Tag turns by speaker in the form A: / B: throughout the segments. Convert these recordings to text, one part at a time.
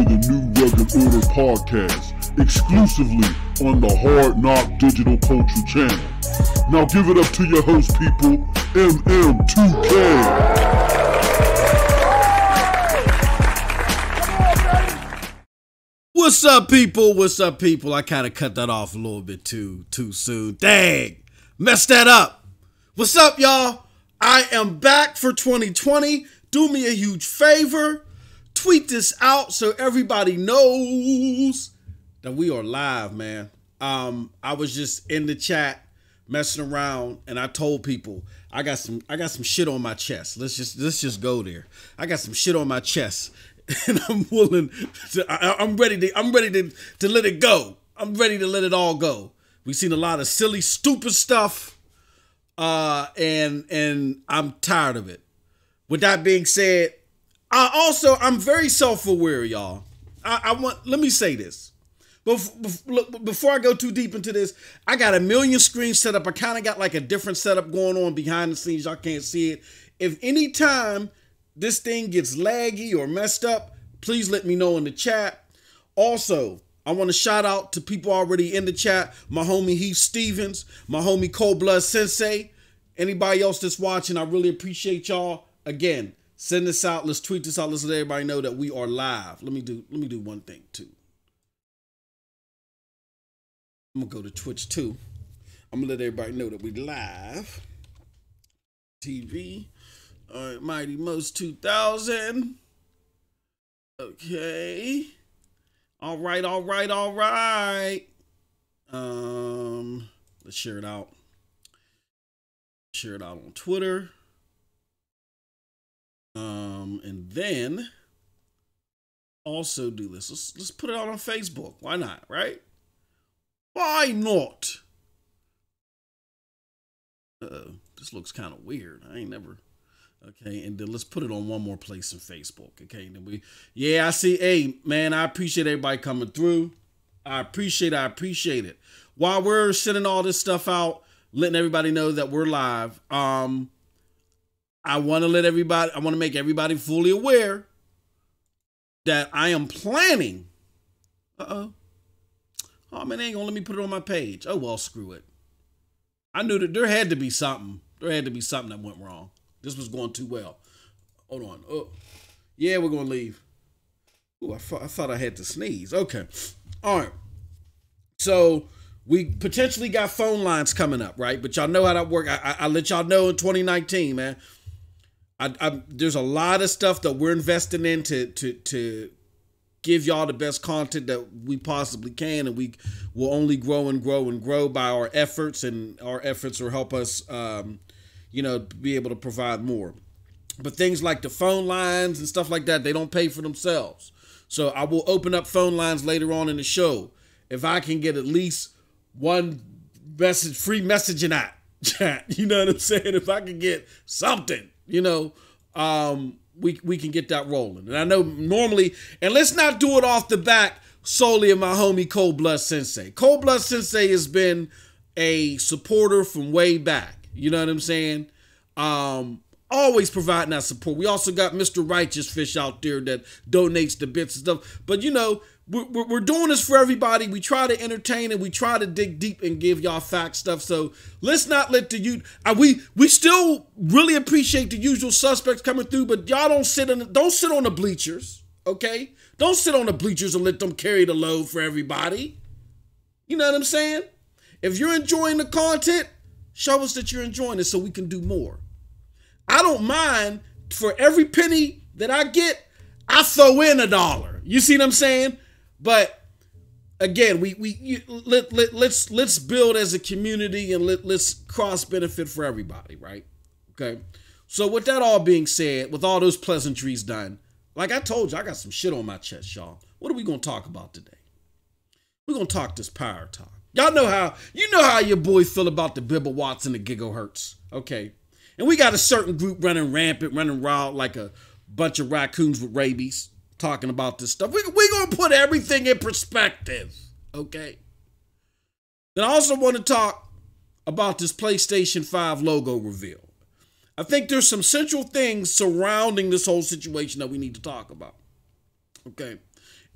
A: To the New Rugged Order podcast, exclusively on the Hard Knock Digital Culture channel. Now give it up to your host, people, MM2K.
B: What's up, people? What's up, people? I kind of cut that off a little bit too too soon. Dang, messed that up. What's up, y'all? I am back for 2020. Do me a huge favor tweet this out so everybody knows that we are live, man. Um, I was just in the chat messing around and I told people I got some I got some shit on my chest. Let's just let's just go there. I got some shit on my chest and I'm willing to I, am ready to I'm ready to to let it go. I'm ready to let it all go. We've seen a lot of silly, stupid stuff. Uh and and I'm tired of it. With that being said, I also I'm very self-aware, y'all. I, I want let me say this. Before, before I go too deep into this, I got a million screens set up. I kind of got like a different setup going on behind the scenes. Y'all can't see it. If any time this thing gets laggy or messed up, please let me know in the chat. Also, I want to shout out to people already in the chat. My homie Heath Stevens, my homie Cold Blood Sensei, anybody else that's watching. I really appreciate y'all. Again, Send this out. Let's tweet this out. Let's let everybody know that we are live. Let me do let me do one thing too. I'm gonna go to Twitch too. I'm gonna let everybody know that we live. TV. All right, Mighty Mos 2000. Okay. All right, all right, all right. Um, let's share it out. Share it out on Twitter. Um, and then also do this. Let's let's put it out on Facebook. Why not? Right? Why not? Uh, this looks kind of weird. I ain't never. Okay, and then let's put it on one more place in Facebook. Okay, and then we. Yeah, I see. Hey, man, I appreciate everybody coming through. I appreciate. I appreciate it. While we're sending all this stuff out, letting everybody know that we're live. Um, I want to let everybody, I want to make everybody fully aware that I am planning. Uh oh. Oh man, they ain't gonna let me put it on my page. Oh well, screw it. I knew that there had to be something. There had to be something that went wrong. This was going too well. Hold on. Oh, yeah, we're gonna leave. Oh, I, I thought I had to sneeze. Okay. All right. So we potentially got phone lines coming up, right? But y'all know how that work. I, I, I let y'all know in 2019, man. I, I, there's a lot of stuff that we're investing in to to to give y'all the best content that we possibly can, and we will only grow and grow and grow by our efforts, and our efforts will help us, um, you know, be able to provide more. But things like the phone lines and stuff like that, they don't pay for themselves. So I will open up phone lines later on in the show if I can get at least one message, free messaging app chat. You know what I'm saying? If I can get something you know, um, we we can get that rolling. And I know normally, and let's not do it off the back solely of my homie Cold Blood Sensei. Cold Blood Sensei has been a supporter from way back. You know what I'm saying? Um, always providing that support. We also got Mr. Righteous Fish out there that donates the bits and stuff. But you know, we're, we're doing this for everybody. We try to entertain and we try to dig deep and give y'all fact stuff. So let's not let the you. Uh, we we still really appreciate the usual suspects coming through, but y'all don't sit on don't sit on the bleachers, okay? Don't sit on the bleachers and let them carry the load for everybody. You know what I'm saying? If you're enjoying the content, show us that you're enjoying it so we can do more. I don't mind for every penny that I get, I throw in a dollar. You see what I'm saying? But again, we we you, let, let let's let's build as a community and let let's cross benefit for everybody, right? Okay. So with that all being said, with all those pleasantries done, like I told you, I got some shit on my chest, y'all. What are we gonna talk about today? We're gonna talk this power talk. Y'all know how you know how your boy feel about the Bibble Watts and the gigahertz. Okay. And we got a certain group running rampant, running wild like a bunch of raccoons with rabies talking about this stuff. We're we going to put everything in perspective, okay? Then I also want to talk about this PlayStation 5 logo reveal. I think there's some central things surrounding this whole situation that we need to talk about. Okay.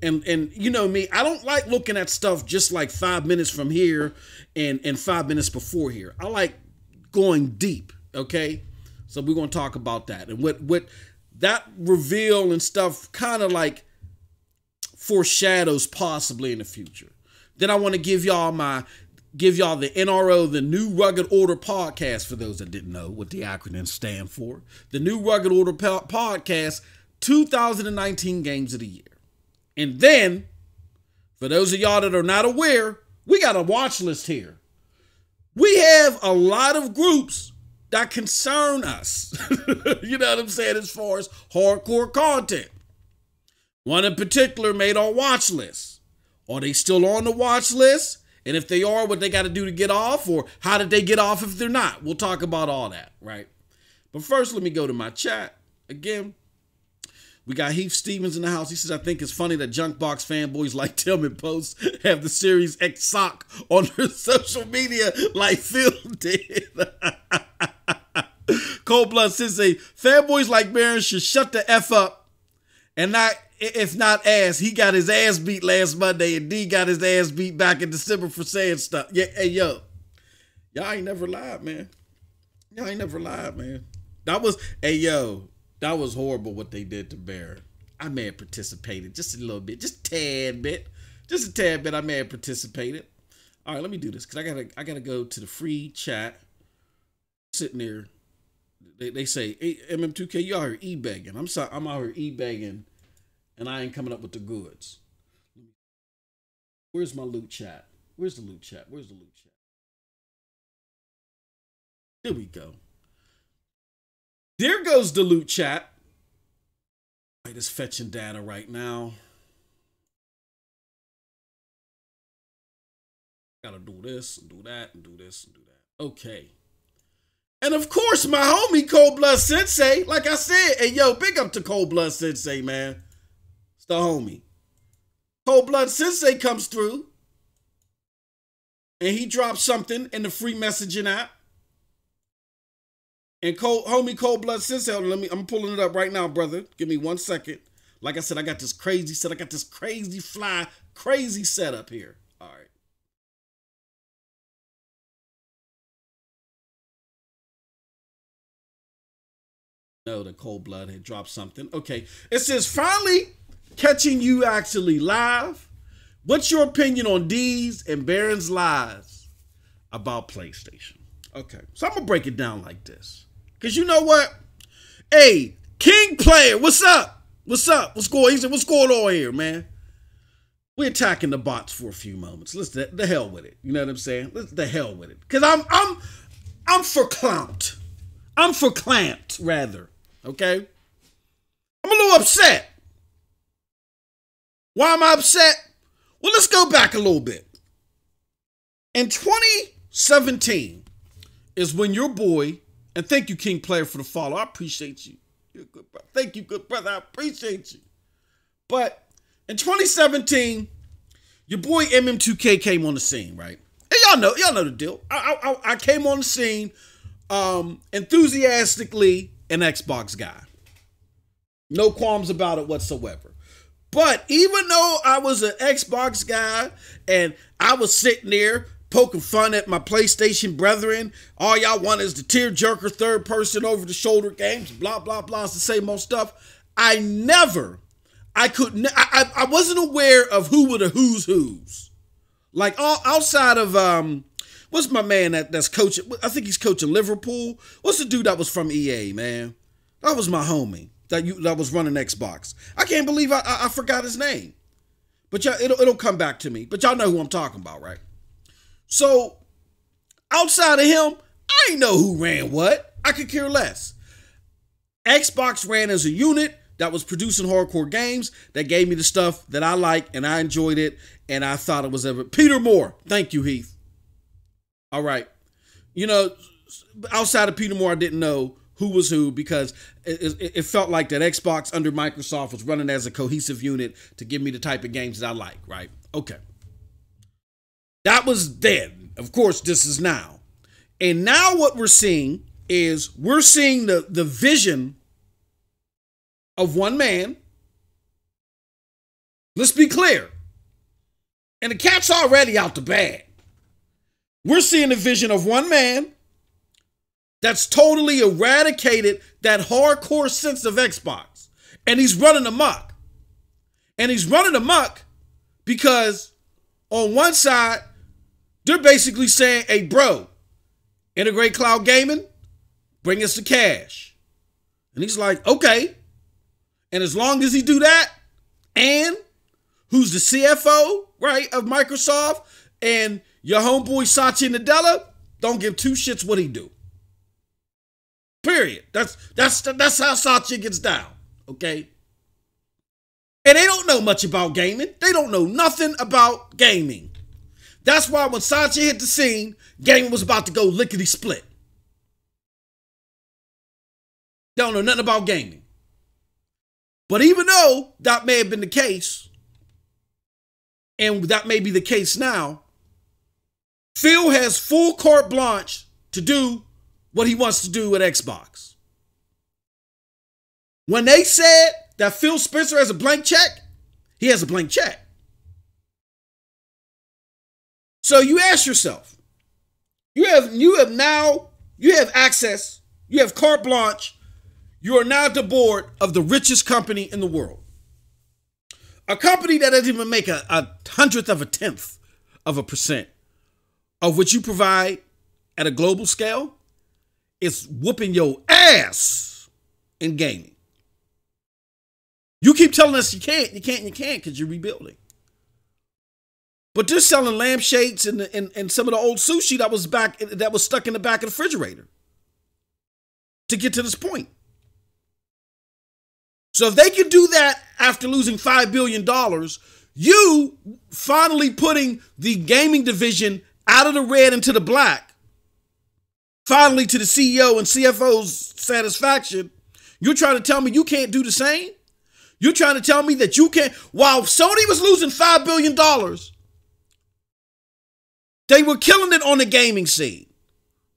B: And and you know me, I don't like looking at stuff just like five minutes from here and, and five minutes before here. I like going deep. Okay. So we're gonna talk about that. And what what that reveal and stuff kind of like foreshadows possibly in the future. Then I want to give y'all my give y'all the NRO, the New Rugged Order podcast, for those that didn't know what the acronyms stand for. The New Rugged Order podcast, 2019 games of the year. And then, for those of y'all that are not aware, we got a watch list here. We have a lot of groups that concern us. you know what I'm saying? As far as hardcore content. One in particular made our watch list. Are they still on the watch list? And if they are, what they got to do to get off, or how did they get off if they're not? We'll talk about all that, right? But first, let me go to my chat. Again, we got Heath Stevens in the house. He says, I think it's funny that Junkbox fanboys like Tillman Post have the series X sock on their social media like Phil did. Cold Blood Sensei, fanboys like Baron should shut the F up and not if not ass, he got his ass beat last Monday, and D got his ass beat back in December for saying stuff. Yeah, hey yo, y'all ain't never lied, man. Y'all ain't never lied, man. That was hey yo, that was horrible what they did to Bear. I may have participated just a little bit, just a tad bit, just a tad bit. I may have participated. All right, let me do this because I gotta I gotta go to the free chat. Sitting there, they, they say, hey, MM2K, you out here e-begging. I'm sorry, I'm out here e-begging and I ain't coming up with the goods. Where's my loot chat? Where's the loot chat? Where's the loot chat? There we go. There goes the loot chat. Right, it's fetching data right now. Gotta do this and do that and do this and do that. Okay. And of course, my homie Cold Blood Sensei, like I said, hey yo, big up to Cold Blood Sensei, man. It's the homie. Cold Blood Sensei comes through and he drops something in the free messaging app. And cold, homie Cold Blood Sensei, let me, I'm pulling it up right now, brother. Give me one second. Like I said, I got this crazy set. I got this crazy fly, crazy setup here. No, the cold blood had dropped something. Okay. It says finally catching you actually live. What's your opinion on D's and Baron's lies about PlayStation? Okay, so I'm gonna break it down like this. Cause you know what? Hey, King Player, what's up? What's up? What's going? He said, what's going on here, man? We're attacking the bots for a few moments. Let's the, the hell with it. You know what I'm saying? Let's the hell with it. Cause I'm I'm I'm for clout. I'm for clamped, rather. Okay? I'm a little upset. Why am I upset? Well, let's go back a little bit. In 2017 is when your boy, and thank you, King Player, for the follow. I appreciate you. You're a good brother. Thank you, good brother. I appreciate you. But in 2017, your boy MM2K came on the scene, right? And y'all know, y'all know the deal. I, I, I came on the scene um, enthusiastically an Xbox guy. No qualms about it whatsoever. But even though I was an Xbox guy and I was sitting there poking fun at my PlayStation brethren, all y'all want is the tearjerker third person over the shoulder games, blah, blah, blah, it's the same old stuff. I never, I could, I, I wasn't aware of who were the who's who's. Like all outside of, um, what's my man that, that's coaching? I think he's coaching Liverpool. What's the dude that was from EA, man? That was my homie that you that was running Xbox. I can't believe I, I, I forgot his name. But y'all, it'll it'll come back to me. But y'all know who I'm talking about, right? So outside of him, I ain't know who ran what. I could care less. Xbox ran as a unit that was producing hardcore games that gave me the stuff that I like and I enjoyed it and I thought it was ever Peter Moore. Thank you, Heath. All right. You know, outside of Peter Moore, I didn't know who was who because it, it, it, felt like that Xbox under Microsoft was running as a cohesive unit to give me the type of games that I like, right? Okay. That was then. Of course, this is now. And now what we're seeing is we're seeing the, the vision of one man Let's be clear. And the cat's already out the bag. We're seeing a vision of one man that's totally eradicated that hardcore sense of Xbox. And he's running amok. And he's running amok because on one side, they're basically saying, hey, bro, integrate cloud gaming, bring us the cash. And he's like, okay. And as long as he do that, and who's the CFO, right, of Microsoft, and your homeboy Satya Nadella, don't give two shits what he do. Period. That's that's that's how Satya gets down. Okay. And they don't know much about gaming. They don't know nothing about gaming. That's why when Satya hit the scene, gaming was about to go lickety split. Don't know nothing about gaming. But even though that may have been the case, and that may be the case now, Phil has full carte blanche to do what he wants to do with Xbox. When they said that Phil Spencer has a blank check, he has a blank check. So you ask yourself, you have you have now you have access, you have carte blanche, you are now the board of the richest company in the world. A company that doesn't even make a, a hundredth of a tenth of a percent of what you provide at a global scale is whooping your ass in gaming. You keep telling us you can't, you can't, you can't because you're rebuilding. But they're selling lampshades and, and, and some of the old sushi that was back that was stuck in the back of the refrigerator to get to this point. So if they can do that after losing $5 billion, you finally putting the gaming division out of the red into the black, finally to the CEO and CFO's satisfaction, you're trying to tell me you can't do the same? You're trying to tell me that you can't, while Sony was losing $5 billion, they were killing it on the gaming scene.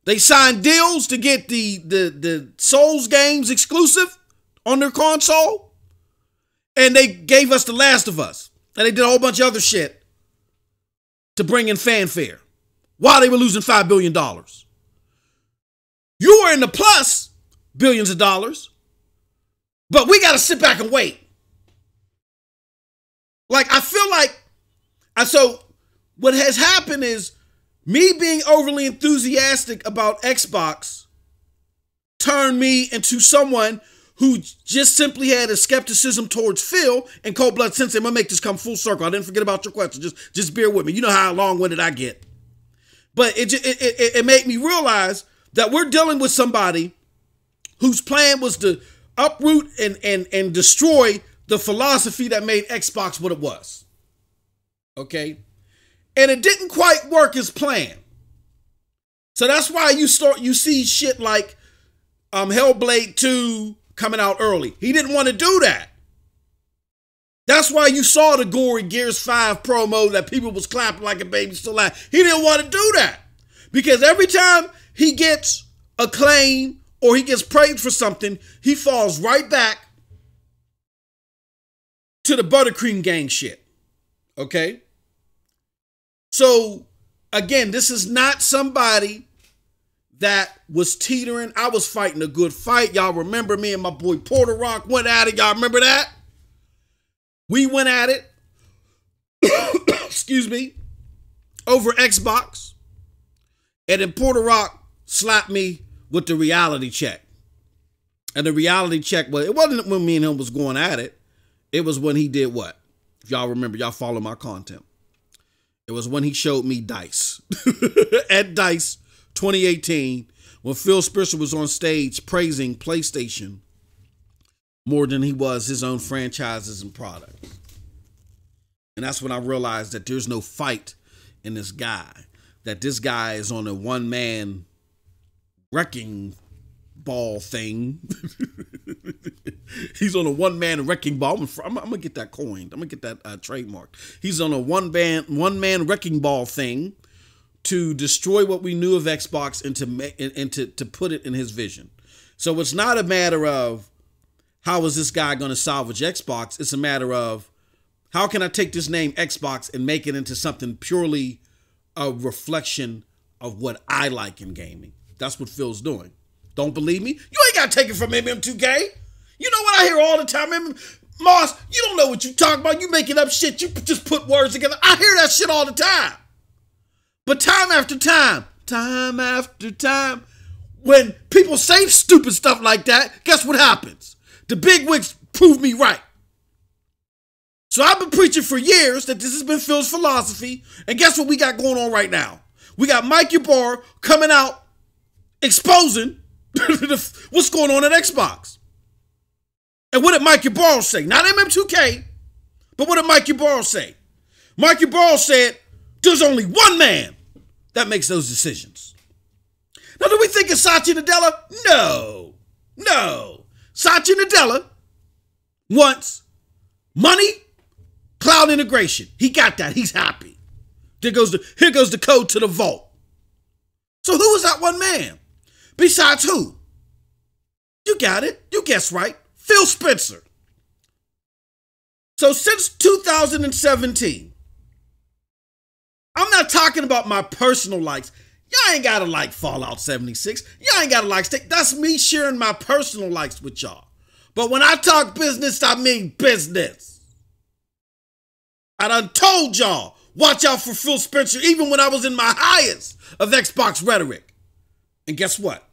B: They signed deals to get the, the, the Souls games exclusive on their console. And they gave us The Last of Us. And they did a whole bunch of other shit to bring in fanfare while they were losing $5 billion. You were in the plus billions of dollars, but we got to sit back and wait. Like, I feel like, and so what has happened is me being overly enthusiastic about Xbox turned me into someone who just simply had a skepticism towards Phil and Cold Blood Sensei. I'm gonna make this come full circle. I didn't forget about your question. Just just bear with me. You know how long winded I get. But it, it, it, it made me realize that we're dealing with somebody whose plan was to uproot and, and, and destroy the philosophy that made Xbox what it was. Okay? And it didn't quite work as planned. So that's why you start you see shit like um Hellblade 2 coming out early. He didn't want to do that. That's why you saw the gory Gears 5 promo that people was clapping like a baby still alive. He didn't want to do that. Because every time he gets acclaim or he gets praised for something, he falls right back to the buttercream gang shit. Okay? So again, this is not somebody that was teetering. I was fighting a good fight. Y'all remember me and my boy Porter Rock went at it. Y'all remember that? We went at it. Excuse me. Over Xbox. And then Porter Rock slapped me with the reality check. And the reality check was it wasn't when me and him was going at it. It was when he did what? If y'all remember, y'all follow my content. It was when he showed me Dice at Dice 2018 when Phil Spencer was on stage praising PlayStation more than he was his own franchises and products. And that's when I realized that there's no fight in this guy, that this guy is on a one man wrecking ball thing. He's on a one man wrecking ball. I'm, I'm, I'm, gonna get that coined. I'm gonna get that uh, trademarked. He's on a one band one man wrecking ball thing to destroy what we knew of Xbox and to make and to, to put it in his vision. So it's not a matter of how is this guy going to salvage Xbox. It's a matter of How can I take this name Xbox and make it into something purely a reflection of what I like in gaming? That's what Phil's doing. Don't believe me? You ain't got to take it from MM2K. You know what I hear all the time? M- Moss, you don't know what you talking about. You making up shit. You just put words together. I hear that shit all the time. But time after time, time after time, when people say stupid stuff like that, guess what happens? The big wigs proved me right. So I've been preaching for years that this has been Phil's philosophy. And guess what we got going on right now? We got Mike Ybarra coming out exposing what's going on at Xbox. And what did Mike Ybarra say? Not MM2K, but what did Mike Ybarra say? Mike Ybarra said, there's only one man that makes those decisions. Now, do we think it's Satya Nadella? No. No. Satya Nadella wants money, cloud integration. He got that. He's happy. There goes the, here goes the code to the vault. So who is that one man? Besides who? You got it. You guessed right. Phil Spencer. So since 2017, I'm not talking about my personal likes. Y'all ain't gotta like Fallout 76. Y'all ain't gotta like stick. That's me sharing my personal likes with y'all. But when I talk business, I mean business. I done told y'all, watch out for Phil Spencer, even when I was in my highest of Xbox rhetoric. And guess what?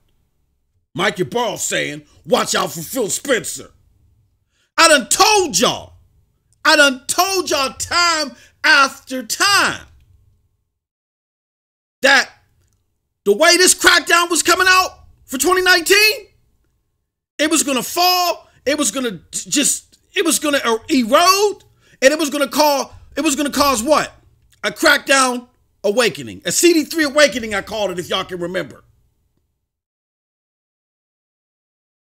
B: Mike Ybarra saying, watch out for Phil Spencer. I done told y'all. I done told y'all time after time that the way this crackdown was coming out for 2019, it was going to fall. It was going to just, it was going to er, erode, and it was going to call, it was going to cause what? A crackdown awakening, a CD3 awakening, I called it, if y'all can remember.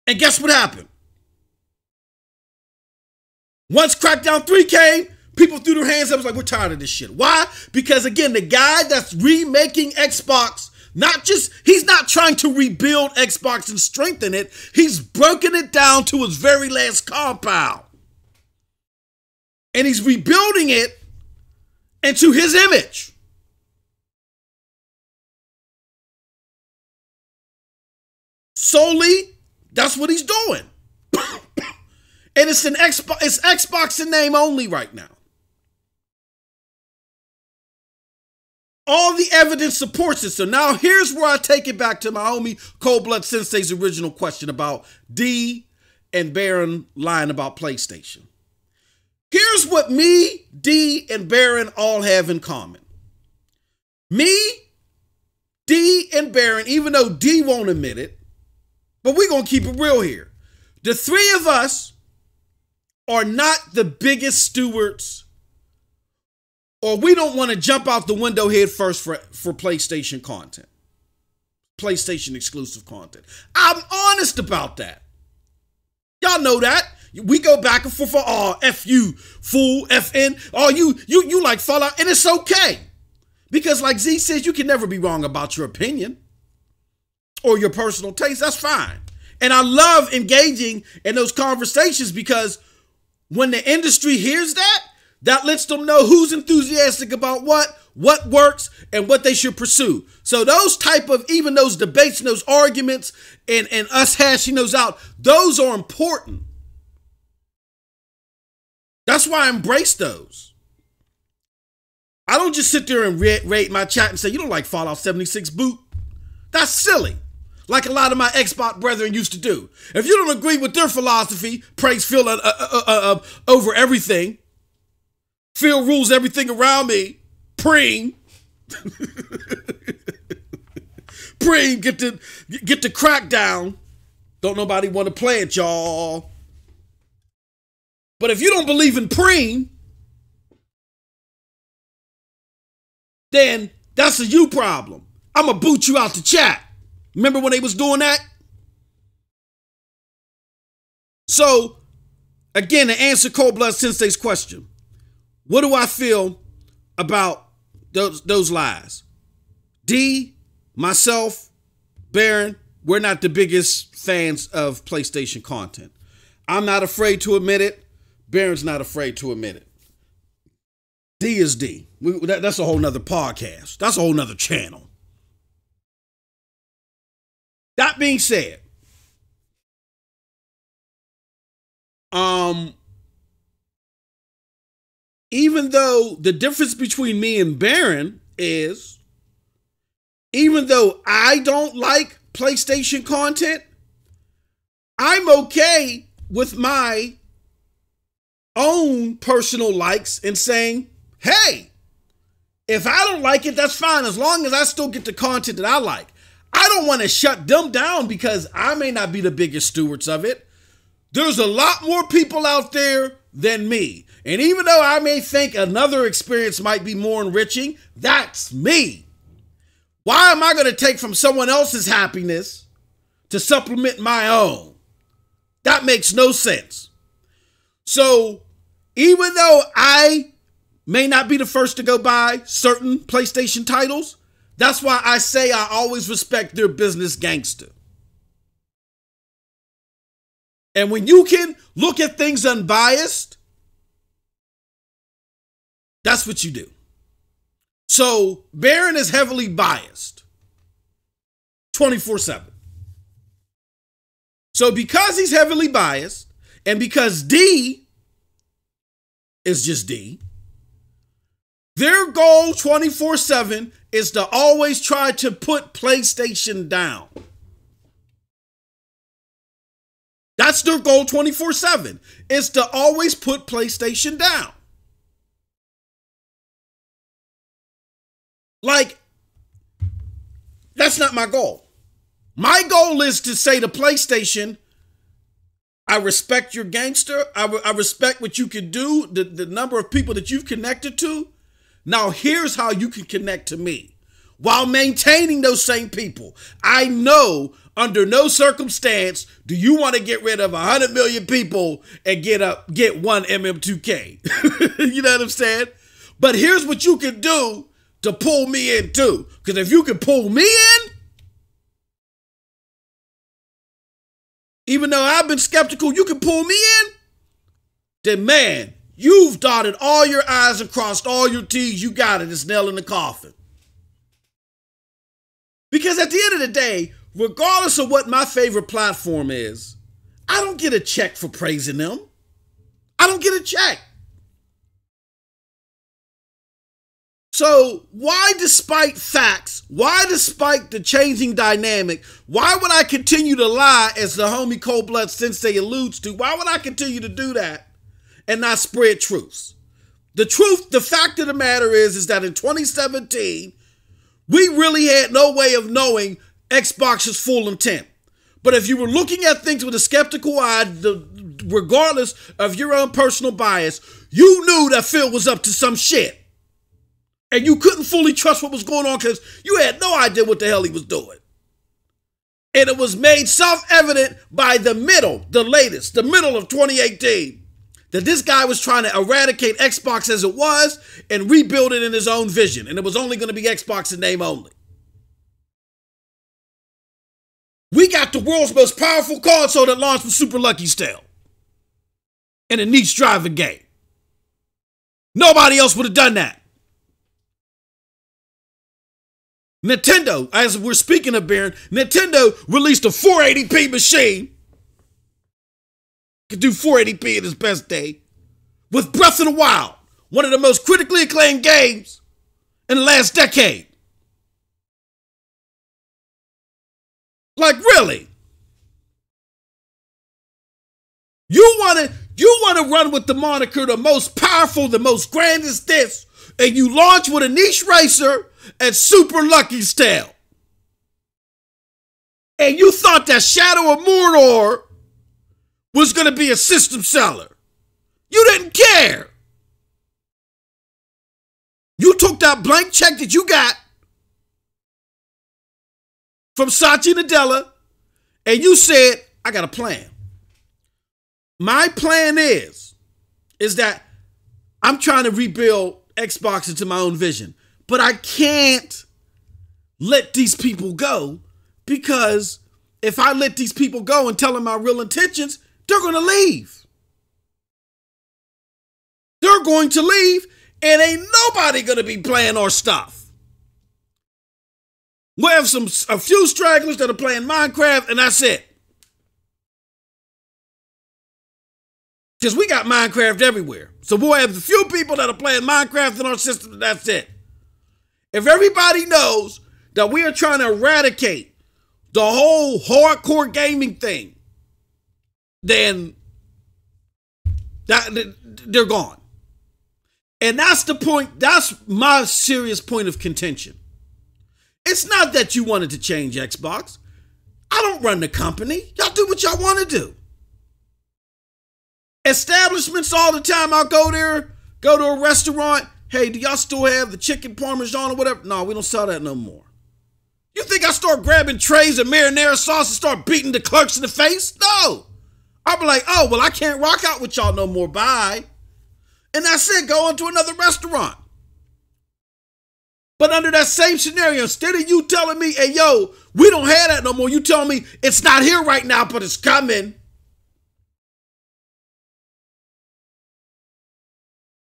B: And guess what happened? Once Crackdown 3 came, people threw their hands up. was like, we're tired of this shit. Why? Because again, the guy that's remaking Xbox, not just, he's not trying to rebuild Xbox and strengthen it. He's broken it down to his very last compound. And he's rebuilding it into his image. Solely that's what he's doing. and it's an Xbox, it's Xbox in name only right now. All the evidence supports it. So now here's where I take it back to my homie Cold Blood Sensei's original question about D and Baron lying about PlayStation. Here's what me, D, and Baron all have in common. Me, D, and Baron, even though D won't admit it, but we're going to keep it real here. The three of us are not the biggest stewards, or we don't want to jump out the window head first for, for PlayStation content, PlayStation exclusive content. I'm honest about that. Y'all know that. We go back and forth for oh F you, fool, FN. Oh, you you you like Fallout, and it's okay. Because like Z says, you can never be wrong about your opinion or your personal taste, that's fine. And I love engaging in those conversations because when the industry hears that, that lets them know who's enthusiastic about what, what works, and what they should pursue. So those type of even those debates and those arguments and, and us hashing those out, those are important. That's why I embrace those. I don't just sit there and rate, my chat and say, you don't like Fallout 76 boot. That's silly like a lot of my Xbox brethren used to do. If you don't agree with their philosophy, praise Phil uh, uh, uh, over everything. Phil rules everything around me. Preem. Preem, get the get the crackdown. Don't nobody want to play it, y'all. But if you don't believe in Preem, then that's a you problem. I'm gonna boot you out the chat. Remember when they was doing that? So, again, to answer Cold Blood Sensei's question, what do I feel about those, those lies? D, myself, Baron, we're not the biggest fans of PlayStation content. I'm not afraid to admit it. Baron's not afraid to admit it. D is D. We, that, that's a whole nother podcast. That's a whole nother channel. That being said, um, even though the difference between me and Baron is, even though I don't like PlayStation content, I'm okay with my own personal likes and saying, hey, if I don't like it, that's fine, as long as I still get the content that I like. I don't want to shut them down because I may not be the biggest stewards of it. There's a lot more people out there than me. And even though I may think another experience might be more enriching, that's me. Why am I going to take from someone else's happiness to supplement my own? That makes no sense. So, even though I may not be the first to go buy certain PlayStation titles. That's why I say I always respect their business gangster. And when you can look at things unbiased, that's what you do. So Baron is heavily biased 24 7. So because he's heavily biased, and because D is just D, their goal 24 7 is to always try to put PlayStation down. That's their goal 24 7 is to always put PlayStation down. Like, that's not my goal. My goal is to say to PlayStation, I respect your gangster. I, re- I respect what you can do, the, the number of people that you've connected to. Now, here's how you can connect to me while maintaining those same people. I know under no circumstance do you want to get rid of 100 million people and get up get one MM2K. you know what I'm saying? But here's what you can do to pull me in too. Because if you can pull me in, even though I've been skeptical, you can pull me in, then man, You've dotted all your I's and crossed all your T's. You got it. It's nail in the coffin. Because at the end of the day, regardless of what my favorite platform is, I don't get a check for praising them. I don't get a check. So, why, despite facts, why, despite the changing dynamic, why would I continue to lie as the homie Cold Blood Sensei alludes to? Why would I continue to do that? and not spread truths. The truth, the fact of the matter is, is that in 2017, we really had no way of knowing Xbox's full intent. But if you were looking at things with a skeptical eye, the, regardless of your own personal bias, you knew that Phil was up to some shit. And you couldn't fully trust what was going on because you had no idea what the hell he was doing. And it was made self evident by the middle, the latest, the middle of 2018 that this guy was trying to eradicate Xbox as it was and rebuild it in his own vision. And it was only going to be Xbox in name only. We got the world's most powerful console that launched with Super Lucky's Tale and a niche driving game. Nobody else would have done that. Nintendo, as we're speaking of Baron, Nintendo released a 480p machine could do 480p in his best day with Breath of the Wild, one of the most critically acclaimed games in the last decade. Like really? You want to you want to run with the moniker the most powerful, the most grandest this, and you launch with a niche racer and super Lucky's Tale. And you thought that Shadow of Mordor was going to be a system seller. You didn't care. You took that blank check that you got from Satya Nadella and you said, I got a plan. My plan is, is that I'm trying to rebuild Xbox into my own vision, but I can't let these people go because if I let these people go and tell them my real intentions, they're going to leave. They're going to leave, and ain't nobody gonna be playing our stuff. We'll have some a few stragglers that are playing Minecraft, and that's it. Because we got Minecraft everywhere. So we'll have a few people that are playing Minecraft in our system, and that's it. If everybody knows that we are trying to eradicate the whole hardcore gaming thing, then that they're gone. And that's the point, that's my serious point of contention. It's not that you wanted to change Xbox. I don't run the company. Y'all do what y'all want to do. Establishments all the time. I'll go there, go to a restaurant. Hey, do y'all still have the chicken parmesan or whatever? No, we don't sell that no more. You think I start grabbing trays of marinara sauce and start beating the clerks in the face? No. I'll be like, oh, well, I can't rock out with y'all no more. Bye. And that's it. Go on to another restaurant. But under that same scenario, instead of you telling me, hey, yo, we don't have that no more, you tell me it's not here right now, but it's coming.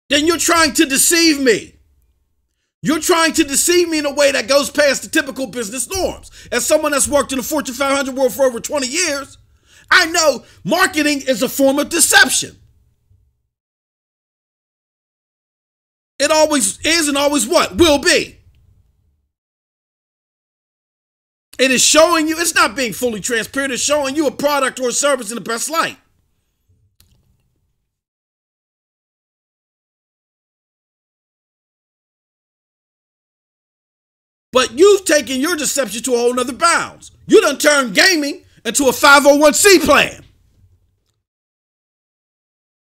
B: Then you're trying to deceive me. You're trying to deceive me in a way that goes past the typical business norms. As someone that's worked in the Fortune 500 world for over 20 years, I know marketing is a form of deception. It always is and always what? Will be. It is showing you, it's not being fully transparent, it's showing you a product or a service in the best light. But you've taken your deception to a whole nother bounds. You done turned gaming into a 501c plan.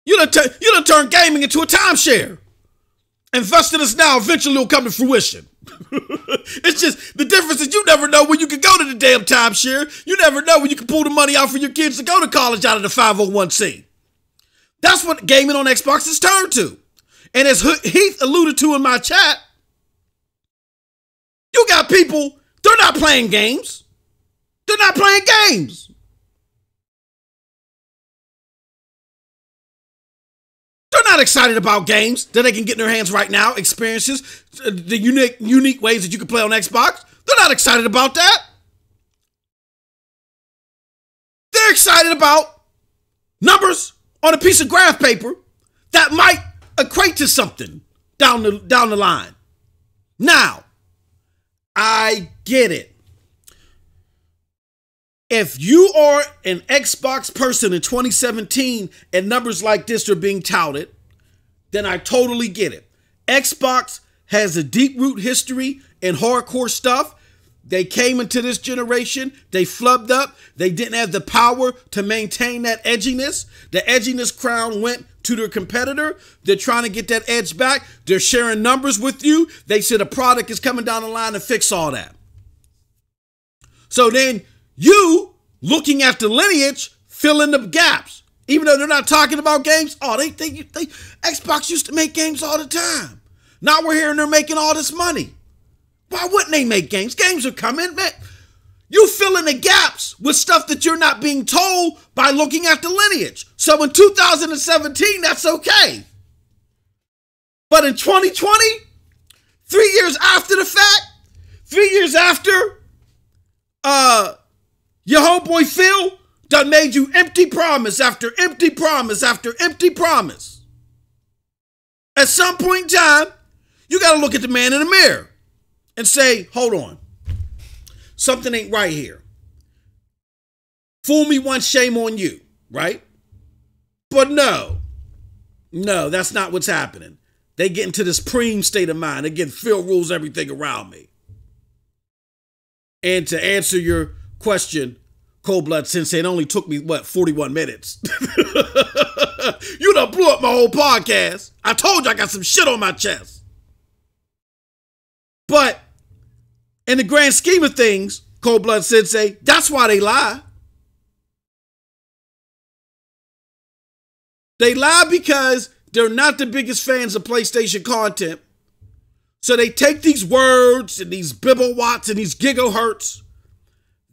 B: You done, t- you done turned gaming into a timeshare. Investing us now eventually will come to fruition. it's just the difference is you never know when you can go to the damn timeshare. You never know when you can pull the money out for your kids to go to college out of the 501c. That's what gaming on Xbox has turned to. And as Heath alluded to in my chat, you got people, they're not playing games. They're not playing games. They're not excited about games that they can get in their hands right now, experiences, uh, the unique unique ways that you can play on Xbox. They're not excited about that. They're excited about numbers on a piece of graph paper that might equate to something down the down the line. Now, I get it. If you are an Xbox person in 2017 and numbers like this are being touted, then I totally get it. Xbox has a deep root history in hardcore stuff. They came into this generation, they flubbed up, they didn't have the power to maintain that edginess. The edginess crown went to their competitor. They're trying to get that edge back. They're sharing numbers with you. They said a product is coming down the line to fix all that. So then you looking at the lineage, fill in the gaps. Even though they're not talking about games, oh, they think they, they Xbox used to make games all the time. Now we're hearing they're making all this money. Why wouldn't they make games? Games are coming, man. You fill in the gaps with stuff that you're not being told by looking at the lineage. So in 2017, that's okay. But in 2020, three years after the fact, three years after uh your homeboy Phil done made you empty promise after empty promise after empty promise. At some point in time, you got to look at the man in the mirror and say, hold on, something ain't right here. Fool me once, shame on you, right? But no, no, that's not what's happening. They get into this preem state of mind. Again, Phil rules everything around me. And to answer your question, Cold Blood Sensei, it only took me, what, 41 minutes? you done blew up my whole podcast. I told you I got some shit on my chest. But in the grand scheme of things, Cold Blood Sensei, that's why they lie. They lie because they're not the biggest fans of PlayStation content. So they take these words and these bibblewatts and these gigahertz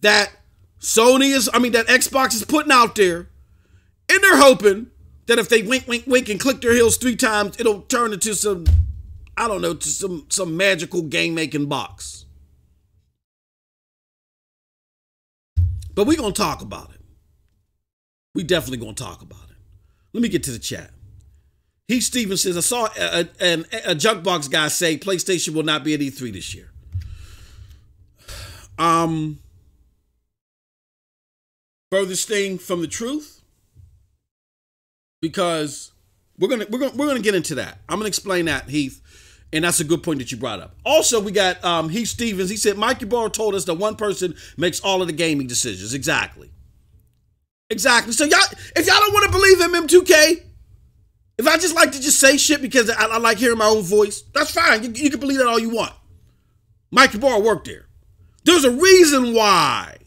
B: that Sony is, I mean, that Xbox is putting out there, and they're hoping that if they wink, wink, wink and click their heels three times, it'll turn into some I don't know, to some some magical game making box. But we're gonna talk about it. We definitely gonna talk about it. Let me get to the chat. Heath Stevens says, I saw a, a, a, Junkbox guy say PlayStation will not be at E3 this year. Um, furthest thing from the truth, because we're gonna we're gonna we're gonna get into that. I'm gonna explain that, Heath, and that's a good point that you brought up. Also, we got um, Heath Stevens. He said Mike Ybarra told us that one person makes all of the gaming decisions. Exactly. Exactly. So y'all, if y'all don't want to believe him, M2K, if I just like to just say shit because I, I like hearing my own voice, that's fine. You, you, can believe that all you want. Mike Ybarra worked there. There's a reason why.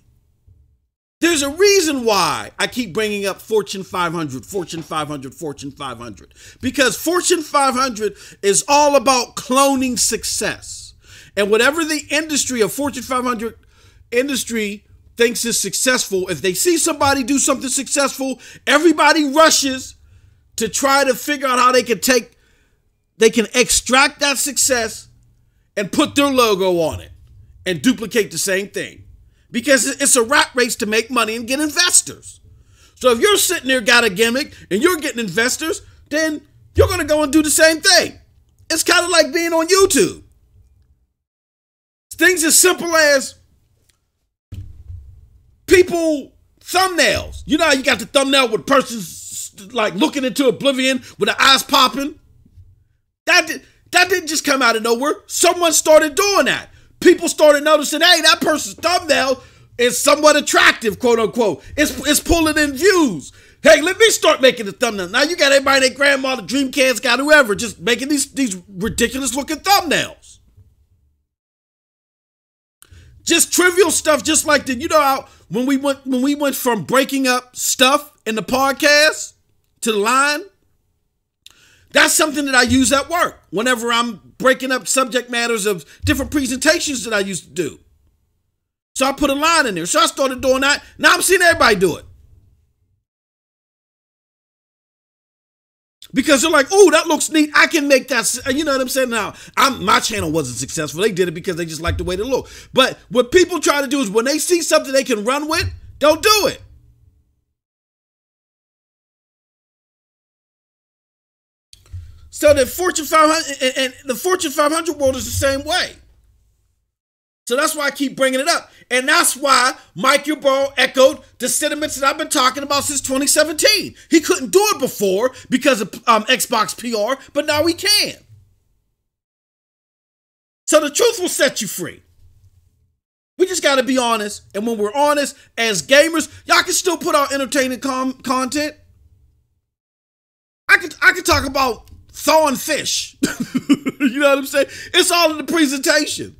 B: There's a reason why I keep bringing up Fortune 500, Fortune 500, Fortune 500. Because Fortune 500 is all about cloning success. And whatever the industry of Fortune 500 industry thinks is successful, if they see somebody do something successful, everybody rushes to try to figure out how they can take, they can extract that success and put their logo on it and duplicate the same thing. Because it's a rat race to make money and get investors. So if you're sitting there, got a gimmick, and you're getting investors, then you're going to go and do the same thing. It's kind of like being on YouTube. Things as simple as people thumbnails. You know, you got the thumbnail with persons like looking into oblivion with the eyes popping. That that didn't just come out of nowhere. Someone started doing that. People started noticing, hey, that person's thumbnail is somewhat attractive, quote unquote. It's it's pulling in views. Hey, let me start making the thumbnail. Now you got everybody, their grandma, the Dreamcast, got whoever, just making these these ridiculous looking thumbnails. Just trivial stuff, just like the you know how when we went when we went from breaking up stuff in the podcast to the line. That's something that I use at work whenever I'm breaking up subject matters of different presentations that I used to do. So I put a line in there. So I started doing that. Now I'm seeing everybody do it. Because they're like, oh, that looks neat. I can make that. You know what I'm saying? Now, I'm, my channel wasn't successful. They did it because they just like the way they look. But what people try to do is when they see something they can run with, they'll do it. So the Fortune 500 and, and the Fortune 500 world is the same way. So that's why I keep bringing it up. And that's why Mike Ybarra echoed the sentiments that I've been talking about since 2017. He couldn't do it before because of um, Xbox PR, but now he can. So the truth will set you free. We just got to be honest. And when we're honest as gamers, y'all can still put out entertaining com- content. I could I could talk about thawing fish. you know what I'm saying? It's all in the presentation.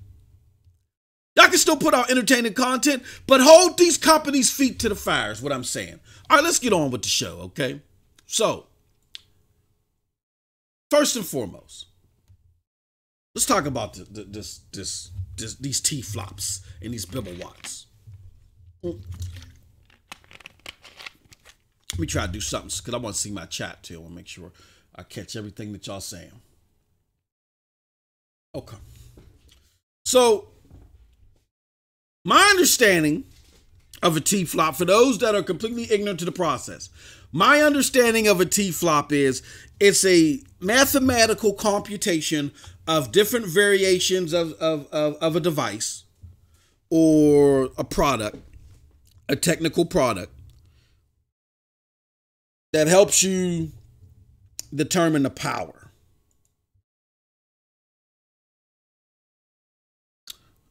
B: Y'all can still put out entertaining content, but hold these companies' feet to the fire, is what I'm saying. All right, let's get on with the show, okay? So, first and foremost, let's talk about the, the, this, this, this, these T flops and these Bibble Watts. Let me try to do something because I want to see my chat too. I want to make sure I catch everything that y'all saying. Okay. So, my understanding of a T flop, for those that are completely ignorant to the process, my understanding of a T flop is it's a mathematical computation of different variations of, of, of, of a device or a product, a technical product that helps you determine the power.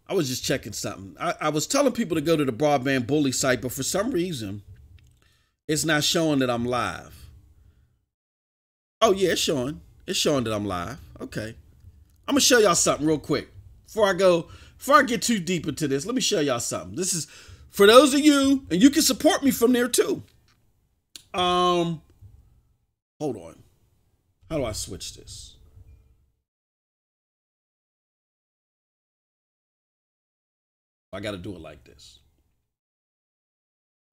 B: I was just checking something. I, I, was telling people to go to the Broadband Bully site, but for some reason, it's not showing that I'm live. Oh, yeah, it's showing. It's showing that I'm live. Okay. I'm going to show y'all something real quick. Before I go, before I get too deep into this, let me show y'all something. This is for those of you, and you can support me from there too. Um, hold on. How do I switch this? I got to do it like this.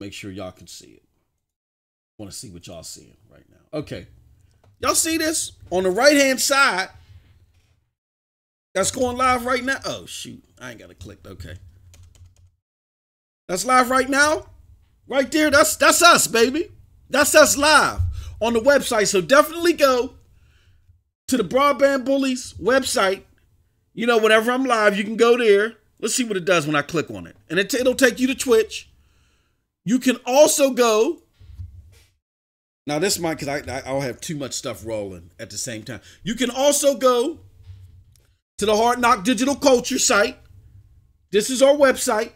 B: Make sure y'all can see it. Want to see what y'all seeing right now. Okay. Y'all see this? On the right hand side, That's going live right now. Oh shoot, I ain't got to click. Okay, that's live right now, right there. That's that's us, baby. That's us live on the website. So definitely go to the Broadband Bullies website. You know, whenever I'm live, you can go there. Let's see what it does when I click on it, and it, it'll take you to Twitch. You can also go now this might because I, I will have too much stuff rolling at the same time. You can also go to the Hard Knock Digital Culture site. This is our website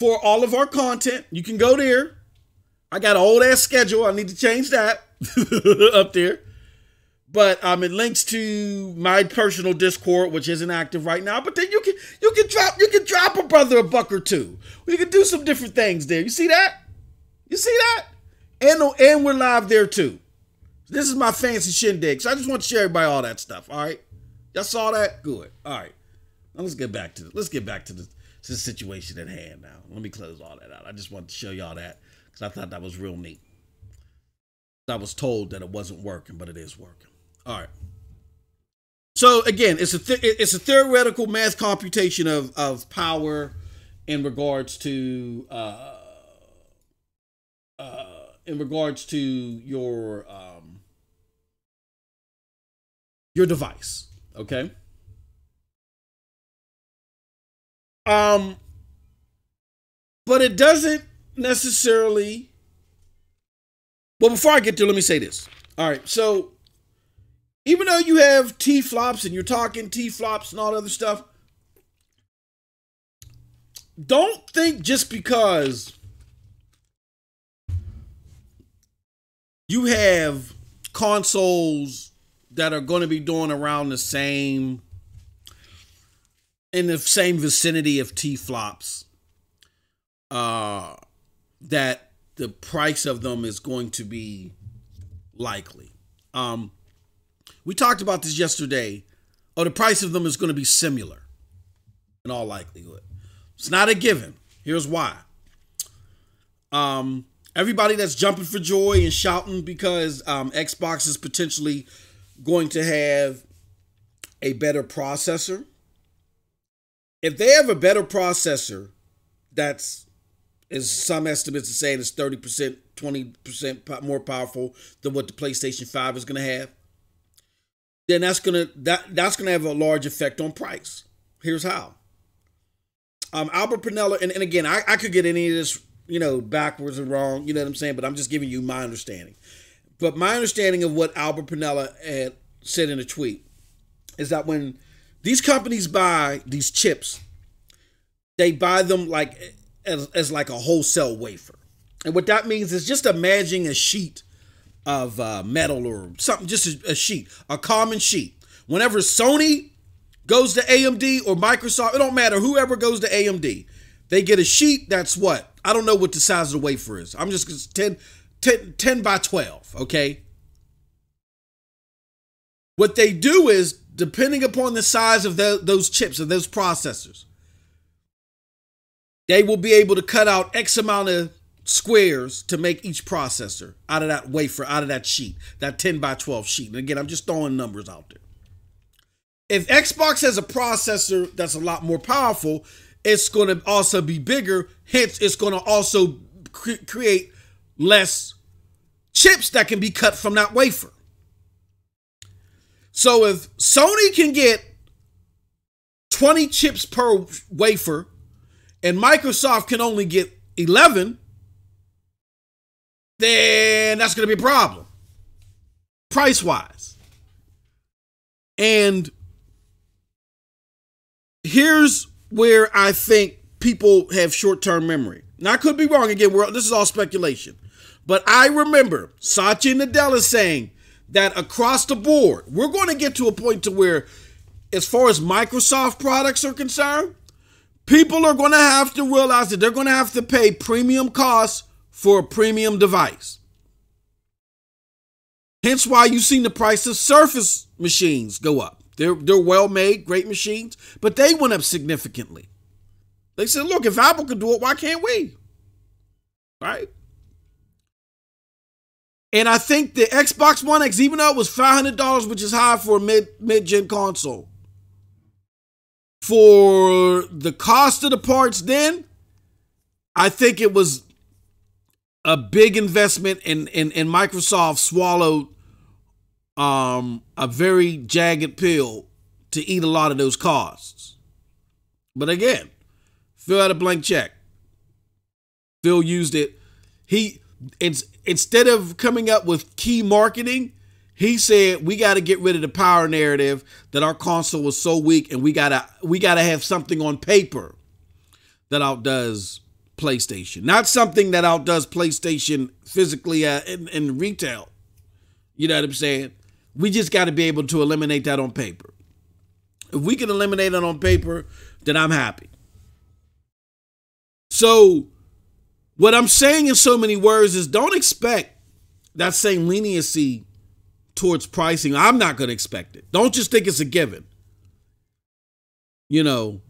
B: for all of our content. You can go there. I got an old ass schedule. I need to change that up there. But um, it links to my personal Discord, which isn't active right now. But then you can you can drop you can drop a brother a buck or two. We can do some different things there. You see that? You see that? And, and we're live there too. This is my fancy shindig. So I just want to share everybody all that stuff. All right. Y'all saw that? Good. All right. Now let's get back to the, let's get back to the, to the situation at hand now. Let me close all that out. I just wanted to show y'all that because I thought that was real neat. I was told that it wasn't working, but it is working. All right. So again, it's a th- it's a theoretical math computation of of power in regards to uh, uh, in regards to your um, your device. Okay. Um, but it doesn't necessarily. Well, before I get there, let me say this. All right, so even though you have T flops and you're talking T flops and all that other stuff, don't think just because you have consoles that are going to be doing around the same in the same vicinity of T flops uh that the price of them is going to be likely. Um we talked about this yesterday. Oh, the price of them is going to be similar in all likelihood. It's not a given. Here's why. Um everybody that's jumping for joy and shouting because um, Xbox is potentially going to have a better processor. If they have a better processor, that's as some estimates are saying is 30%, 20% more powerful than what the PlayStation 5 is going to have, then that's to that that's to have a large effect on price. Here's how. Um, Albert Penello, and, and again, I, I could get any of this you know, backwards and wrong. You know what I'm saying? But I'm just giving you my understanding. But my understanding of what Albert Penello had said in a tweet is that when these companies buy these chips, they buy them like as, as like a wholesale wafer. And what that means is just imagine a sheet of uh, metal or something, just a, a sheet, a common sheet. Whenever Sony goes to AMD or Microsoft, it don't matter, whoever goes to AMD, they get a sheet that's what? I don't know what the size of the wafer is. I'm just 10, 10, 10 by 12, okay? What they do is, depending upon the size of the, those chips, of those processors, they will be able to cut out X amount of squares to make each processor out of that wafer, out of that sheet, that 10 by 12 sheet. And again, I'm just throwing numbers out there. If Xbox has a processor that's a lot more powerful, it's going to also be bigger. Hence, it's going to also cre- create less chips that can be cut from that wafer. So if Sony can get 20 chips per wafer and Microsoft can only get 11, then that's going to be a problem price wise. And here's where I think people have short term memory. Now, I could be wrong again. this is all speculation. But I remember Satya Nadella saying that across the board, we're going to get to a point to where, as far as Microsoft products are concerned, people are going to have to realize that they're going to have to pay premium costs for a premium device. Hence why you've seen the price of Surface machines go up. They're they're well made, great machines, but they went up significantly. They said, look, if Apple could do it, why can't we? Right? And I think the Xbox One X, even though it was five hundred dollars, which is high for a mid mid gen console, for the cost of the parts then, I think it was a big investment and and, and Microsoft swallowed um a very jagged pill to eat a lot of those costs. But again, Phil had a blank check. Phil used it. He it's instead of coming up with key marketing, he said we got to get rid of the power narrative that our console was so weak and we got to we got to have something on paper that outdoes PlayStation. Not something that outdoes PlayStation physically uh, in, in retail. You know what I'm saying? We just got to be able to eliminate that on paper. If we can eliminate it on paper, then I'm happy. So, what I'm saying in so many words is don't expect that same leniency towards pricing. I'm not going to expect it. Don't just think it's a given. You know,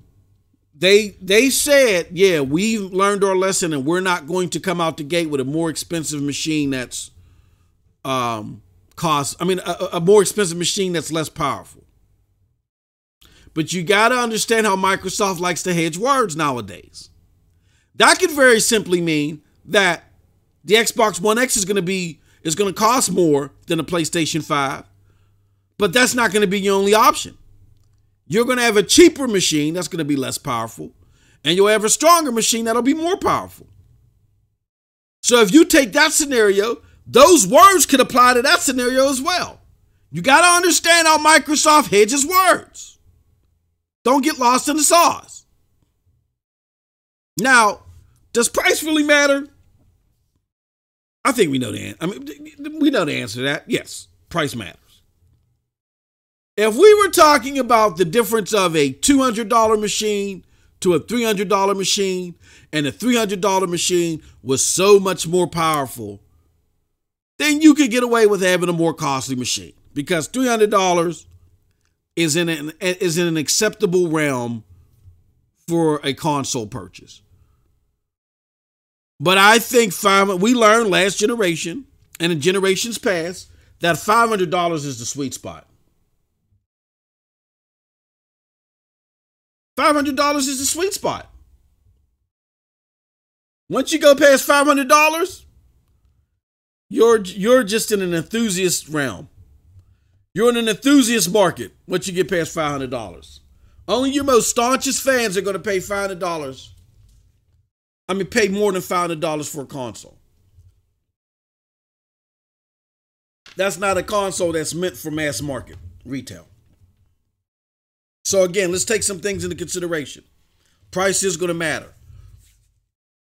B: they they said, yeah, we learned our lesson and we're not going to come out the gate with a more expensive machine that's um cost I mean a, a more expensive machine that's less powerful. But you got to understand how Microsoft likes to hedge words nowadays. That could very simply mean that the Xbox One X is going to be is going to cost more than a PlayStation 5. But that's not going to be your only option. You're going to have a cheaper machine that's going to be less powerful, and you'll have a stronger machine that'll be more powerful. So if you take that scenario, those words could apply to that scenario as well. You got to understand how Microsoft hedges words. Don't get lost in the sauce. Now, does price really matter? I think we know the answer. I mean, we know the answer to that. Yes, price matters. If we were talking about the difference of a $200 machine to a $300 machine, and a $300 machine was so much more powerful, then you could get away with having a more costly machine because $300 is in an is in an acceptable realm for a console purchase. But I think five we learned last generation and in generations past that $500 is the sweet spot. $500 is the sweet spot. Once you go past $500, you're you're just in an enthusiast realm. You're in an enthusiast market once you get past $500. Only your most staunchest fans are going to pay $500. I mean, pay more than $500 for a console. That's not a console that's meant for mass market retail. So again, let's take some things into consideration. Price is going to matter.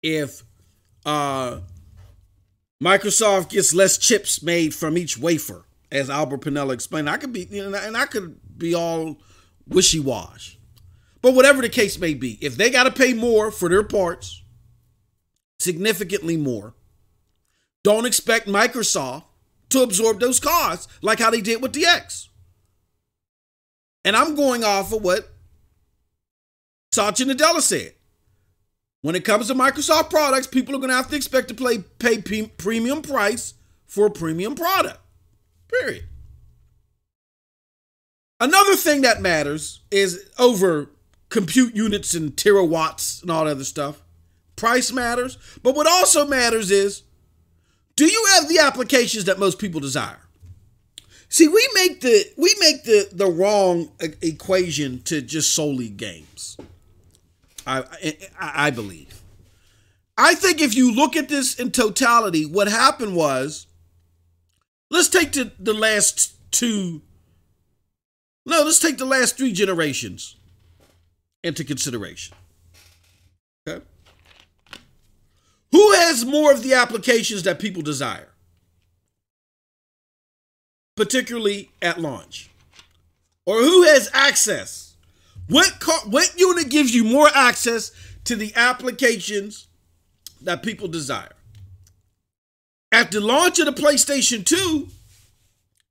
B: If uh, Microsoft gets less chips made from each wafer, as Albert Penello explained, I could be, you know, and I could be all wishy-wash. But whatever the case may be, if they got to pay more for their parts, significantly more, don't expect Microsoft to absorb those costs like how they did with the X. And I'm going off of what Satya Nadella said. When it comes to Microsoft products, people are going to have to expect to pay, pay premium price for a premium product. Period. Another thing that matters is over compute units and terawatts and all that other stuff. Price matters. But what also matters is do you have the applications that most people desire? See, we make the we make the the wrong equation to just solely games. I, I, I believe. I think if you look at this in totality, what happened was, let's take the, the last two. No, let's take the last three generations into consideration. Okay. Who has more of the applications that people desire? Particularly at launch? Or who has access? What car, what unit gives you more access to the applications that people desire? At the launch of the PlayStation 2,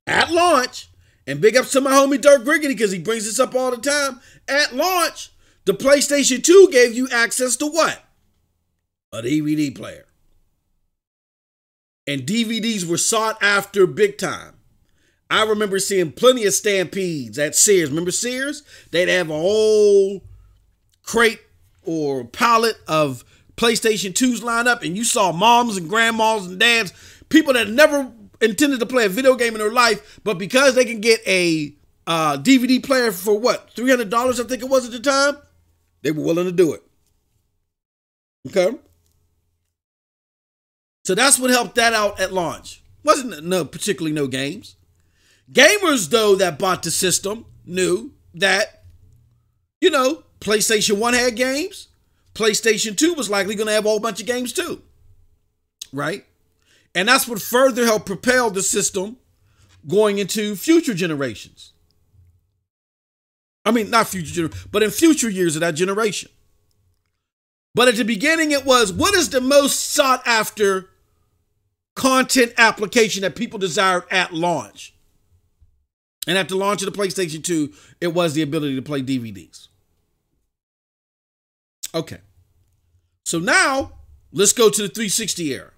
B: at launch, and big ups to my homie Dirk Griggity because he brings this up all the time. At launch, the PlayStation 2 gave you access to what? A DVD player. And DVDs were sought after big time. I remember seeing plenty of stampedes at Sears. Remember Sears? They'd have a whole crate or pallet of PlayStation 2s lined up and you saw moms and grandmas and dads, people that never intended to play a video game in their life, but because they can get a uh, DVD player for what, $300, I think it was at the time, they were willing to do it. Okay? So that's what helped that out at launch. Wasn't no particularly no games. Gamers, though, that bought the system knew that, you know, PlayStation 1 had games. PlayStation 2 was likely going to have a whole bunch of games too. Right? And that's what further helped propel the system going into future generations. I mean, not future, but in future years of that generation. But at the beginning, it was what is the most sought after content application that people desired at launch? And after launch of the PlayStation 2, it was the ability to play DVDs. Okay. So now let's go to the 360 era.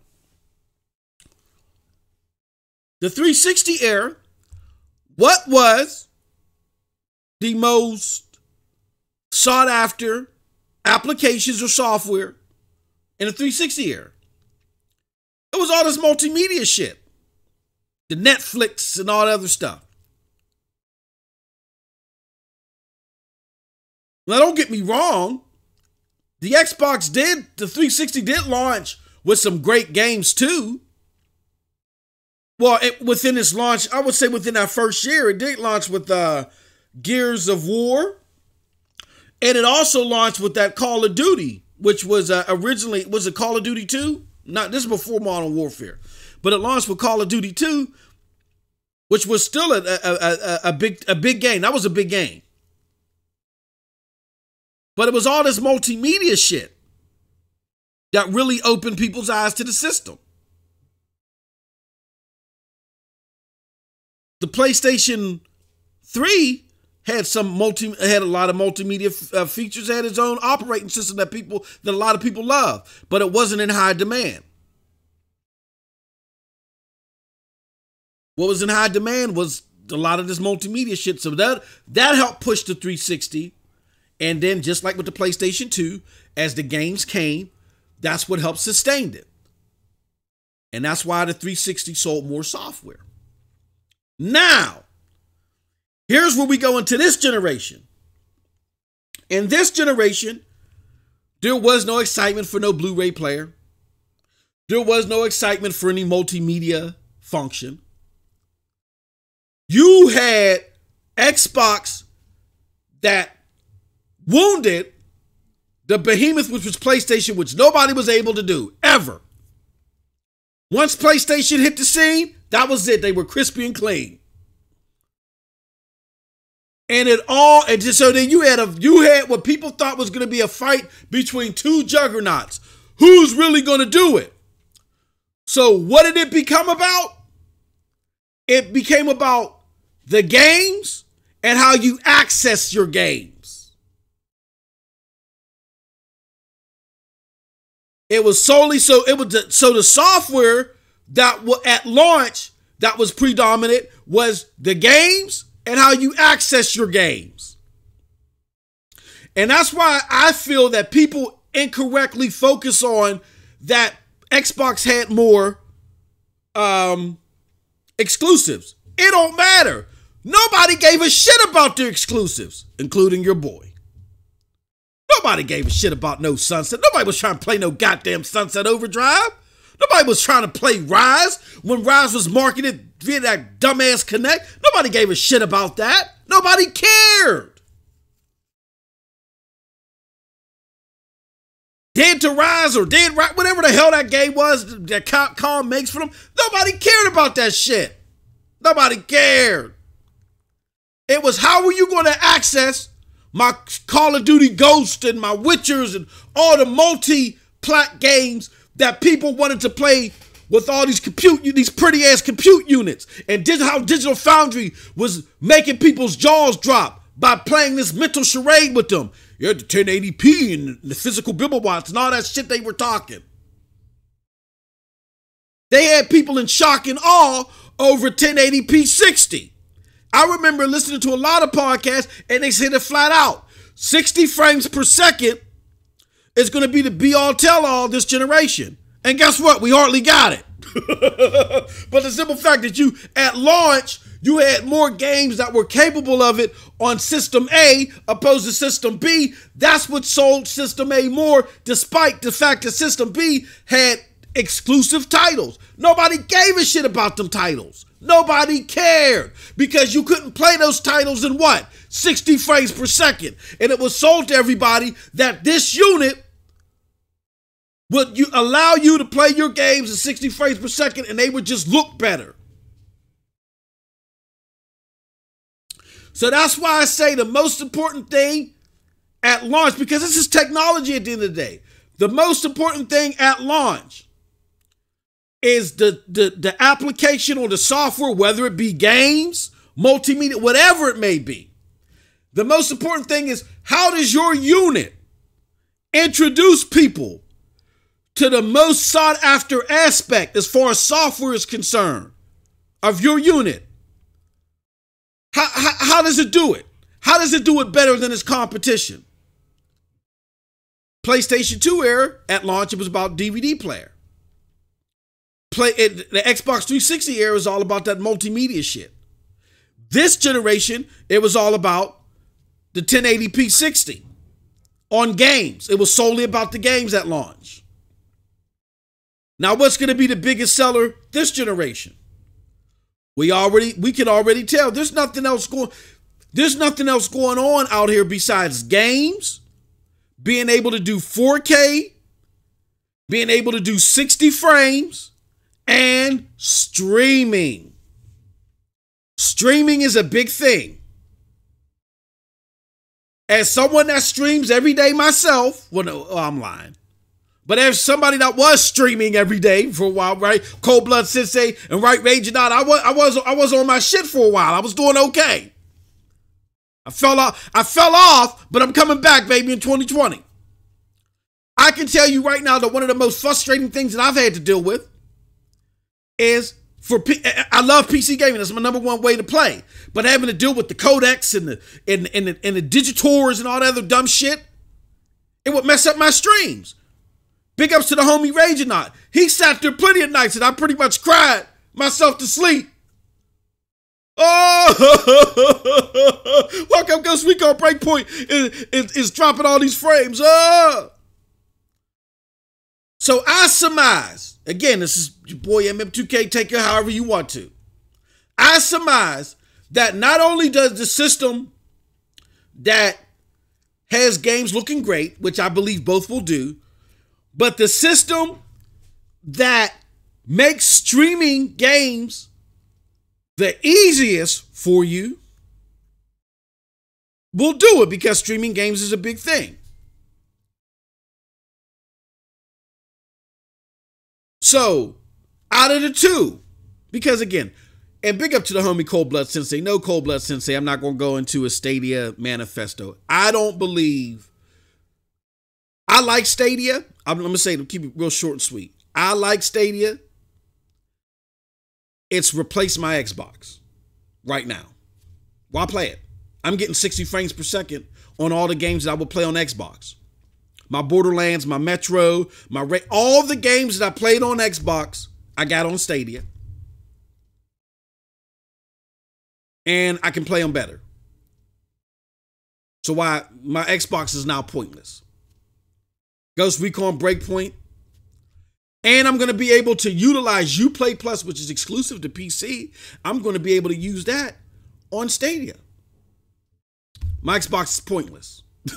B: The 360 era, what was the most sought after applications or software in the 360 era? It was all this multimedia shit, the Netflix and all that other stuff. Now, don't get me wrong. The Xbox did, the 360 did launch with some great games too. Well, it, within its launch, I would say within that first year, it did launch with uh, Gears of War. And it also launched with that Call of Duty, which was uh, originally, was it Call of Duty 2? Not, this is before Modern Warfare. But it launched with Call of Duty 2, which was still a, a, a, a big, a big game. That was a big game. But it was all this multimedia shit that really opened people's eyes to the system. The PlayStation 3 had some multi had a lot of multimedia uh, features had its own operating system that people that a lot of people love but it wasn't in high demand. What was in high demand was a lot of this multimedia shit. So that that helped push the 360 and then, just like with the PlayStation 2, as the games came, that's what helped sustain it. And that's why the 360 sold more software. Now, here's where we go into this generation. In this generation, there was no excitement for no Blu ray player, there was no excitement for any multimedia function. You had Xbox that wounded the behemoth, which was PlayStation, which nobody was able to do ever. Once PlayStation hit the scene, that was it. They were crispy and clean. And it all, and just so then you had a you had what people thought was going to be a fight between two juggernauts. Who's really going to do it? So what did it become about? It became about the games and how you access your games. It was solely so it was so the software that at launch that was predominant was the games and how you access your games. And that's why I feel that people incorrectly focus on that Xbox had more um exclusives. It don't matter. Nobody gave a shit about their exclusives, including your boy. Nobody gave a shit about no Sunset. Nobody was trying to play no goddamn Sunset Overdrive. Nobody was trying to play Ryse when Ryse was marketed via that dumbass Kinect. Nobody gave a shit about that. Nobody cared. Dead to Rise or Dead Right, whatever the hell that game was that Capcom makes for them, nobody cared about that shit. Nobody cared. It was how were you going to access my Call of Duty Ghost and my Witchers and all the multi-plat games that people wanted to play with all these compute these pretty ass compute units and did how Digital Foundry was making people's jaws drop by playing this mental charade with them. You had the 1080p and the physical bibblewatts and all that shit they were talking. They had people in shock and awe over 1080p 60. I remember listening to a lot of podcasts and they said it flat out. 60 frames per second is going to be the be all tell all this generation. And guess what? We hardly got it. but the simple fact that you, at launch, you had more games that were capable of it on System A opposed to System B. That's what sold System A more, despite the fact that System B had exclusive titles. Nobody gave a shit about them titles. Nobody cared because you couldn't play those titles in what? 60 frames per second. And it was sold to everybody that this unit would you allow you to play your games at 60 frames per second and they would just look better. So that's why I say the most important thing at launch, because this is technology at the end of the day, the most important thing at launch is the, the, the application or the software, whether it be games, multimedia, whatever it may be. The most important thing is how does your unit introduce people to the most sought after aspect as far as software is concerned of your unit? How, how, how does it do it? How does it do it better than its competition? PlayStation 2 era at launch, it was about DVD player play it, the Xbox 360 era was all about that multimedia shit. This generation, it was all about the 1080p 60 on games. It was solely about the games at launch. Now, what's going to be the biggest seller this generation? We already we can already tell there's nothing else going there's nothing else going on out here besides games, being able to do 4K, being able to do 60 frames, and streaming. Streaming is a big thing. As someone that streams every day myself, well, no, oh, I'm lying. But as somebody that was streaming every day for a while, right? Cold Blood Sensei and Right Raging Out, I was I was I was on my shit for a while. I was doing okay. I fell off. I fell off, but I'm coming back, baby, in 2020. I can tell you right now that one of the most frustrating things that I've had to deal with is for P- eh, eh, I love PC gaming. That's my number one way to play. But having to deal with the codecs and the and, and the and the digitors and all that other dumb shit, it would mess up my streams. Big ups to the homie Raging Not. He sat there plenty of nights and I pretty much cried myself to sleep. Oh, welcome Ghost Recon Breakpoint is, is, is dropping all these frames. Oh. So I surmise, again, this is your boy MM2K, take it however you want to. I surmise that not only does the system that has games looking great, which I believe both will do, but the system that makes streaming games the easiest for you will do it because streaming games is a big thing. So, out of the two, because again, and big up to the homie Cold Blood Sensei. No Cold Blood Sensei. I'm not going to go into a Stadia manifesto. I don't believe. I like Stadia. I'm, I'm going to say to keep it real short and sweet. I like Stadia. It's replaced my Xbox right now. Why play it? I'm getting 60 frames per second on all the games that I will play on Xbox my Borderlands, my Metro, my Ra- all the games that I played on Xbox, I got on Stadia. And I can play them better. So why my Xbox is now pointless. Ghost Recon Breakpoint. And I'm going to be able to utilize Uplay Plus, which is exclusive to PC. I'm going to be able to use that on Stadia. My Xbox is pointless.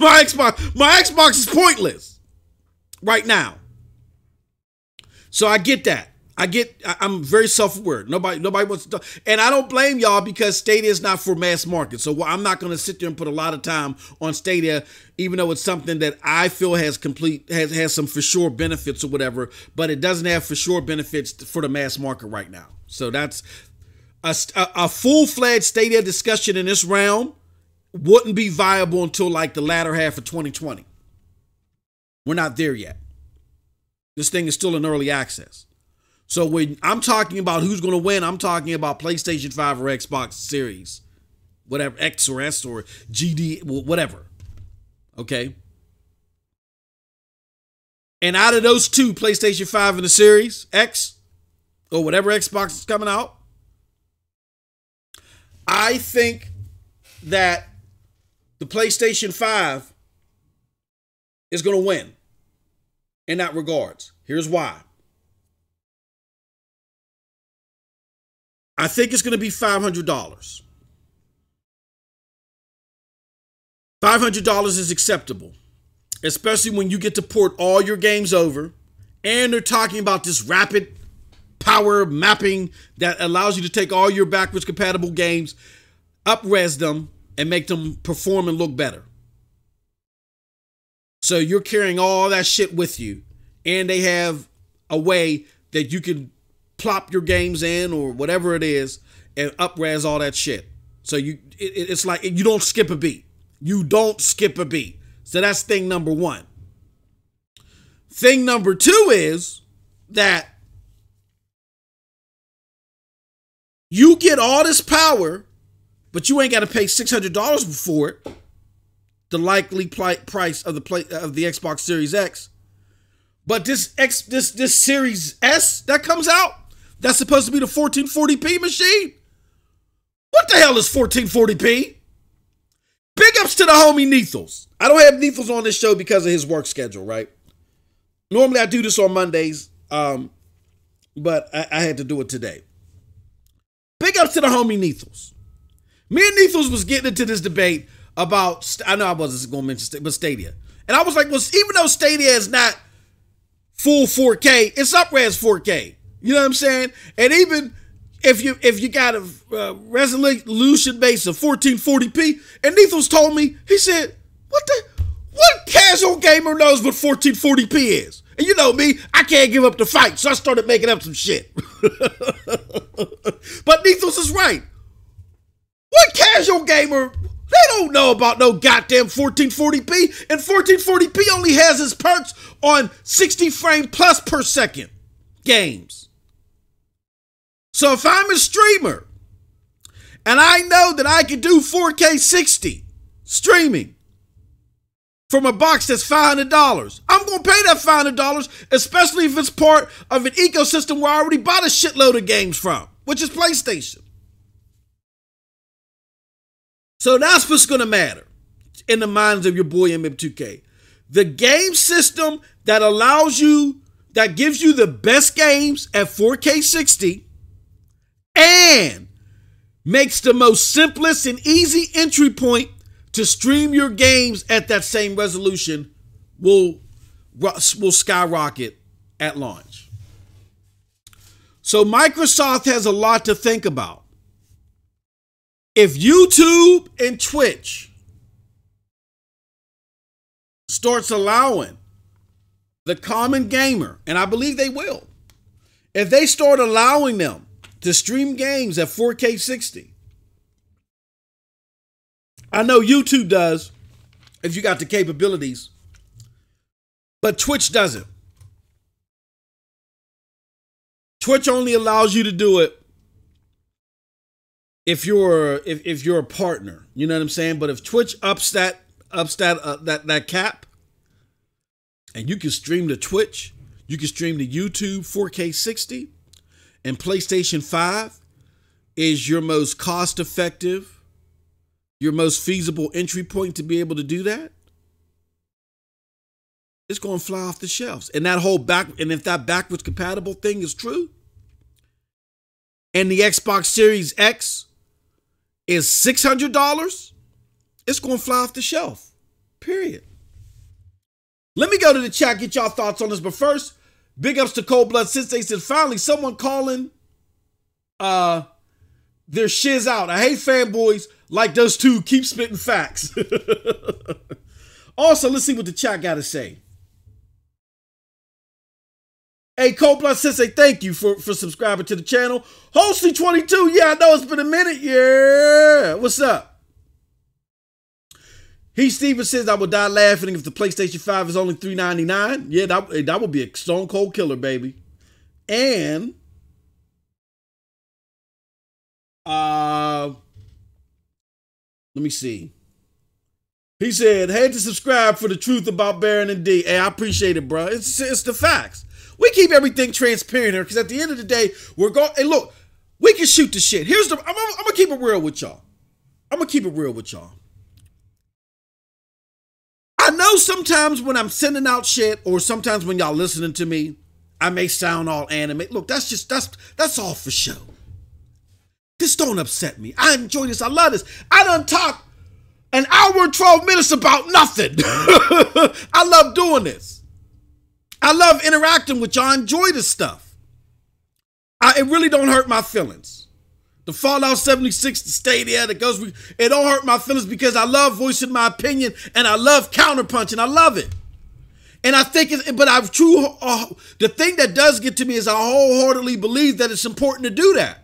B: my Xbox, my Xbox is pointless right now. So I get that. I get. I'm very self-aware. Nobody, nobody wants to, Talk. and I don't blame y'all because Stadia is not for mass market. So I'm not going to sit there and put a lot of time on Stadia, even though it's something that I feel has complete has has some for sure benefits or whatever. But it doesn't have for sure benefits for the mass market right now. So that's a, a full-fledged Stadia discussion in this realm wouldn't be viable until like the latter half of 2020. We're not there yet. This thing is still in early access. So when I'm talking about who's going to win, I'm talking about PlayStation 5 or Xbox Series whatever X or S or GD, whatever. Okay. And out of those two, PlayStation 5 and the Series X, or whatever Xbox is coming out, I think that the PlayStation 5 is going to win in that regards. Here's why. I think it's going to be $500. $500 is acceptable, especially when you get to port all your games over and they're talking about this rapid power mapping that allows you to take all your backwards compatible games, upres them, and make them perform and look better. So you're carrying all that shit with you, and they have a way that you can plop your games in or whatever it is and upres all that shit. So you, it, it's like you don't skip a beat. You don't skip a beat. So that's thing number one. Thing number two is that you get all this power, but you ain't got to pay six hundred dollars for it. The likely price of the play of the Xbox Series X. But this X this this Series S that comes out, that's supposed to be the 1440p machine. What the hell is 1440p? Big ups to the homie Neethles. I don't have Neethles on this show because of his work schedule, right? Normally I do this on Mondays, um, but I, I had to do it today. Big ups to the homie Neethles. Me and Neethles was getting into this debate about, I know I wasn't going to mention, but Stadia. And I was like, well, even though Stadia is not full 4K, it's upres 4K. You know what I'm saying? And even if you if you got a uh, resolution base of 1440p, and Neethles told me, he said, "What the? What casual gamer knows what 1440p is?" And you know me, I can't give up the fight, so I started making up some shit. but Neethles is right. What casual gamer? They don't know about no goddamn 1440p, and 1440p only has its perks on 60 frame plus per second games. So if I'm a streamer and I know that I can do 4K 60 streaming from a box that's $500, I'm going to pay that $500, especially if it's part of an ecosystem where I already bought a shitload of games from, which is PlayStation. So that's what's going to matter in the minds of your boy MM2K. The game system that allows you, that gives you the best games at 4K 60 and makes the most simplest and easy entry point to stream your games at that same resolution will will skyrocket at launch. So Microsoft has a lot to think about. If YouTube and Twitch starts allowing the common gamer, and I believe they will, if they start allowing them to stream games at 4K 60. I know YouTube does if you got the capabilities, but Twitch doesn't. Twitch only allows you to do it if you're if, if you're a partner. You know what I'm saying? But if Twitch ups that ups that uh, that that cap, and you can stream to Twitch, you can stream to YouTube 4K 60 and PlayStation 5 is your most cost effective, your most feasible entry point to be able to do that, it's going to fly off the shelves. And that whole back, and if that backwards compatible thing is true, and the Xbox Series X is $600, it's going to fly off the shelf. Period. Let me go to the chat, get y'all thoughts on this. But first, Big ups to Cold Blood Sensei said finally someone calling uh their shiz out. I hate fanboys like those two keep spitting facts. also, let's see what the chat got to say. Hey, Cold Blood Sensei, thank you for, for subscribing to the channel. Holsey22, yeah, I know it's been a minute. Yeah, what's up? He Stevens says I would die laughing if the PlayStation 5 is only $399. Yeah, that, that would be a stone cold killer, baby. And uh Let me see. He said, "Hate to subscribe for the truth about Baron and D." Hey, I appreciate it, bro. It's it's the facts. We keep everything transparent here because at the end of the day, we're going. Hey, look, we can shoot the shit. Here's the. I'm, I'm gonna keep it real with y'all. I'm gonna keep it real with y'all. I know sometimes when I'm sending out shit, or sometimes when y'all listening to me, I may sound all animate. Look, that's just that's that's all for show. This don't upset me. I enjoy this. I love this. I done talk an hour and 12 minutes about nothing. I love doing this. I love interacting with y'all. I enjoy this stuff. I, it really don't hurt my feelings. The Fallout 76, the Stadia that goes, it don't hurt my feelings because I love voicing my opinion and I love counterpunching. I love it. And I think, it, but I've true, uh, the thing that does get to me is I wholeheartedly believe that it's important to do that.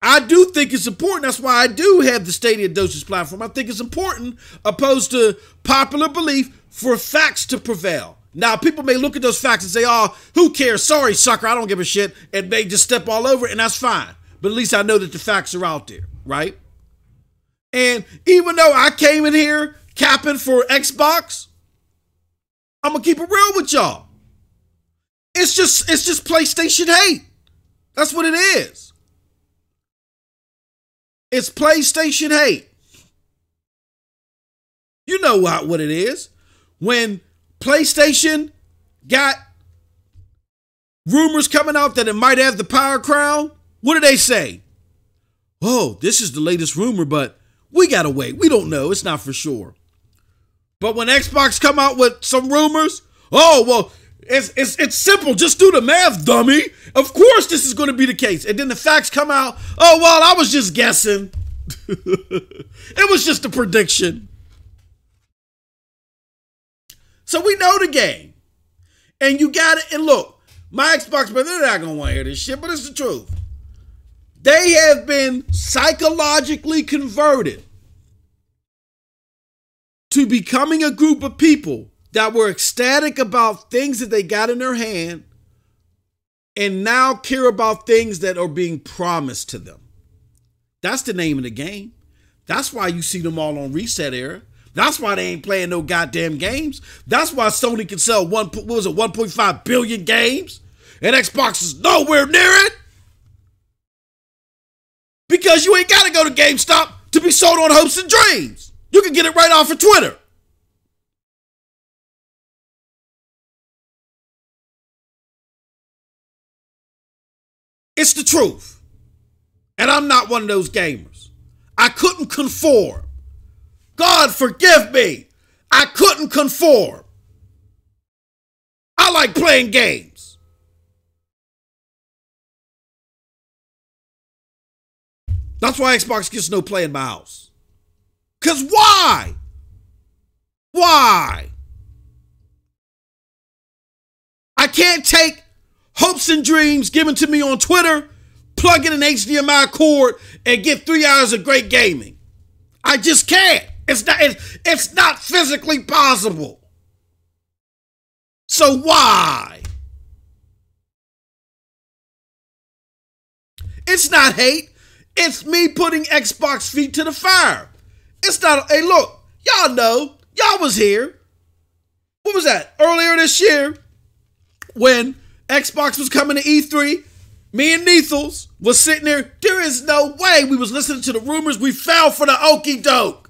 B: I do think it's important. That's why I do have the Stadia Doses platform. I think it's important, opposed to popular belief, for facts to prevail. Now, people may look at those facts and say, oh, who cares? Sorry, sucker, I don't give a shit. And they just step all over it, and that's fine. But at least I know that the facts are out there, right? And even though I came in here capping for Xbox, I'm gonna keep it real with y'all. It's just it's just PlayStation hate. That's what it is. It's PlayStation hate. You know what, what it is. When PlayStation got rumors coming out that it might have the Power Crown, what do they say? Oh, this is the latest rumor, but we gotta wait. We don't know. It's not for sure. But when Xbox come out with some rumors, oh well, it's it's it's simple. Just do the math, dummy. Of course, this is going to be the case. And then the facts come out. Oh well, I was just guessing. it was just a prediction. So we know the game. And you got it. And look, my Xbox, but they're not gonna want to hear this shit, but it's the truth. They have been psychologically converted to becoming a group of people that were ecstatic about things that they got in their hand and now care about things that are being promised to them. That's the name of the game. That's why you see them all on ResetEra. That's why they ain't playing no goddamn games. That's why Sony can sell one what was it 1.5 billion games and Xbox is nowhere near it. Because you ain't got to go to GameStop to be sold on hopes and dreams. You can get it right off of Twitter. It's the truth. And I'm not one of those gamers. I couldn't conform. God forgive me. I couldn't conform. I like playing games. That's why Xbox gets no play in my house. Because why? Why? I can't take hopes and dreams given to me on Twitter, plug in an HDMI cord, and get three hours of great gaming. I just can't. It's not, it's, it's not physically possible. So why? It's not hate. It's me putting Xbox feet to the fire. It's not, hey, look, y'all know, y'all was here. What was that? Earlier this year, when Xbox was coming to E3, me and Neethles was sitting there. There is no way we was listening to the rumors. We fell for the okey doke.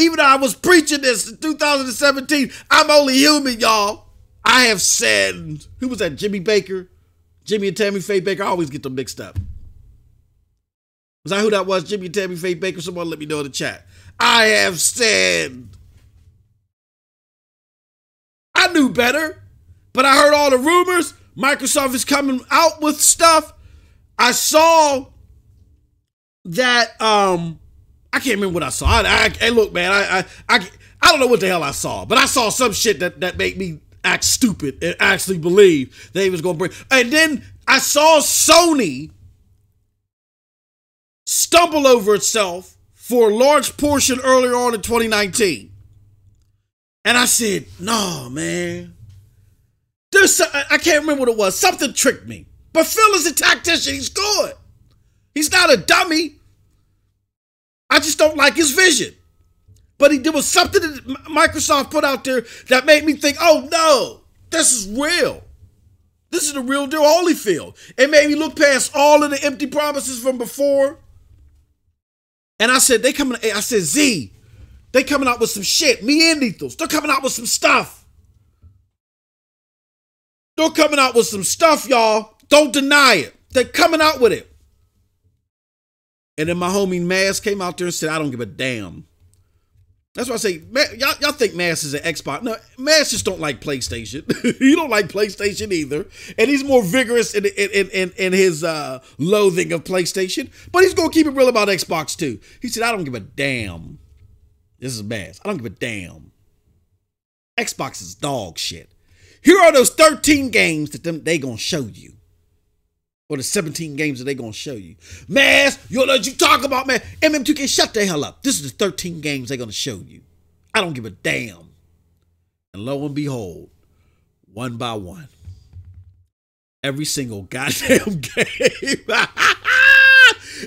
B: Even though I was preaching this in 2017, I'm only human, y'all. I have said, who was that? Jimmy Bakker? Jimmy and Tammy Faye Bakker? I always get them mixed up. Was that who that was? Jimmy and Tammy Faye Bakker? Someone let me know in the chat. I have said. I knew better, but I heard all the rumors. Microsoft is coming out with stuff. I saw that um I can't remember what I saw. I, I hey look, man, I, I I I don't know what the hell I saw, but I saw some shit that that made me act stupid and actually believe they was gonna bring. And then I saw Sony stumble over itself for a large portion earlier on in 2019. And I said, no, man. There's I can't remember what it was. Something tricked me. But Phil is a tactician. He's good. He's not a dummy. I just don't like his vision. But he, there was something that Microsoft put out there that made me think, oh no, this is real. This is the real deal Holyfield. It made me look past all of the empty promises from before. And I said, they coming, eh, I said, Z, they coming out with some shit. Me and Ethos, they're coming out with some stuff. They're coming out with some stuff, y'all. Don't deny it. They're coming out with it. And then my homie Mass came out there and said, I don't give a damn. That's why I say, y'all, y'all think Mass is an Xbox. No, Mass just don't like PlayStation. he don't like PlayStation either. And he's more vigorous in, in, in, in his uh, loathing of PlayStation. But he's going to keep it real about Xbox too. He said, I don't give a damn. This is Mass. I don't give a damn. Xbox is dog shit. Here are those 13 games that them, they going to show you or the 17 games that they gonna show you. Mass, you know what you talk about, man. MM2K, shut the hell up. This is the 13 games they gonna show you. I don't give a damn. And lo and behold, one by one, every single goddamn game,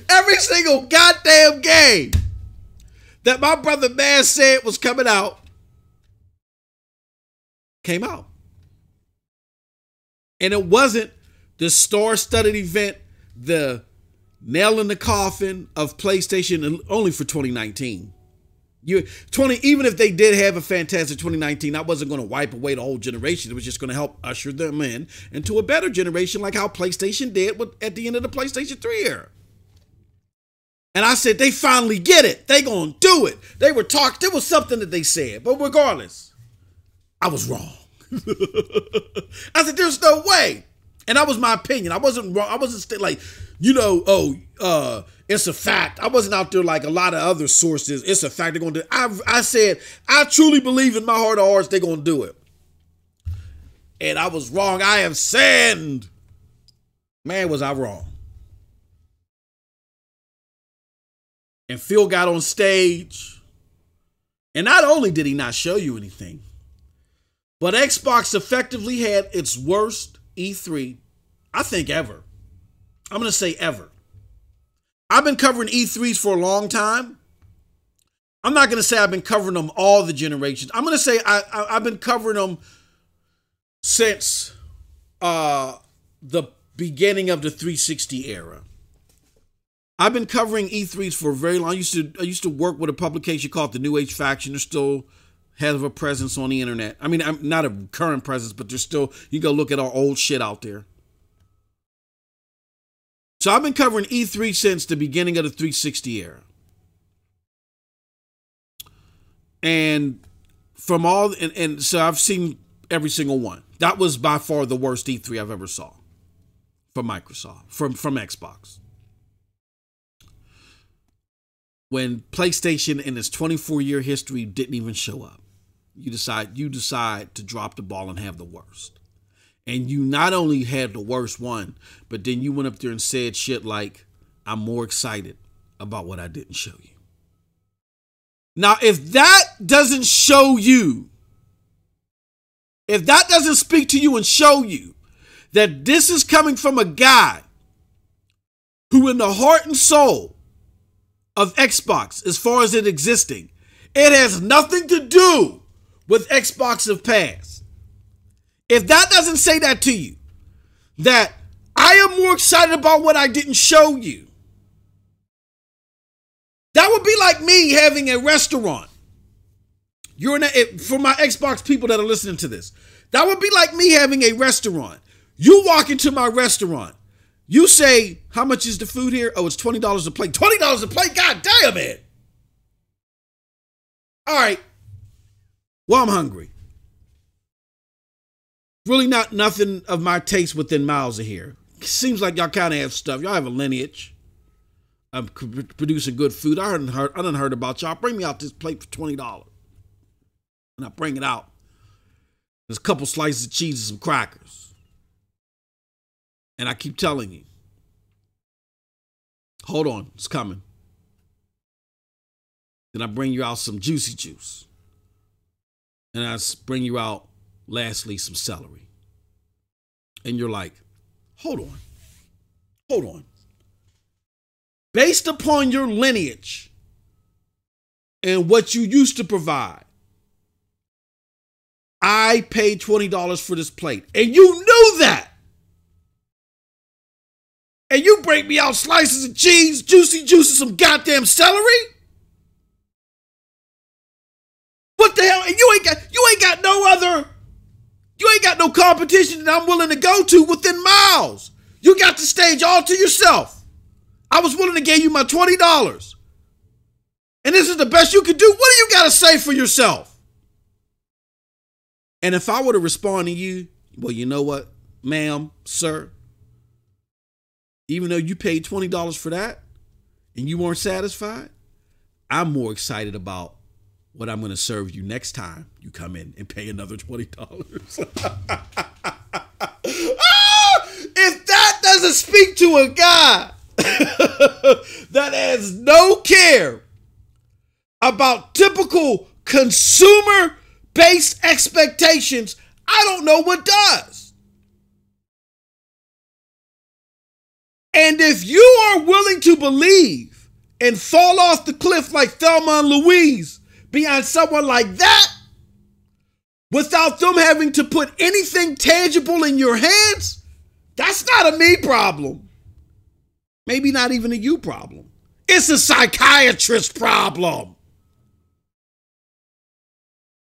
B: every single goddamn game that my brother Man said was coming out came out. And it wasn't the star-studded event, the nail in the coffin of PlayStation only for 2019. You 20 even if they did have a fantastic 2019, that wasn't going to wipe away the whole generation. It was just going to help usher them in into a better generation like how PlayStation did with, at the end of the PlayStation 3 era. And I said they finally get it. They going to do it. They were talked there was something that they said, but regardless, I was wrong. I said there's no way. And that was my opinion. I wasn't wrong. I wasn't st- like, you know, oh, uh, it's a fact. I wasn't out there like a lot of other sources. It's a fact they're gonna do. I I said I truly believe in my heart of hearts they're gonna do it. And I was wrong. I have sinned. Man, was I wrong. And Phil got on stage. And not only did he not show you anything, but Xbox effectively had its worst E3, I think ever. I'm going to say ever. I've been covering E3s for a long time. I'm not going to say I've been covering them all the generations. I'm going to say I, I, have been covering them since uh, the beginning of the 360 era. I've been covering E3s for a very long. I used to I used to work with a publication called the New Age Faction. They're still have a presence on the internet. I mean, I'm not a current presence, but there's still you go look at our old shit out there. So I've been covering E3 since the beginning of the 360 era. And from all and, and so I've seen every single one. That was by far the worst E3 I've ever saw from Microsoft, from from Xbox. When PlayStation in its 24 year history didn't even show up you decide you decide to drop the ball and have the worst. And you not only had the worst one, but then you went up there and said shit like, I'm more excited about what I didn't show you. Now, if that doesn't show you, if that doesn't speak to you and show you that this is coming from a guy who, in the heart and soul of Xbox, as far as it existing, it has nothing to do with Xbox of past. If that doesn't say that to you, that I am more excited about what I didn't show you, that would be like me having a restaurant. You're in a, for my Xbox people that are listening to this. That would be like me having a restaurant. You walk into my restaurant. You say, How much is the food here? Oh, it's $20 a plate. $20 a plate? God damn it. All right. Well, I'm hungry. Really not nothing of my taste within miles of here. Seems like y'all kind of have stuff. Y'all have a lineage of producing good food. I hadn't heard, I didn't heard about y'all. Bring me out this plate for twenty dollars, and I bring it out. There's a couple slices of cheese and some crackers, and I keep telling you, hold on, it's coming. Then I bring you out some juicy juice and I bring you out, lastly, some celery. And you're like, hold on, hold on. Based upon your lineage and what you used to provide. I paid $20 for this plate, and you knew that. And you break me out slices of cheese, juicy juices, some goddamn celery? What the hell? And you ain't got you ain't got no other you ain't got no competition that I'm willing to go to within miles. You got the stage all to yourself. I was willing to give you my $20. And this is the best you could do. What do you got to say for yourself? And if I were to respond to you, well, you know what, ma'am, sir, even though you paid $20 for that and you weren't satisfied, I'm more excited about what I'm going to serve you next time you come in and pay another $20. Ah! if that doesn't speak to a guy that has no care about typical consumer based expectations, I don't know what does. And if you are willing to believe and fall off the cliff like Thelma and Louise behind someone like that, without them having to put anything tangible in your hands, that's not a me problem. Maybe not even a you problem. It's a psychiatrist problem.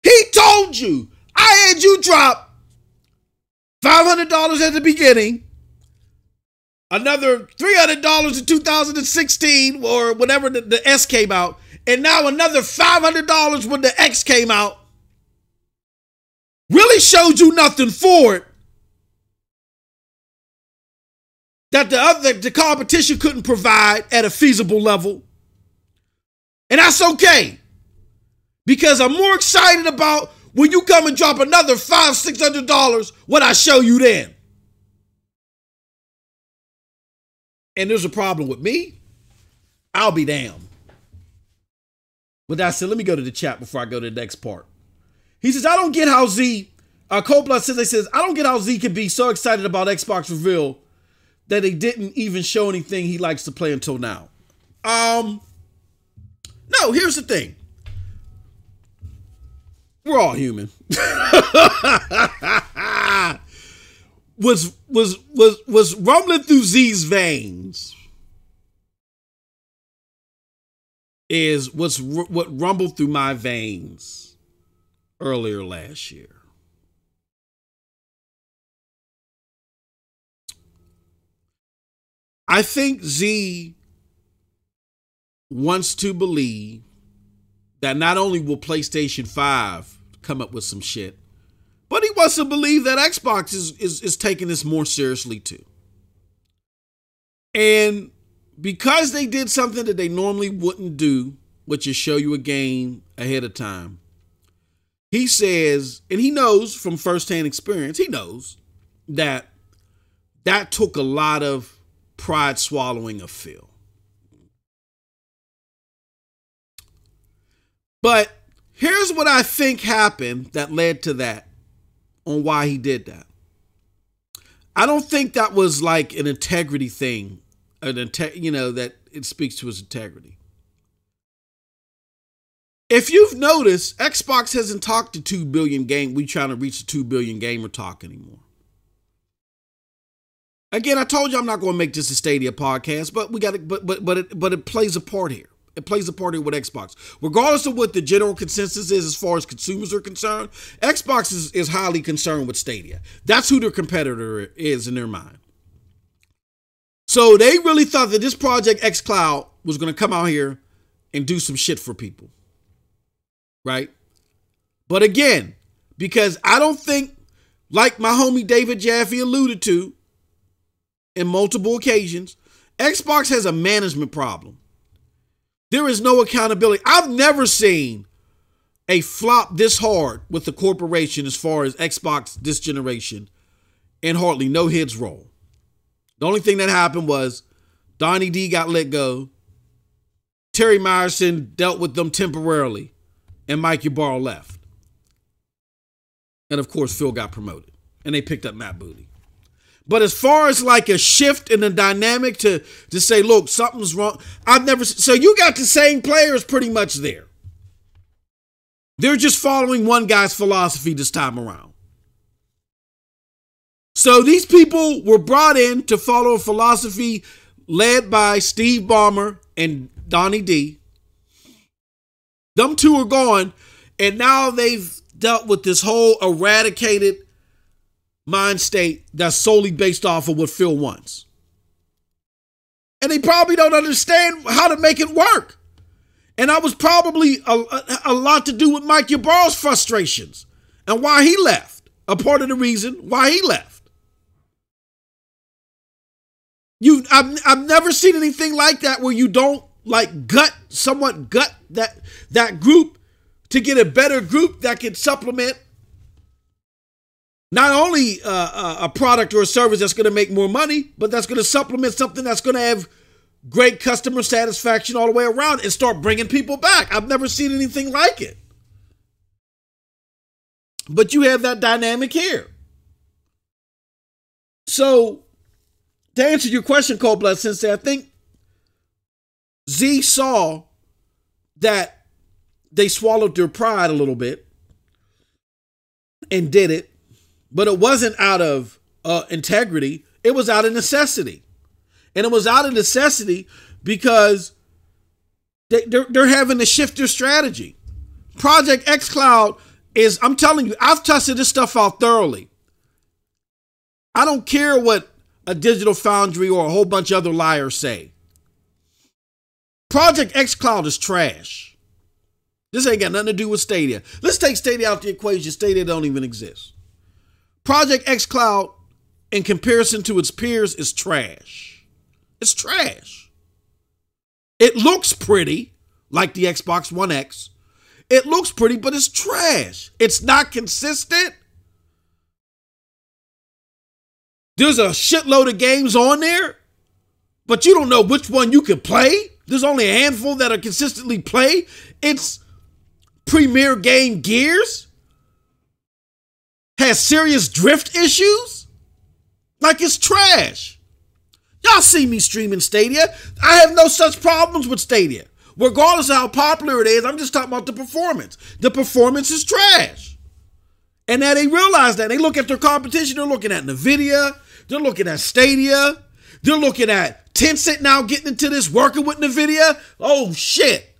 B: He told you. I had you drop $500 at the beginning, another $300 in 2016 or whenever the, the S came out, and now another $500 when the X came out. Really showed you nothing for it. That the other the competition couldn't provide at a feasible level. And that's okay because I'm more excited about when you come and drop another five, six hundred dollars, what I show you then. And there's a problem with me. I'll be damned. With that said, let me go to the chat before I go to the next part. He says, I don't get how Z, uh, Cold says, they says, I don't get how Z can be so excited about Xbox reveal that they didn't even show anything he likes to play until now. Um, no, here's the thing. We're all human. was was was was rumbling through Z's veins is what's what rumbled through my veins earlier last year. I think Z wants to believe that not only will PlayStation 5 come up with some shit. But he wants to believe that Xbox is, is, is taking this more seriously too. And because they did something that they normally wouldn't do, which is show you a game ahead of time, he says, and he knows from firsthand experience, he knows that that took a lot of pride swallowing of Phil. But Here's what I think happened that led to that on why he did that. I don't think that was like an integrity thing, an inte- you know, that it speaks to his integrity. If you've noticed, Xbox hasn't talked to 2 billion game. We trying to reach the 2 billion gamer talk anymore. Again, I told you I'm not going to make this a Stadia podcast, but we got it, but but but it but it plays a part here it plays a part in with Xbox. Regardless of what the general consensus is as far as consumers are concerned, Xbox is, is highly concerned with Stadia. That's who their competitor is in their mind. So they really thought that this project xCloud was going to come out here and do some shit for people. Right? But again, because I don't think, like my homie David Jaffe alluded to in multiple occasions, Xbox has a management problem. There is no accountability. I've never seen a flop this hard with the corporation as far as Xbox this generation and hardly no heads roll. The only thing that happened was Donnie D got let go. Terry Myerson dealt with them temporarily, and Mike Ybarra left. And of course, Phil got promoted, and they picked up Matt Booty. But as far as like a shift in the dynamic to to say, look, something's wrong. I've never so you got the same players pretty much there. They're just following one guy's philosophy this time around. So these people were brought in to follow a philosophy led by Steve Ballmer and Donnie D. Them two are gone, and now they've dealt with this whole eradicated mind state that's solely based off of what Phil wants. And they probably don't understand how to make it work. And that was probably a, a, a lot to do with Mike Ybarra's frustrations and why he left. A part of the reason why he left. You, I've, I've never seen anything like that where you don't like gut, somewhat gut that that group to get a better group that can supplement not only uh, uh, a product or a service that's going to make more money, but that's going to supplement something that's going to have great customer satisfaction all the way around and start bringing people back. I've never seen anything like it. But you have that dynamic here. So, to answer your question, Cold Blood Sensei, I think Z saw that they swallowed their pride a little bit and did it, but it wasn't out of uh, integrity, it was out of necessity. And it was out of necessity because they, they're, they're having to shift their strategy. Project X Cloud is, I'm telling you, I've tested this stuff out thoroughly. I don't care what a digital foundry or a whole bunch of other liars say. Project X Cloud is trash. This ain't got nothing to do with Stadia. Let's take Stadia out of the equation. Stadia don't even exist. Project X Cloud, in comparison to its peers, is trash. It's trash. It looks pretty, like the Xbox One X. It looks pretty, but it's trash. It's not consistent. There's a shitload of games on there, but you don't know which one you can play. There's only a handful that are consistently played. It's premier game Gears has serious drift issues. Like it's trash. Y'all see me streaming Stadia. I have no such problems with Stadia. Regardless of how popular it is, I'm just talking about the performance. The performance is trash. And now they realize that. They look at their competition. They're looking at NVIDIA. They're looking at Stadia. They're looking at Tencent now getting into this, working with NVIDIA. Oh, shit.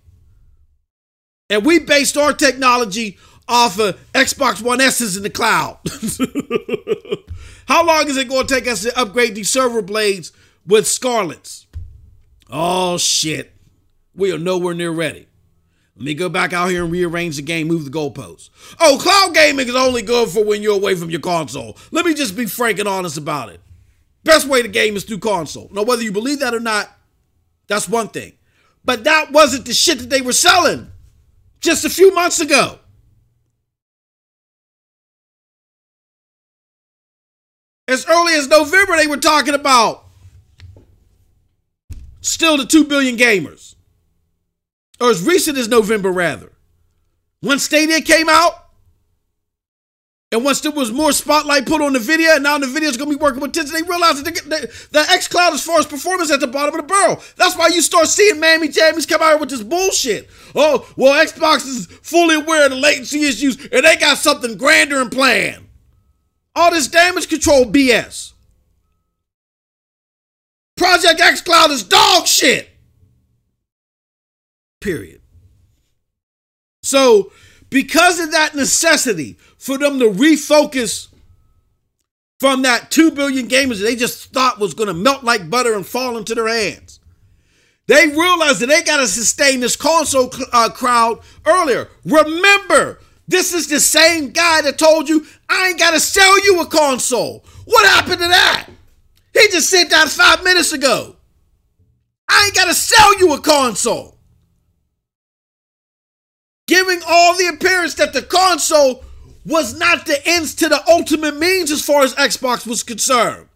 B: And we based our technology off of Xbox One S's in the cloud. How long is it going to take us to upgrade these server blades with Scarletts? Oh shit. We are nowhere near ready. Let me go back out here and rearrange the game, move the goalposts. Oh, cloud gaming is only good for when you're away from your console. Let me just be frank and honest about it. Best way to game is through console. Now, whether you believe that or not, that's one thing. But that wasn't the shit that they were selling just a few months ago. As early as November, they were talking about still the 2 billion gamers. Or as recent as November, rather. Once Stadia came out, and once there was more spotlight put on Nvidia, and now Nvidia is going to be working with Tencent, they realized that the, the X Cloud, as far as performance, at the bottom of the barrel. That's why you start seeing Mammy Jammies come out with this bullshit. Oh, well, Xbox is fully aware of the latency issues, and they got something grander in plan. All this damage control BS. Project X Cloud is dog shit. Period. So, because of that necessity for them to refocus from that 2 billion gamers they just thought was going to melt like butter and fall into their hands, they realized that they got to sustain this console uh, crowd earlier. Remember, this is the same guy that told you, I ain't got to sell you a console. What happened to that? He just said that five minutes ago. I ain't got to sell you a console. Giving all the appearance that the console was not the ends to the ultimate means as far as Xbox was concerned.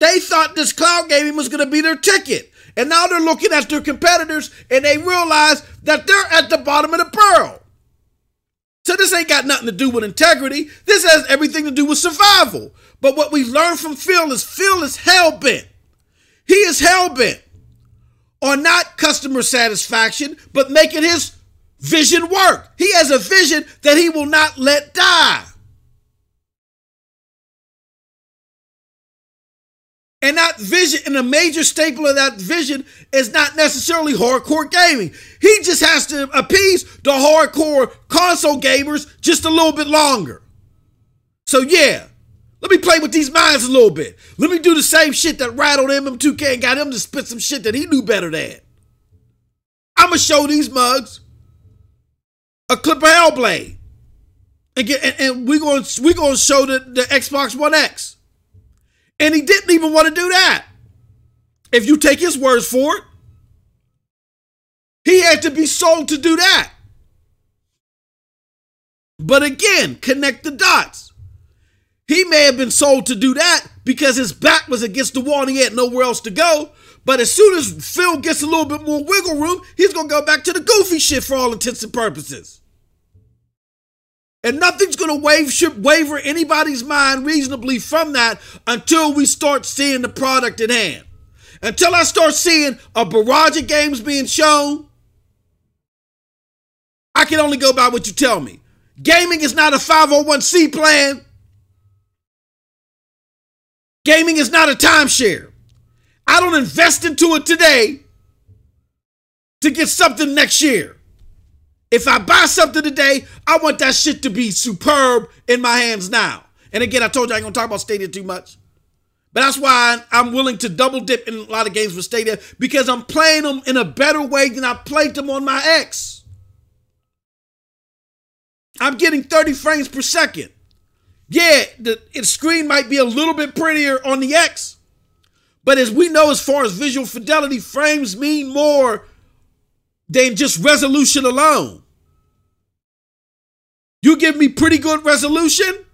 B: They thought this cloud gaming was going to be their ticket. And now they're looking at their competitors and they realize that they're at the bottom of the barrel. So this ain't got nothing to do with integrity. This has everything to do with survival. But what we learned from Phil is Phil is hell bent. He is hell bent on not customer satisfaction, but making his vision work. He has a vision that he will not let die. And that vision, and a major staple of that vision is not necessarily hardcore gaming. He just has to appease the hardcore console gamers just a little bit longer. So yeah, let me play with these minds a little bit. Let me do the same shit that rattled MM2K and got him to spit some shit that he knew better than. I'ma show these mugs a clip of Hellblade. And get and, and we going we gonna show the, the Xbox One X. And he didn't even want to do that. If you take his words for it, he had to be sold to do that. But again, connect the dots. He may have been sold to do that because his back was against the wall and he had nowhere else to go. But as soon as Phil gets a little bit more wiggle room, he's going to go back to the goofy shit for all intents and purposes. And nothing's going to wave, waver anybody's mind reasonably from that until we start seeing the product at hand. Until I start seeing a barrage of games being shown, I can only go by what you tell me. Gaming is not a 501c plan. Gaming is not a timeshare. I don't invest into it today to get something next year. If I buy something today, I want that shit to be superb in my hands now. And again, I told you I ain't gonna talk about Stadia too much. But that's why I'm willing to double dip in a lot of games with Stadia because I'm playing them in a better way than I played them on my X. I'm getting 30 frames per second. Yeah, the, screen might be a little bit prettier on the X, but as we know, as far as visual fidelity, frames mean more than just resolution alone. You give me pretty good resolution,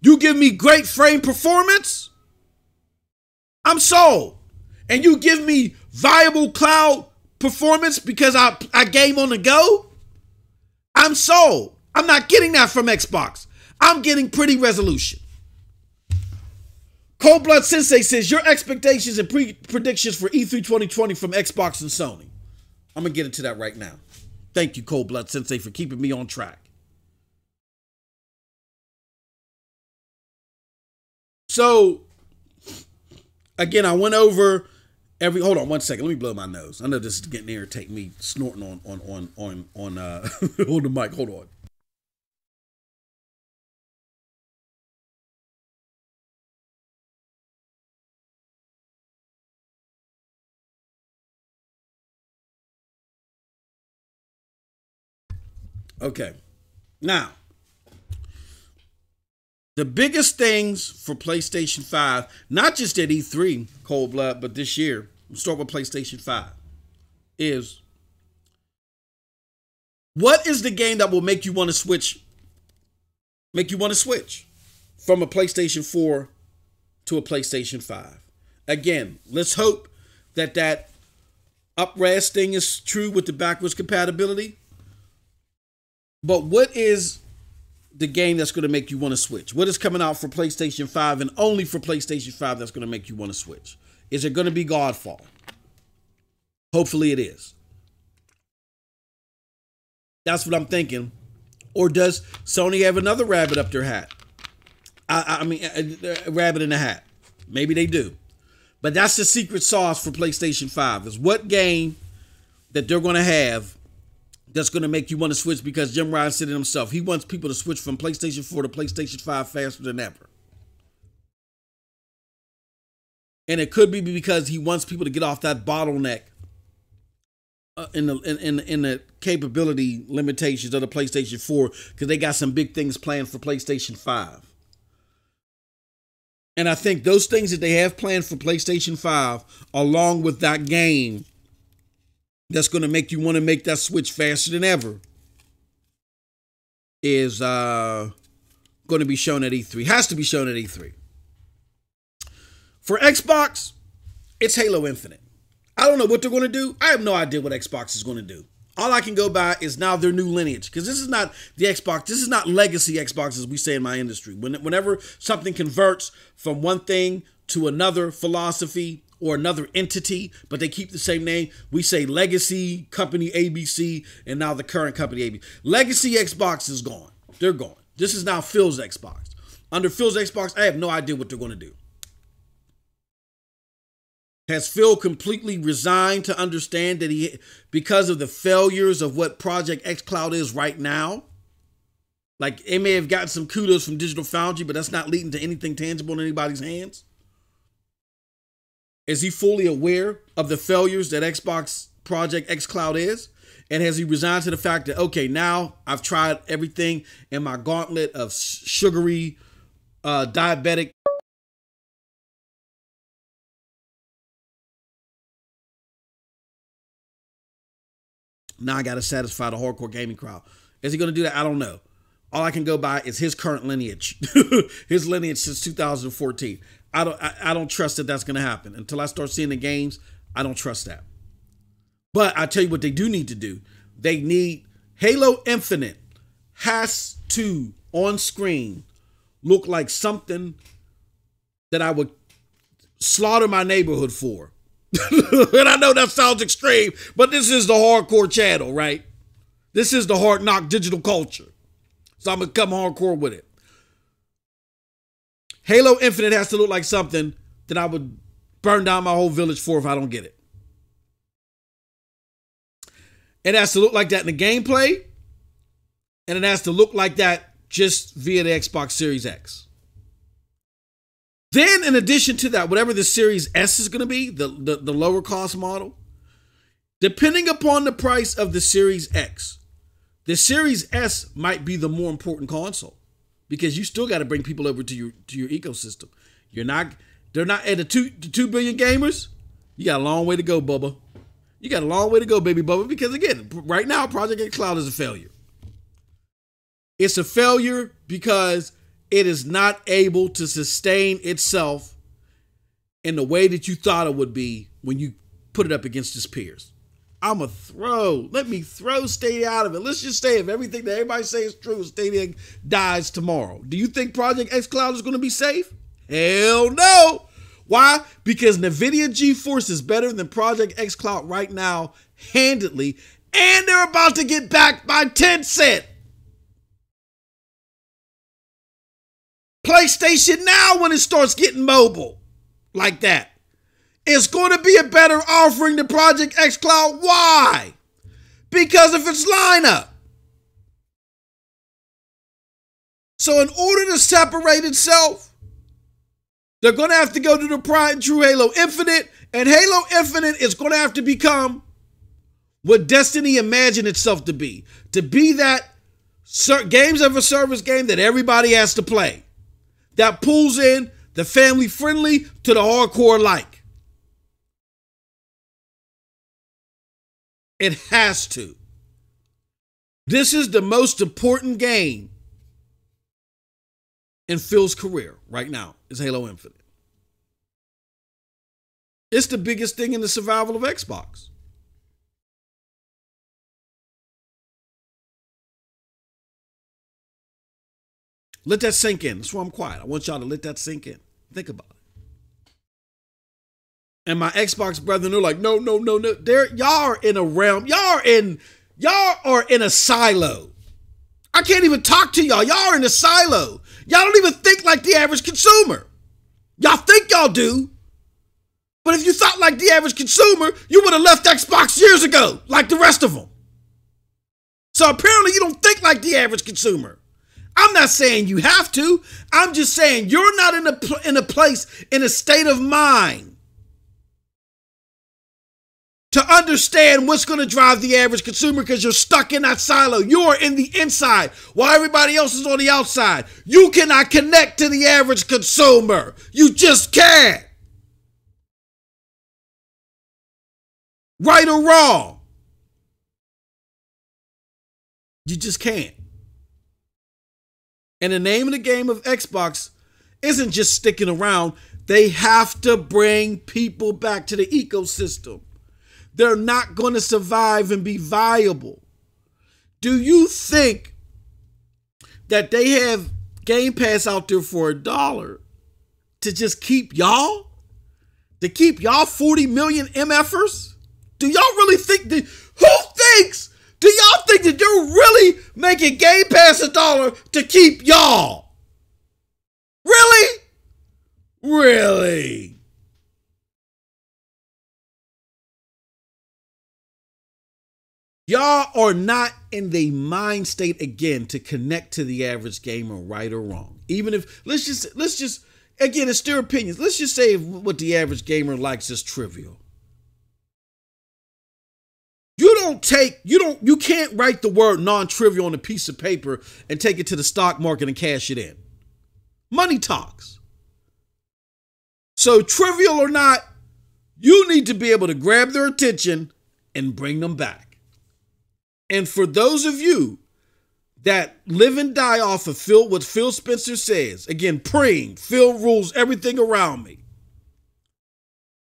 B: you give me great frame performance, I'm sold. And you give me viable cloud performance because I, I game on the go, I'm sold. I'm not getting that from Xbox. I'm getting pretty resolution. Cold Blood Sensei says your expectations and pre- predictions for E3 2020 from Xbox and Sony. I'm gonna get into that right now. Thank you, Cold Blood Sensei, for keeping me on track. So, again, I went over every. Hold on one second. Let me blow my nose. I know this is getting to irritate me snorting on on on on on uh on the mic. Hold on. Okay. Now, the biggest things for PlayStation 5, not just at E3, Cold Blood, but this year, we'll start with PlayStation 5, is what is the game that will make you want to switch? Make you want to switch from a PlayStation 4 to a PlayStation 5. Again, let's hope that that upres thing is true with the backwards compatibility. But what is the game that's going to make you want to switch? What is coming out for PlayStation 5 and only for PlayStation 5 that's going to make you want to switch? Is it going to be Godfall? Hopefully it is. That's what I'm thinking. Or does Sony have another rabbit up their hat? I, I mean, a, a rabbit in a hat. Maybe they do. But that's the secret sauce for PlayStation 5 is what game that they're going to have that's going to make you want to switch because Jim Ryan said it himself. He wants people to switch from PlayStation 4 to PlayStation 5 faster than ever. And it could be because he wants people to get off that bottleneck uh, in the in, in in the capability limitations of the PlayStation 4 because they got some big things planned for PlayStation 5. And I think those things that they have planned for PlayStation 5, along with that game, that's going to make you want to make that switch faster than ever is uh, going to be shown at E3. Has to be shown at E3. For Xbox, it's Halo Infinite. I don't know what they're going to do. I have no idea what Xbox is going to do. All I can go by is now their new lineage because this is not the Xbox. This is not legacy Xbox as we say in my industry. When, whenever something converts from one thing to another philosophy or another entity, but they keep the same name. We say Legacy Company ABC, and now the current company ABC. Legacy Xbox is gone. They're gone. This is now Phil's Xbox. Under Phil's Xbox, I have no idea what they're going to do. Has Phil completely resigned to understand that he, because of the failures of what Project X Cloud is right now, like it may have gotten some kudos from Digital Foundry, but that's not leading to anything tangible in anybody's hands? Is he fully aware of the failures that Xbox Project X Cloud is? And has he resigned to the fact that, okay, now I've tried everything in my gauntlet of sugary, uh, diabetic Now I got to satisfy the hardcore gaming crowd. Is he going to do that? I don't know. All I can go by is his current lineage, his lineage since 2014. I don't, I, I don't trust that that's going to happen until I start seeing the games. I don't trust that. But I tell you what, they do need to do. They need Halo Infinite has to on screen look like something that I would slaughter my neighborhood for. and I know that sounds extreme, but this is the hardcore channel, right? This is the hard knock digital culture. So I'm gonna come hardcore with it. Halo Infinite has to look like something that I would burn down my whole village for if I don't get it. It has to look like that in the gameplay, and it has to look like that just via the Xbox Series X. Then, in addition to that, whatever the Series S is going to be, the, the, the lower cost model, depending upon the price of the Series X, the Series S might be the more important console because you still got to bring people over to your to your ecosystem. You're not they're not at the two the two billion gamers. You got a long way to go, Bubba. You got a long way to go, baby Bubba. Because again, right now, Project X Cloud is a failure. It's a failure because it is not able to sustain itself in the way that you thought it would be when you put it up against its peers. I'm a throw. Let me throw Stadia out of it. Let's just say if everything that everybody says is true, Stadia dies tomorrow. Do you think Project X Cloud is going to be safe? Hell no. Why? Because NVIDIA GeForce is better than Project X Cloud right now, handedly, and they're about to get backed by Tencent. PlayStation Now, when it starts getting mobile like that, is going to be a better offering than Project X Cloud. Why? Because of its lineup. So, in order to separate itself, they're going to have to go to the Pride and True Halo Infinite, and Halo Infinite is going to have to become what Destiny imagined itself to be to be that games of a service game that everybody has to play that pulls in the family friendly to the hardcore like. It has to. This is the most important game in Phil's career right now is Halo Infinite. It's the biggest thing in the survival of Xbox. Let that sink in. That's why I'm quiet. I want y'all to let that sink in. Think about it. And my Xbox brethren are like, no, no, no, no. They're, y'all are in a realm. Y'all are in, y'all are in a silo. I can't even talk to y'all. Y'all are in a silo. Y'all don't even think like the average consumer. Y'all think y'all do. But if you thought like the average consumer, you would have left Xbox years ago, like the rest of them. So apparently you don't think like the average consumer. I'm not saying you have to. I'm just saying you're not in a in a place in a state of mind to understand what's going to drive the average consumer because you're stuck in that silo. You are in the inside while everybody else is on the outside. You cannot connect to the average consumer. You just can't. Right or wrong. You just can't. And the name of the game of Xbox isn't just sticking around, they have to bring people back to the ecosystem. They're not going to survive and be viable. Do you think that they have Game Pass out there for a dollar to just keep y'all? to keep y'all 40 million MFers? Do y'all really think that who thinks? Do y'all think that you're really making Game Pass a dollar to keep y'all? Really? Really? Y'all are not in the mind state again to connect to the average gamer, right or wrong. Even if let's just let's just again, it's their opinions. Let's just say what the average gamer likes is trivial. You don't take you don't you can't write the word non-trivial on a piece of paper and take it to the stock market and cash it in. Money talks. So trivial or not, you need to be able to grab their attention and bring them back. And for those of you that live and die off of Phil, what Phil Spencer says, again, preen, Phil rules everything around me.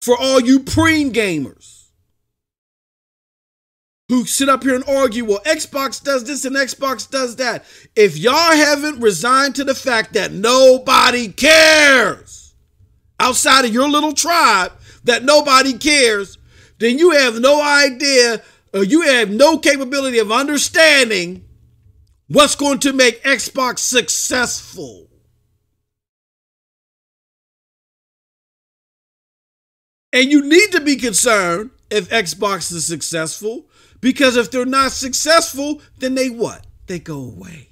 B: For all you preen gamers who sit up here and argue, well, Xbox does this and Xbox does that. If y'all haven't resigned to the fact that nobody cares outside of your little tribe, that nobody cares, then you have no idea or you have no capability of understanding what's going to make Xbox successful. And you need to be concerned if Xbox is successful because if they're not successful, then they what? They go away.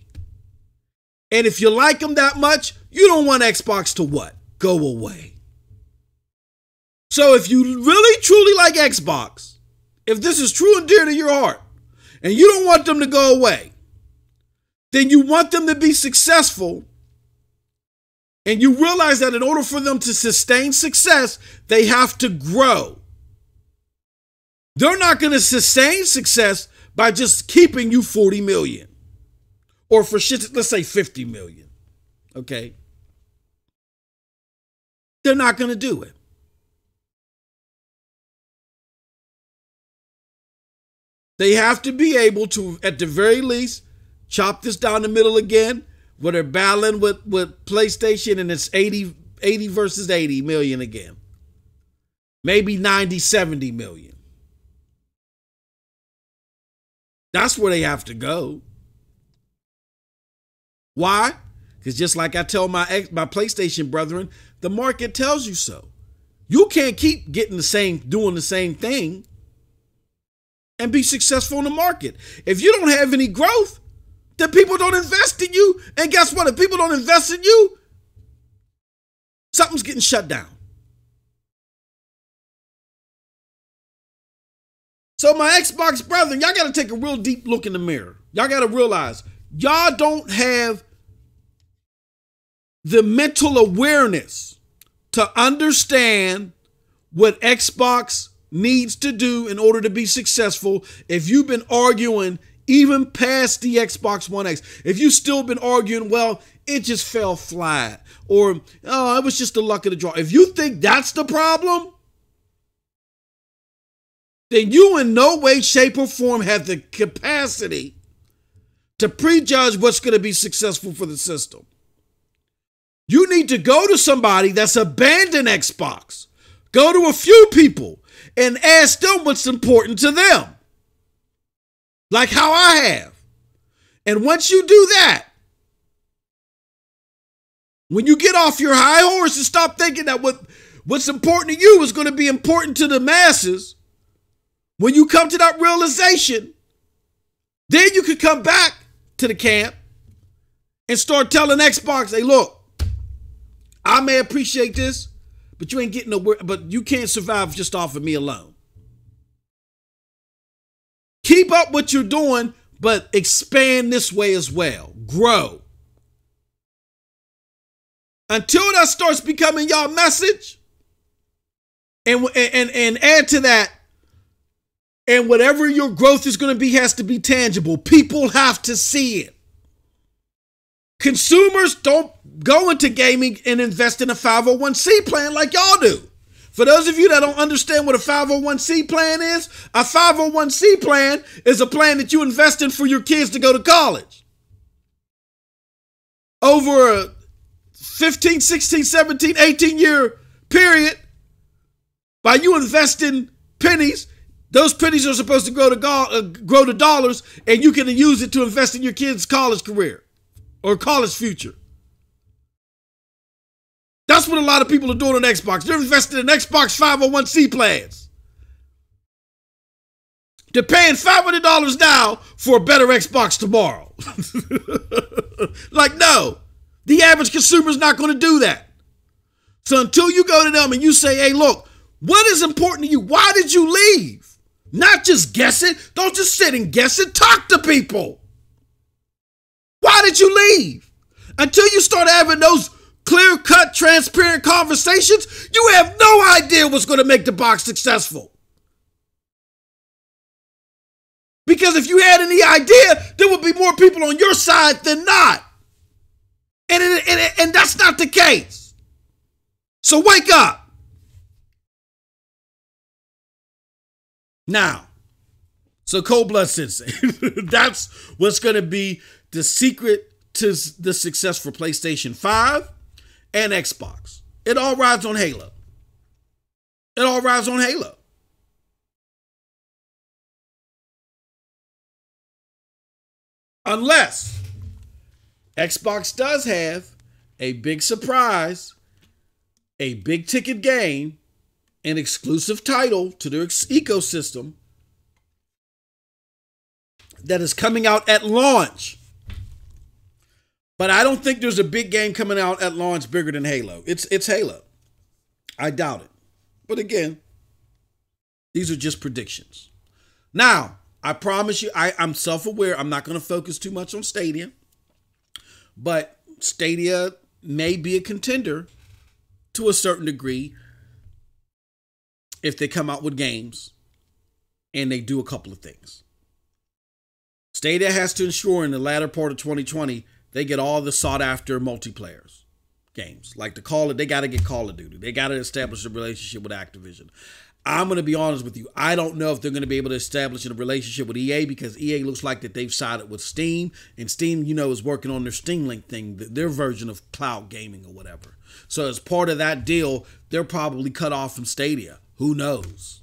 B: And if you like them that much, you don't want Xbox to what? Go away. So if you really truly like Xbox, if this is true and dear to your heart, and you don't want them to go away, then you want them to be successful. And you realize that in order for them to sustain success, they have to grow. They're not going to sustain success by just keeping you 40 million or for shit, let's say 50 million. Okay. They're not going to do it. They have to be able to, at the very least, chop this down the middle again, where they're battling with, with PlayStation and it's 80, 80 versus 80 million again. Maybe 90, 70 million. That's where they have to go. Why? Because just like I tell my ex, my PlayStation brethren, the market tells you so. You can't keep getting the same, doing the same thing and be successful in the market. If you don't have any growth, then people don't invest in you. And guess what? If people don't invest in you, something's getting shut down. So, my Xbox brethren, y'all got to take a real deep look in the mirror. Y'all got to realize y'all don't have the mental awareness to understand what Xbox needs to do in order to be successful. If you've been arguing even past the Xbox One X, if you've still been arguing, well, it just fell flat, or oh, it was just the luck of the draw. If you think that's the problem, then you in no way, shape, or form have the capacity to prejudge what's going to be successful for the system. You need to go to somebody that's abandoned Xbox. Go to a few people and ask them what's important to them. Like how I have. And once you do that, when you get off your high horse and stop thinking that what, what's important to you is going to be important to the masses, when you come to that realization, then you could come back to the camp and start telling Xbox, hey, look, I may appreciate this, but you ain't getting nowhere, but you can't survive just off of me alone. Keep up what you're doing, but expand this way as well. Grow. Until that starts becoming your message, and, and, and add to that, and whatever your growth is going to be has to be tangible. People have to see it. Consumers don't go into gaming and invest in a 501c plan like y'all do. For those of you that don't understand what a 501c plan is, a 501c plan is a plan that you invest in for your kids to go to college. Over a 15, 16, 17, 18 year period, By you investing pennies, those pennies are supposed to grow to, go- uh, grow to dollars, and you can use it to invest in your kid's college career or college future. That's what a lot of people are doing on Xbox. They're investing in Xbox 501c plans. They're paying $500 now for a better Xbox tomorrow. like, no, the average consumer is not going to do that. So until you go to them and you say, hey, look, what is important to you? Why did you leave? Not just guess it. Don't just sit and guess it. Talk to people. Why did you leave? Until you start having those clear cut, transparent conversations, you have no idea what's going to make the box successful. Because if you had any idea, there would be more people on your side than not. And, it, and, it, and that's not the case. So wake up. Now, so Cold Blood Sensei, that's what's going to be the secret to the success for PlayStation 5 and Xbox. It all rides on Halo. It all rides on Halo. Unless Xbox does have a big surprise, a big ticket game, an exclusive title to their ecosystem that is coming out at launch but I don't think there's a big game coming out at launch bigger than Halo. It's it's Halo. I doubt it. But again, these are just predictions. Now, I promise you, I, I'm self-aware. I'm not going to focus too much on Stadia. But Stadia may be a contender to a certain degree if they come out with games and they do a couple of things. Stadia has to ensure in the latter part of 2020 they get all the sought after multiplayers games. Like the Call it, they got to get Call of Duty. They got to establish a relationship with Activision. I'm going to be honest with you. I don't know if they're going to be able to establish a relationship with EA because EA looks like that they've sided with Steam, and Steam, you know, is working on their Steam Link thing, their version of cloud gaming or whatever. So as part of that deal, they're probably cut off from Stadia. Who knows?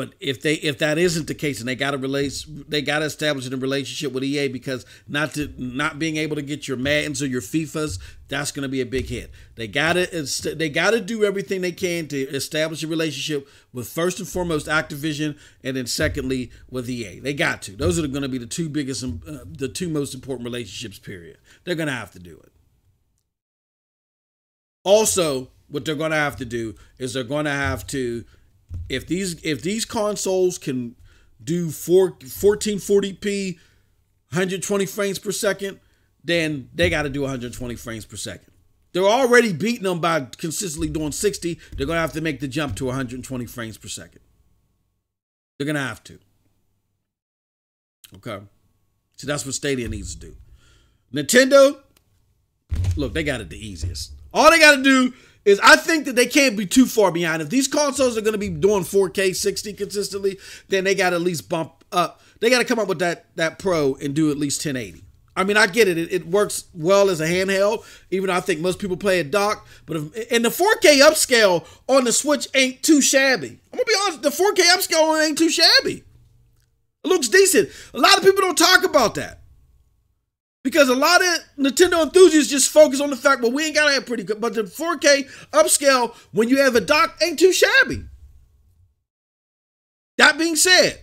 B: But if they if that isn't the case and they got to relate they got to establish a relationship with EA because not to not being able to get your Maddens or your FIFAs that's going to be a big hit. They got to they got to do everything they can to establish a relationship with first and foremost Activision and then secondly with EA. They got to. Those are going to be the two biggest uh, the two most important relationships period. They're going to have to do it. Also, what they're going to have to do is they're going to have to if these if these consoles can do 4 1440p 120 frames per second then they got to do 120 frames per second. They're already beating them by consistently doing 60 they're going to have to make the jump to 120 frames per second. They're going to have to. Okay? So that's what stadia needs to do. Nintendo look they got it the easiest. All they got to do is I think that they can't be too far behind. If these consoles are going to be doing 4K 60 consistently, then they got to at least bump up. They got to come up with that that Pro and do at least 1080. I mean, I get it. it. it. works well as a handheld, even though I think most people play it dock. But if, and the 4K upscale on the Switch ain't too shabby. I'm gonna be honest, the 4K upscale ain't too shabby. It looks decent. A lot of people don't talk about that. Because a lot of Nintendo enthusiasts just focus on the fact, well, we ain't gotta have pretty good, but the 4K upscale when you have a dock ain't too shabby. That being said,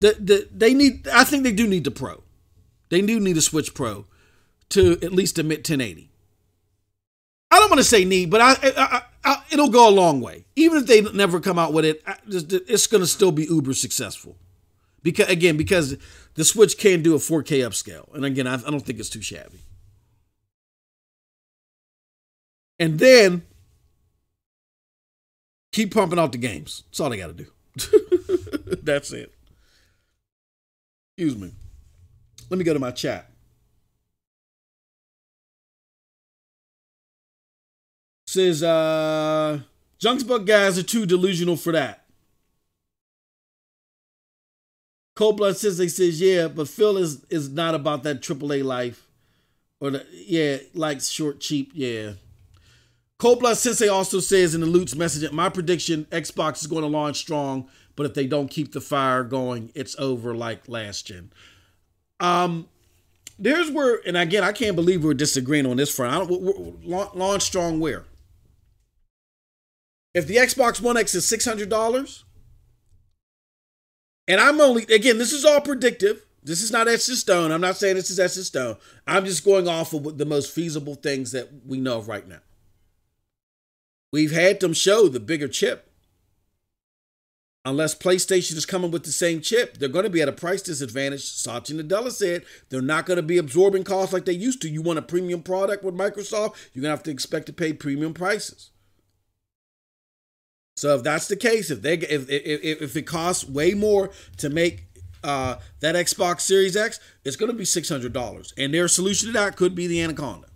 B: the, the, they need I think they do need the Pro. They do need a Switch Pro to at least emit 1080. I don't want to say need, but I, I, I, it'll go a long way. Even if they never come out with it, it's going to still be uber successful. Because again, because the Switch can do a 4K upscale. And again, I, I don't think it's too shabby. And then keep pumping out the games. That's all they got to do. That's it. Excuse me. Let me go to my chat. Says, uh, Junksbuck guys are too delusional for that. Cold Blood Sister says, yeah, but Phil is is not about that AAA life. Or the, yeah, like short, cheap, yeah. Cold Sensei also says in the Lutz message, my prediction, Xbox is going to launch strong, but if they don't keep the fire going, it's over like last gen. Um, there's where, and again, I can't believe we're disagreeing on this front. I don't launch strong where. If the Xbox One X is six hundred dollars, and I'm only again, this is all predictive. This is not etched stone. I'm not saying this is etched stone. I'm just going off of the most feasible things that we know of right now. We've had them show the bigger chip. Unless PlayStation is coming with the same chip, they're going to be at a price disadvantage. Satya Nadella said they're not going to be absorbing costs like they used to. You want a premium product with Microsoft, you're going to have to expect to pay premium prices. So if that's the case, if they if if, if it costs way more to make uh, that Xbox Series X, it's going to be six hundred dollars, and their solution to that could be the Anaconda.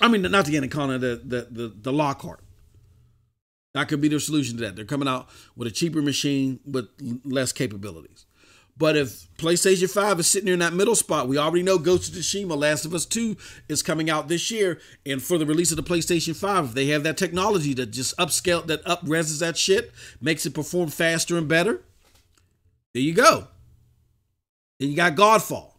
B: I mean, not the Anaconda, the the the, the Lockhart. That could be their solution to that. They're coming out with a cheaper machine with less capabilities. But if PlayStation 5 is sitting there in that middle spot, we already know Ghost of Tsushima, Last of Us 2 is coming out this year. And for the release of the PlayStation 5, if they have that technology that just upscale, that up reses that shit, makes it perform faster and better. There you go. Then you got Godfall.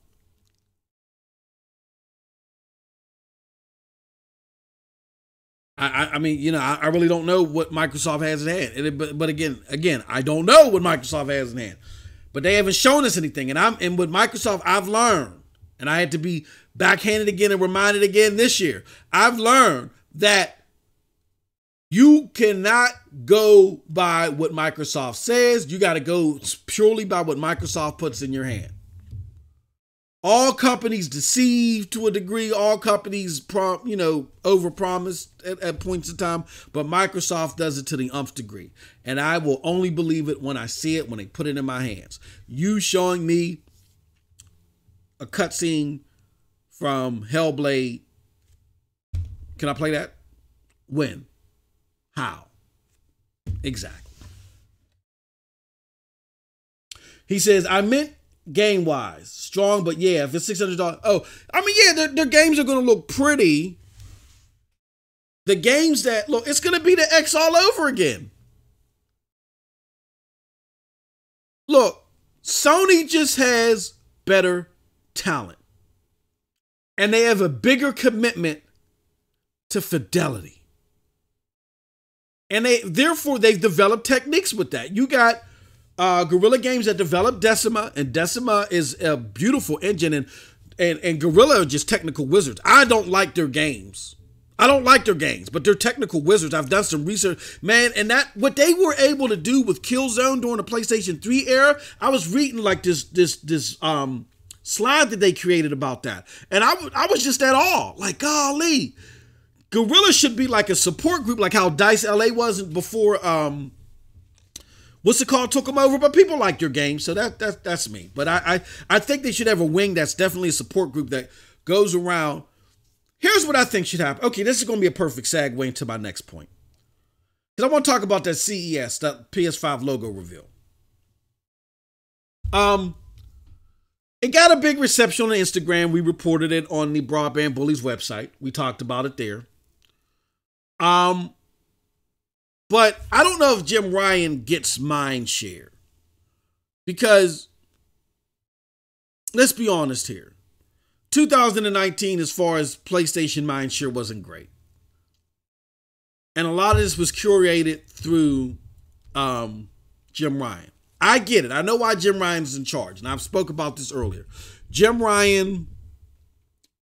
B: I, I mean, you know, I, I really don't know what Microsoft has in hand. But, but again, again, I don't know what Microsoft has in hand. But they haven't shown us anything. And I'm and with Microsoft, I've learned, and I had to be backhanded again and reminded again this year. I've learned that you cannot go by what Microsoft says. You got to go purely by what Microsoft puts in your hand. All companies deceive to a degree. All companies, prom, you know, overpromise at, at points in time. But Microsoft does it to the umph degree, and I will only believe it when I see it when they put it in my hands. You showing me a cutscene from Hellblade. Can I play that? When? How? Exactly. He says, I meant game wise. Strong, but yeah, if it's six hundred dollars. Oh, I mean, yeah, their, their games are gonna look pretty. The games that look, it's gonna be the X all over again. Look, Sony just has better talent. And they have a bigger commitment to fidelity. And they therefore they've developed techniques with that. You got uh, Guerrilla Games that developed Decima, and Decima is a beautiful engine, and and and Guerrilla are just technical wizards. I don't like their games. I don't like their games, but they're technical wizards. I've done some research, man, and that what they were able to do with Killzone during the PlayStation 3 era. I was reading like this this this um slide that they created about that, and I I was just at all like, golly, Guerrilla should be like a support group, like how Dice LA was before um what's it called? Took them over but people like your game so that, that that's me. But I, I i think they should have a wing that's definitely a support group that goes around. Here's what i think should happen. Okay this is going to be a perfect segue into my next point. Because i want to talk about that ces that ps5 logo reveal. Um it got a big reception on instagram. We reported it on the broadband bullies website. We talked about it there. Um but I don't know if Jim Ryan gets mind share. Because let's be honest here. 2019, as far as PlayStation mind share, wasn't great. And a lot of this was curated through um, Jim Ryan. I get it. I know why Jim Ryan's in charge. And I've spoke about this earlier. Jim Ryan,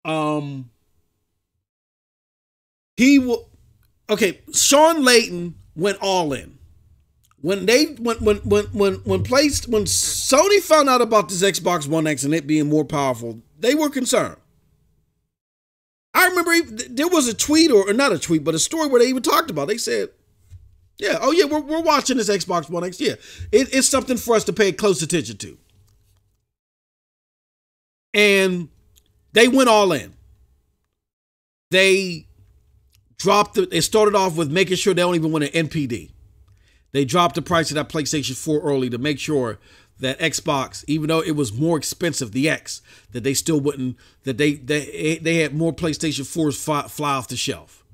B: um, he will okay, Shawn Layden went all in. When they when when when when when placed when Sony found out about this Xbox One X and it being more powerful, they were concerned. I remember there was a tweet or, or not a tweet, but a story where they even talked about. It. They said, "Yeah, oh yeah, we're we're watching this Xbox One X. Yeah, it, it's something for us to pay close attention to." And they went all in. They dropped the, they started off with making sure they don't even win an NPD. They dropped the price of that PlayStation 4 early to make sure that Xbox, even though it was more expensive, the X, that they still wouldn't that they they they had more PlayStation 4s fly, fly off the shelf.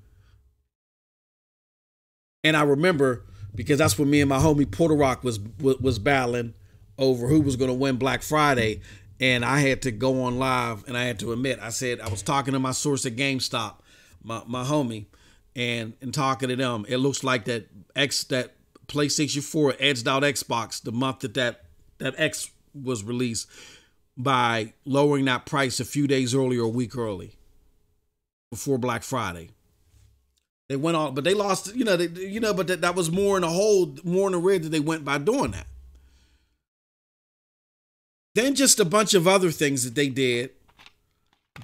B: And I remember because that's when me and my homie Porter Rock was was battling over who was going to win Black Friday, and I had to go on live and I had to admit I said I was talking to my source at GameStop, my my homie, and and talking to them. It looks like that X that PlayStation 4 edged out Xbox the month that that that X was released by lowering that price a few days earlier, a week early before Black Friday. They went on, but they lost, you know, they, you know, but that, that was more in a hole, more in the red that they went by doing that. Then just a bunch of other things that they did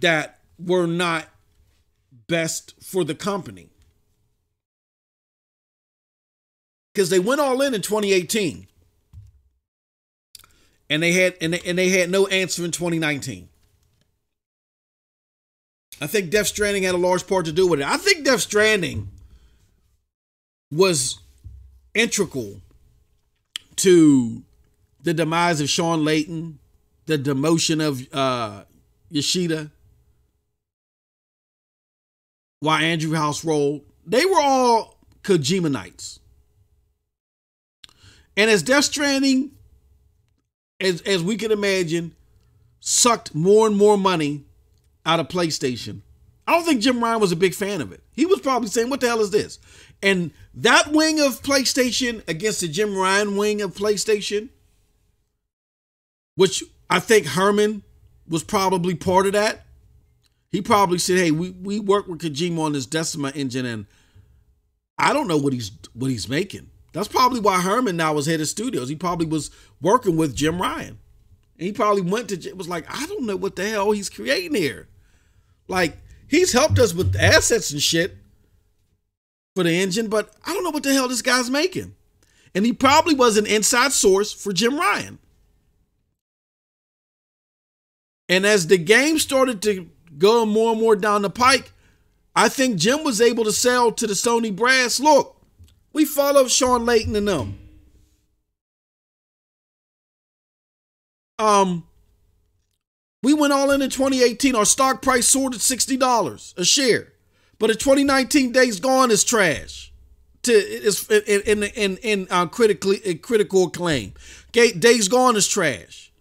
B: that were not best for the company. Because they went all in in 2018 and they had and they, and they had no answer in 2019. I think Death Stranding had a large part to do with it. I think Death Stranding was integral to the demise of Shawn Layden, the demotion of uh, Yoshida, why Andrew House rolled. They were all Kojima Knights. And as Death Stranding as as we can imagine, sucked more and more money out of PlayStation. I don't think Jim Ryan was a big fan of it. He was probably saying, "What the hell is this?" And that wing of PlayStation against the Jim Ryan wing of PlayStation, which I think Hermen was probably part of that. He probably said, "Hey, we we work with Kojima on this Decima engine, and I don't know what he's what he's making." That's probably why Hermen now was head of studios. He probably was working with Jim Ryan. And he probably went to was like, I don't know what the hell he's creating here. Like, he's helped us with assets and shit for the engine, but I don't know what the hell this guy's making. And he probably was an inside source for Jim Ryan. And as the game started to go more and more down the pike, I think Jim was able to sell to the Sony brass look, we followed Shawn Layden and them. Um, we went all in in 2018. Our stock price soared at $60 a share. But in 2019, Days Gone is trash. To is in in in, in critically in critical acclaim. Days Gone is trash.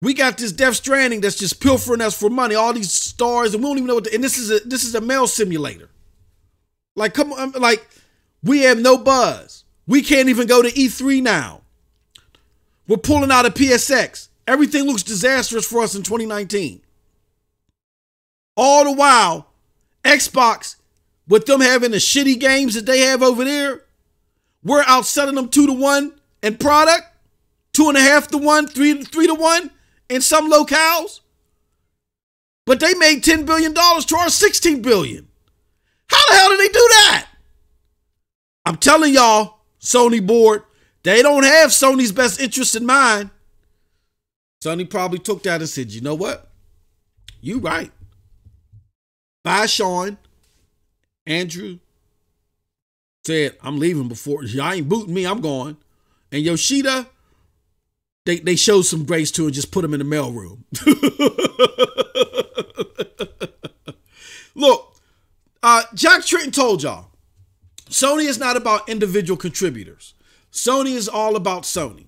B: We got this Death Stranding that's just pilfering us for money. All these stars, and we don't even know what. The, and this is a this is a mail simulator. Like come on, like we have no buzz. We can't even go to E3 now. We're pulling out of PSX. Everything looks disastrous for us in 2019. All the while, Xbox, with them having the shitty games that they have over there, we're outselling them two to one in product, two and a half to one, three, three to one in some locales. But they made $10 billion to our 16 billion. How the hell did they do that? I'm telling y'all, Sony board, they don't have Sony's best interest in mind. Sony probably took that and said, you know what? You right. Bye, Shawn. Andrew said, I'm leaving before y'all ain't booting me, I'm going. And Yoshida, they, they showed some grace to and just put him in the mailroom. Look, uh, Jack Tretton told y'all Sony is not about individual contributors. Sony is all about Sony.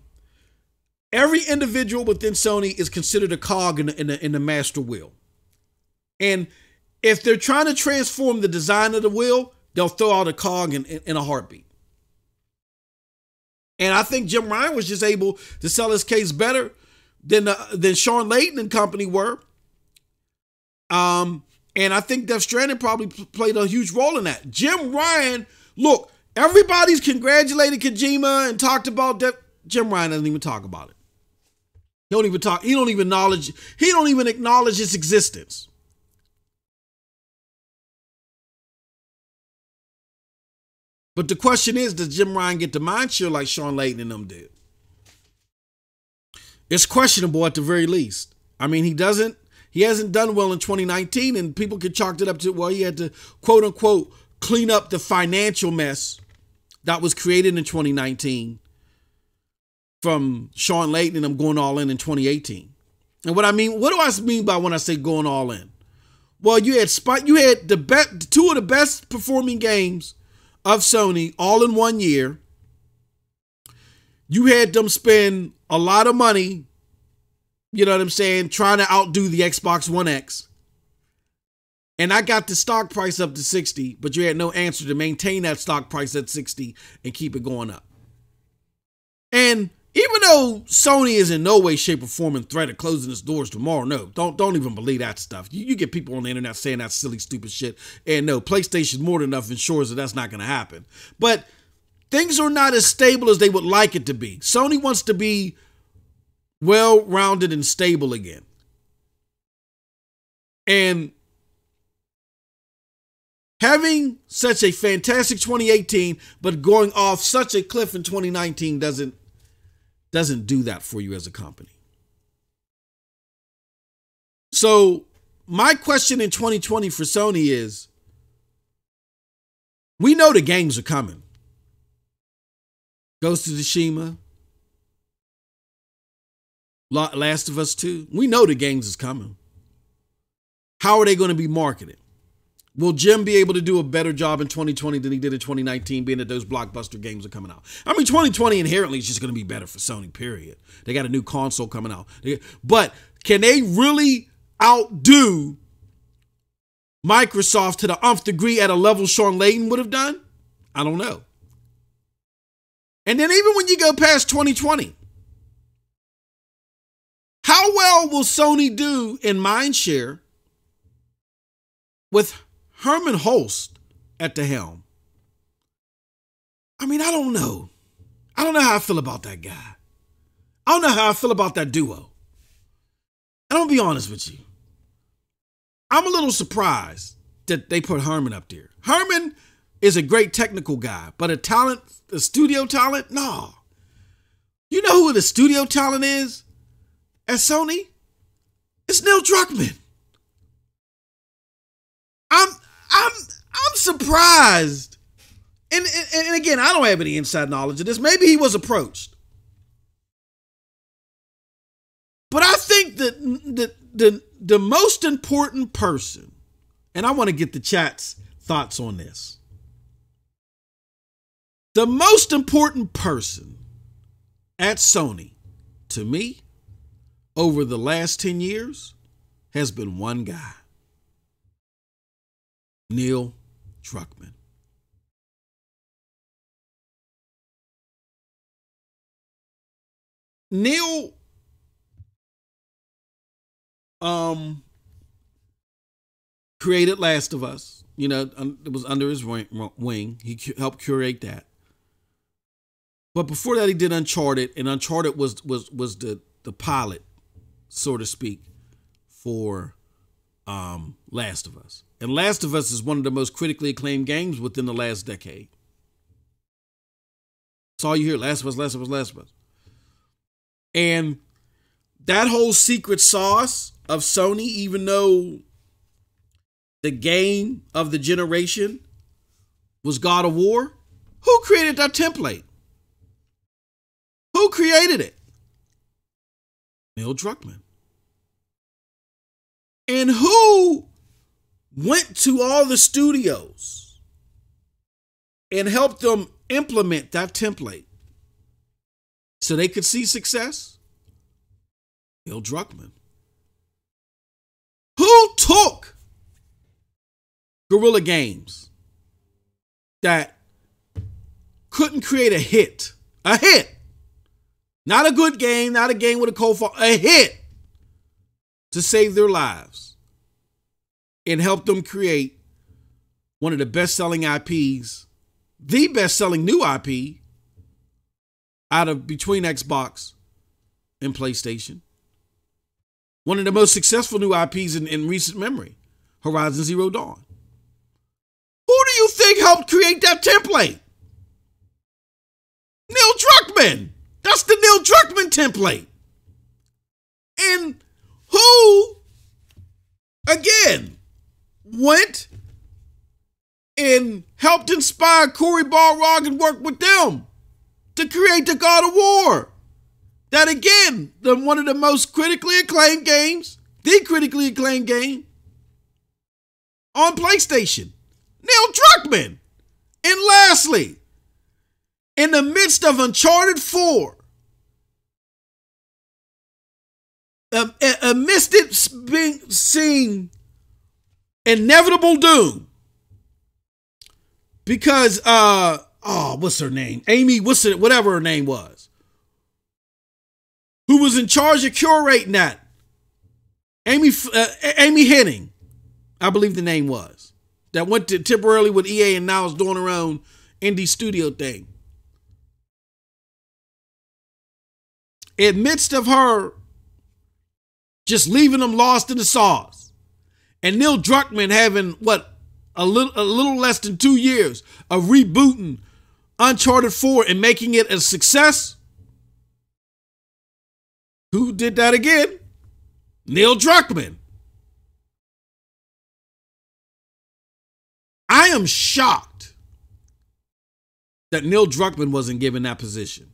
B: Every individual within Sony is considered a cog in the, in the, in the master wheel. And if they're trying to transform the design of the wheel, they'll throw out a cog in, in, in a heartbeat. And I think Jim Ryan was just able to sell his case better than uh, than Shawn Layden and company were. Um, and I think Death Stranding probably played a huge role in that. Jim Ryan Look, everybody's congratulated Kojima and talked about that. Jim Ryan doesn't even talk about it. He don't even talk. He don't even acknowledge. He don't even acknowledge its existence. But the question is, does Jim Ryan get the mind share like Shawn Layden and them did? It's questionable at the very least. I mean, he doesn't. He hasn't done well in 2019, and people could chalk it up to well, he had to quote unquote clean up the financial mess that was created in 2019 from Shawn Layden and I'm going all in in 2018. And what I mean, what do I mean by when I say going all in? Well, you had spot, you had the best, two of the best performing games of Sony all in one year. You had them spend a lot of money, you know what I'm saying, trying to outdo the Xbox One X. And I got the stock price up to 60, but you had no answer to maintain that stock price at 60 and keep it going up. And even though Sony is in no way, shape, or form in threat of closing its doors tomorrow, no, don't don't even believe that stuff. You, you get people on the internet saying that silly, stupid shit, and no, PlayStation more than enough ensures that that's not going to happen. But things are not as stable as they would like it to be. Sony wants to be well-rounded and stable again, and having such a fantastic 2018 but going off such a cliff in 2019 doesn't doesn't do that for you as a company. So, my question in 2020 for Sony is we know the games are coming. Ghost of Tsushima, Last of Us 2. We know the games is coming. How are they going to be marketed? Will Jim be able to do a better job in 2020 than he did in 2019, being that those blockbuster games are coming out? I mean, 2020 inherently is just going to be better for Sony, period. They got a new console coming out. But can they really outdo Microsoft to the umph degree at a level Shawn Layden would have done? I don't know. And then even when you go past 2020, how well will Sony do in mindshare with Hermen Hulst at the helm. I mean, I don't know. I don't know how I feel about that guy. I don't know how I feel about that duo. And I'll be honest with you. I'm a little surprised that they put Hermen up there. Hermen is a great technical guy, but a talent, a studio talent, no. You know who the studio talent is at Sony? It's Neil Druckmann. I'm I'm I'm surprised. And, and, and again, I don't have any inside knowledge of this. Maybe he was approached. But I think that the, the, the most important person, and I want to get the chat's thoughts on this. The most important person at Sony to me over the last 10 years has been one guy. Neil Druckmann. Neil um created Last of Us. You know, it was under his wing. He helped curate that. But before that, he did Uncharted, and Uncharted was was was the the pilot, so to speak, for um, Last of Us. And Last of Us is one of the most critically acclaimed games within the last decade. That's all you hear Last of Us, Last of Us, Last of Us. And that whole secret sauce of Sony, even though the game of the generation was God of War, who created that template? Who created it? Neil Druckmann. And who went to all the studios and helped them implement that template so they could see success? Bill Druckmann. Who took Guerrilla Games that couldn't create a hit? A hit. Not a good game, not a game with a cold fall, a hit to save their lives and helped them create one of the best selling IPs, the best selling new IP out of between Xbox and PlayStation. One of the most successful new IPs in, in recent memory, Horizon Zero Dawn. Who do you think helped create that template? Neil Druckmann. That's the Neil Druckmann template. And who, again, went and helped inspire Cory Barlog and worked with them to create the God of War that again, the one of the most critically acclaimed games, the critically acclaimed game on PlayStation. Neil Druckmann. And lastly, in the midst of Uncharted 4, um, amidst it being seeing inevitable doom, because uh oh, what's her name? Amy, what's it? Whatever her name was, who was in charge of curating that? Amy uh, Amy Hennig, I believe the name was that went to temporarily with EA and now is doing her own indie studio thing. In midst of her just leaving them lost in the sauce, and Neil Druckmann having what a little a little less than two years of rebooting Uncharted 4 and making it a success. Who did that again? Neil Druckmann. I am shocked that Neil Druckmann wasn't given that position.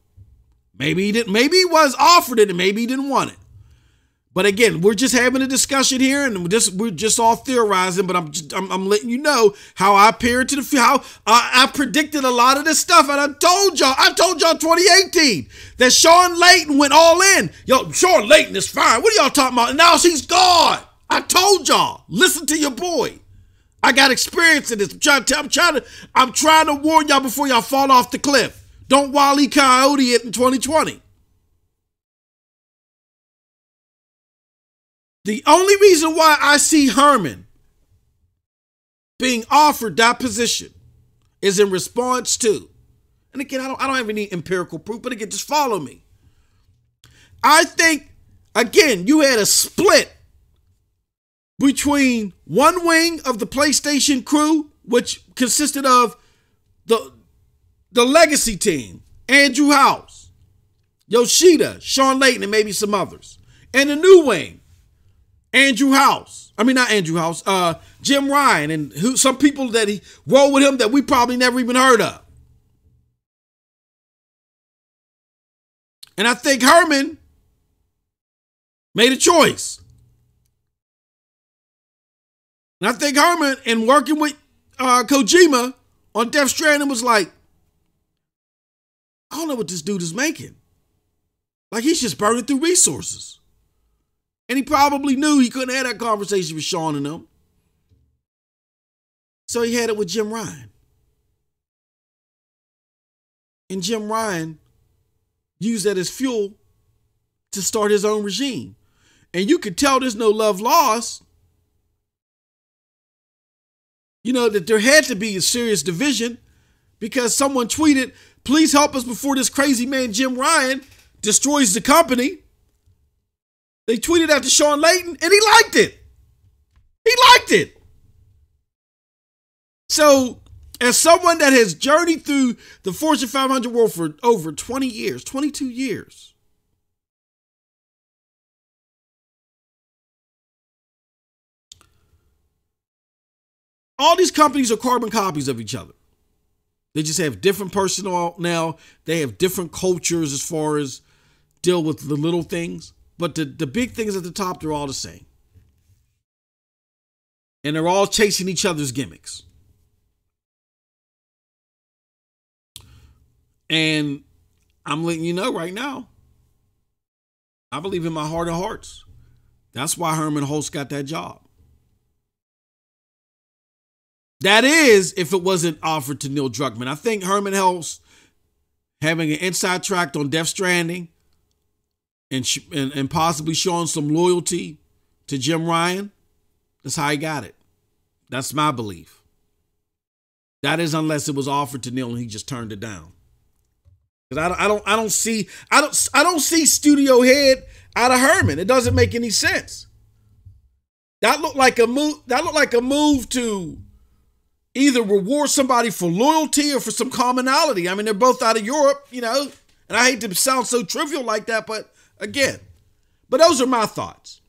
B: Maybe he didn't. Maybe he was offered it, and maybe he didn't want it. But again, we're just having a discussion here, and we're just we're just all theorizing. But I'm just, I'm, I'm letting you know how I appeared to the how I, I predicted a lot of this stuff, and I told y'all I told y'all 2018 that Shawn Layden went all in. Yo, Shawn Layden is fine. What are y'all talking about? now she's gone. I told y'all. Listen to your boy. I got experience in this. I'm trying to, I'm trying to, I'm trying to warn y'all before y'all fall off the cliff. Don't Wally Coyote it in 2020. The only reason why I see Hermen being offered that position is in response to, and again, I don't, I don't have any empirical proof, but again, just follow me. I think, again, you had a split between one wing of the PlayStation crew, which consisted of the the legacy team, Andrew House, Yoshida, Shawn Layden, and maybe some others, and the new wing, Andrew House. I mean, not Andrew House, uh, Jim Ryan, and who some people that he roll with him that we probably never even heard of. And I think Hermen made a choice. And I think Hermen, in working with uh, Kojima on Death Stranding, was like, I don't know what this dude is making. Like he's just burning through resources. And he probably knew he couldn't have that conversation with Shawn and them. So he had it with Jim Ryan. And Jim Ryan used that as fuel to start his own regime. And you could tell there's no love lost you know, that there had to be a serious division because someone tweeted, please help us before this crazy man, Jim Ryan, destroys the company. They tweeted after Shawn Layden and he liked it. He liked it. So, as someone that has journeyed through the Fortune 500 world for over 20 years, 22 years, All these companies are carbon copies of each other. They just have different personnel now. They have different cultures as far as deal with the little things. But the, the big things at the top, they're all the same. And they're all chasing each other's gimmicks. And I'm letting you know right now, I believe in my heart of hearts. That's why Hermen Hulst got that job. That is, if it wasn't offered to Neil Druckmann. I think Hermen Hulst having an inside track on Death Stranding and, sh- and, and possibly showing some loyalty to Jim Ryan, that's how he got it. That's my belief. That is unless it was offered to Neil and he just turned it down. Because I don't, I don't, I don't see, I don't, I don't see studio head out of Hermen. It doesn't make any sense. That looked like a move. That looked like a move to either reward somebody for loyalty or for some commonality. I mean, they're both out of Europe, you know, and I hate to sound so trivial like that, but again, but those are my thoughts.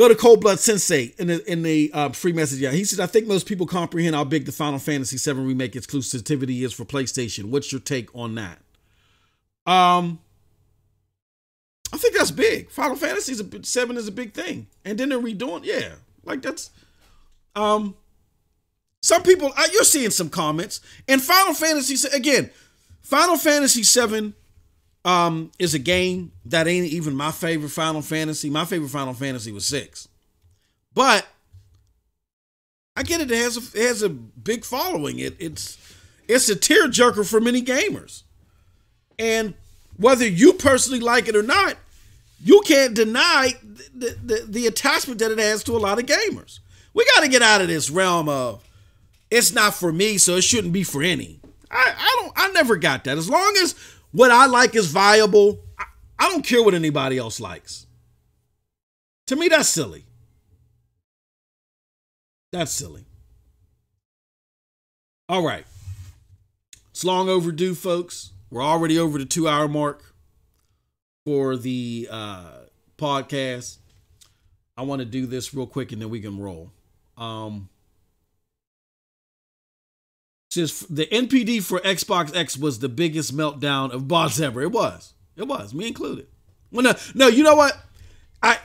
B: Go to Cold Blood Sensei in the in the uh, free message. Yeah, he says, I think most people comprehend how big the Final Fantasy VII remake exclusivity is for PlayStation. What's your take on that? Um, I think that's big. Final Fantasy seven is a big thing, and then they're redoing. Yeah, like that's. Um, some people you're seeing some comments, and Final Fantasy again. Final Fantasy seven um, is a game that ain't even my favorite Final Fantasy. My favorite Final Fantasy was six, but I get it. It has a, it has a big following. It, it's it's a tearjerker for many gamers, and whether you personally like it or not, you can't deny the, the, the attachment that it has to a lot of gamers. We got to get out of this realm of it's not for me, so it shouldn't be for any. I, I don't I never got that. As long as what I like is viable, I, I don't care what anybody else likes. To me, that's silly. That's silly. All right. It's long overdue, folks. We're already over the two hour mark for the uh, podcast. I want to do this real quick and then we can roll. Um, since the NPD for Xbox X was the biggest meltdown of bots ever, it was. It was me included. Well, no, no, you know what? I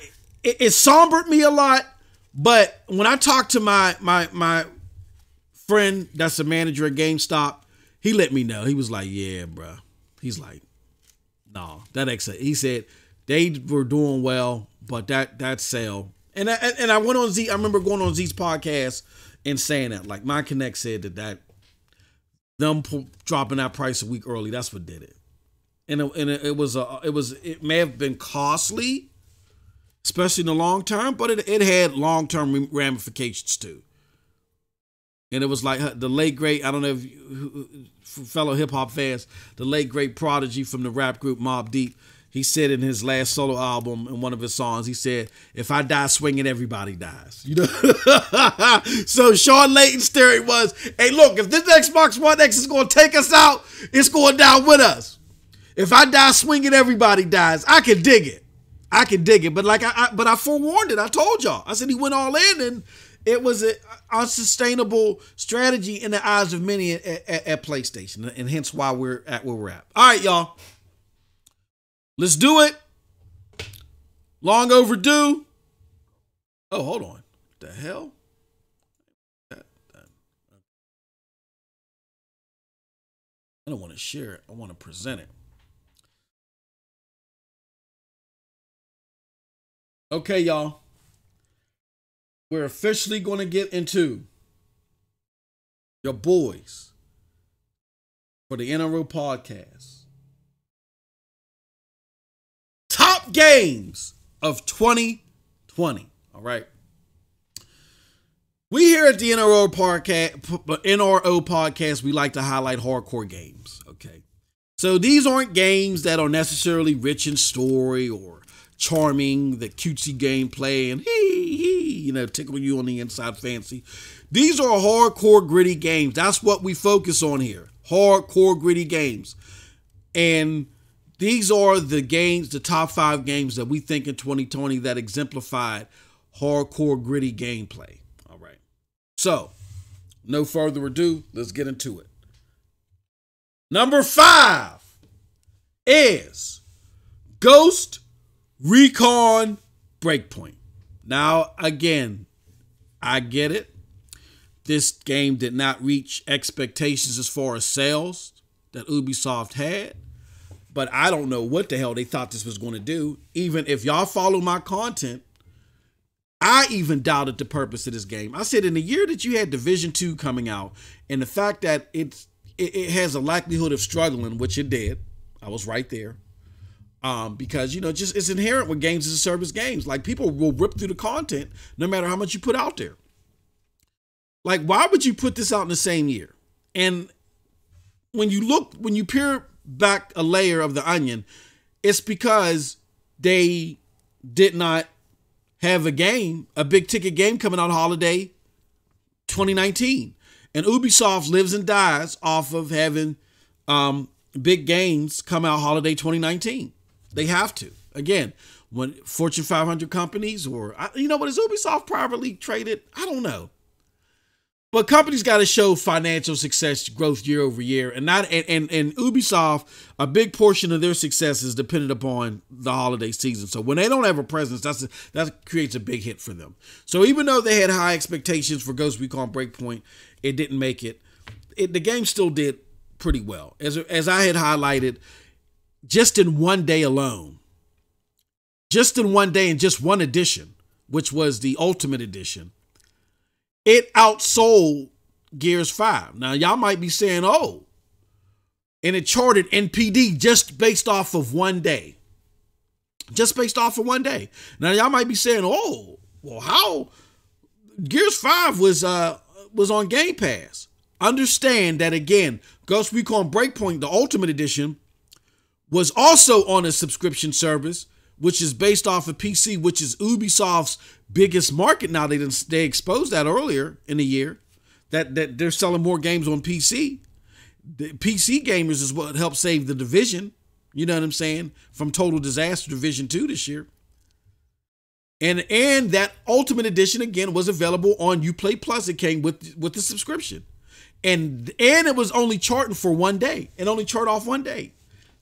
B: it, it sombered me a lot, but when I talked to my my my friend that's a manager at GameStop, he let me know. He was like, "Yeah, bro." He's like, "No, that X." He said they were doing well, but that that sale and I, and I went on Z. I remember going on Z's podcast and saying that. Like my connect said that that them dropping that price a week early. That's what did it. And it, and it, was a it was it may have been costly, especially in the long term, but it, it had long term ramifications too. And it was like the late great I don't know if you, fellow hip hop fans, the late great prodigy from the rap group Mobb Deep he said in his last solo album in one of his songs, he said, "If I die swinging, everybody dies." You know. so Shawn Layden's theory was, "Hey, look, if this Xbox One X is going to take us out, it's going down with us. If I die swinging, everybody dies. I can dig it. I can dig it. But like I, I but I forewarned it. I told y'all. I said he went all in and." It was an unsustainable strategy in the eyes of many at, at, at PlayStation, and hence why we're at where we're at. All right, y'all. Let's do it. Long overdue. Oh, hold on. The hell? I don't want to share it. I want to present it. Okay, y'all. We're officially going to get into your boys for the NRO podcast. Games of 2020. All right. We here at the NRO podcast, NRO podcast, we like to highlight hardcore games. Okay. So these aren't games that are necessarily rich in story or charming, the cutesy gameplay and hee hee, you know, tickle you on the inside fancy. These are hardcore gritty games. That's what we focus on here. Hardcore gritty games. And these are the games, the top five games that we think in 2020 that exemplified hardcore gritty gameplay. All right. So, no further ado, let's get into it. Number five is Ghost Recon Breakpoint. Now, again, I get it. This game did not reach expectations as far as sales that Ubisoft had but I don't know what the hell they thought this was going to do. Even if y'all follow my content, I even doubted the purpose of this game. I said in the year that you had Division 2 coming out and the fact that it's it, it has a likelihood of struggling, which it did. I was right there. Um, because you know, just it's inherent with games as a service games. Like people will rip through the content no matter how much you put out there. Like, why would you put this out in the same year? And when you look, when you peer back a layer of the onion, it's because they did not have a game, a big ticket game coming out holiday 2019. And Ubisoft lives and dies off of having um, big games come out holiday 2019. They have to. Again, when Fortune 500 companies or you know what is Ubisoft privately traded? I don't know. But companies got to show financial success growth year over year, and not and, and and Ubisoft, a big portion of their success is dependent upon the holiday season. So when they don't have a presence, that's a, that creates a big hit for them. So even though they had high expectations for Ghost Recon Breakpoint, it didn't make it. it the game still did pretty well, as as I had highlighted, just in one day alone, just in one day and just one edition, which was the Ultimate Edition it outsold Gears 5. Now, y'all might be saying, oh, and it charted NPD just based off of one day. Just based off of one day. Now, y'all might be saying, oh, well, how? Gears 5 was uh was on Game Pass. Understand that again, Ghost Recon Breakpoint, the Ultimate Edition, was also on a subscription service which is based off of PC, which is Ubisoft's biggest market now. They didn't, they exposed that earlier in the year that that they're selling more games on PC. The PC gamers is what helped save the division. You know what I'm saying? From total disaster Division 2 this year. And and that ultimate edition again was available on Uplay Plus. It came with with the subscription. And and it was only charting for one day. It only chart off one day.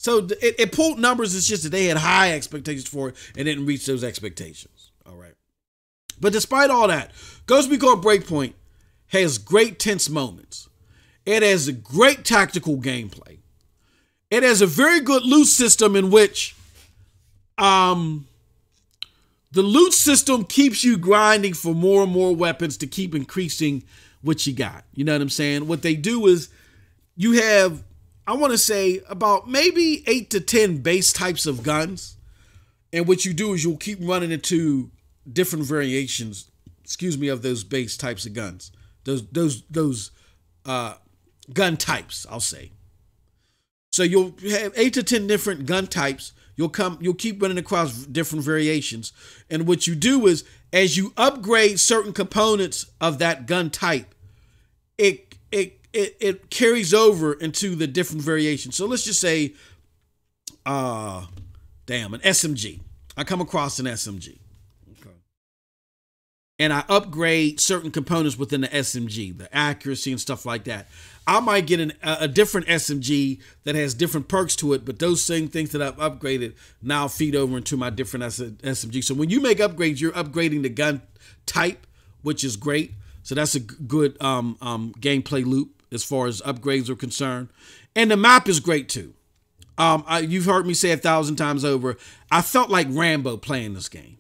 B: So it, it pulled numbers. It's just that they had high expectations for it and didn't reach those expectations. All right. But despite all that, Ghost Recon Breakpoint has great tense moments. It has a great tactical gameplay. It has a very good loot system in which um the loot system keeps you grinding for more and more weapons to keep increasing what you got. You know what I'm saying? What they do is you have I want to say about maybe eight to 10 base types of guns. And what you do is you'll keep running into different variations, excuse me, of those base types of guns. Those, those, those, uh, gun types, I'll say. So you'll have eight to 10 different gun types. You'll come, you'll keep running across different variations. And what you do is as you upgrade certain components of that gun type, it, it it, it carries over into the different variations. So let's just say, uh, damn, an SMG. I come across an SMG. And I upgrade certain components within the SMG, the accuracy and stuff like that. I might get an, a, a different SMG that has different perks to it, but those same things that I've upgraded now feed over into my different SMG. So when you make upgrades, you're upgrading the gun type, which is great. So that's a good um, um, gameplay loop as far as upgrades are concerned. And the map is great too. Um, I, you've heard me say a thousand times over. I felt like Rambo playing this game.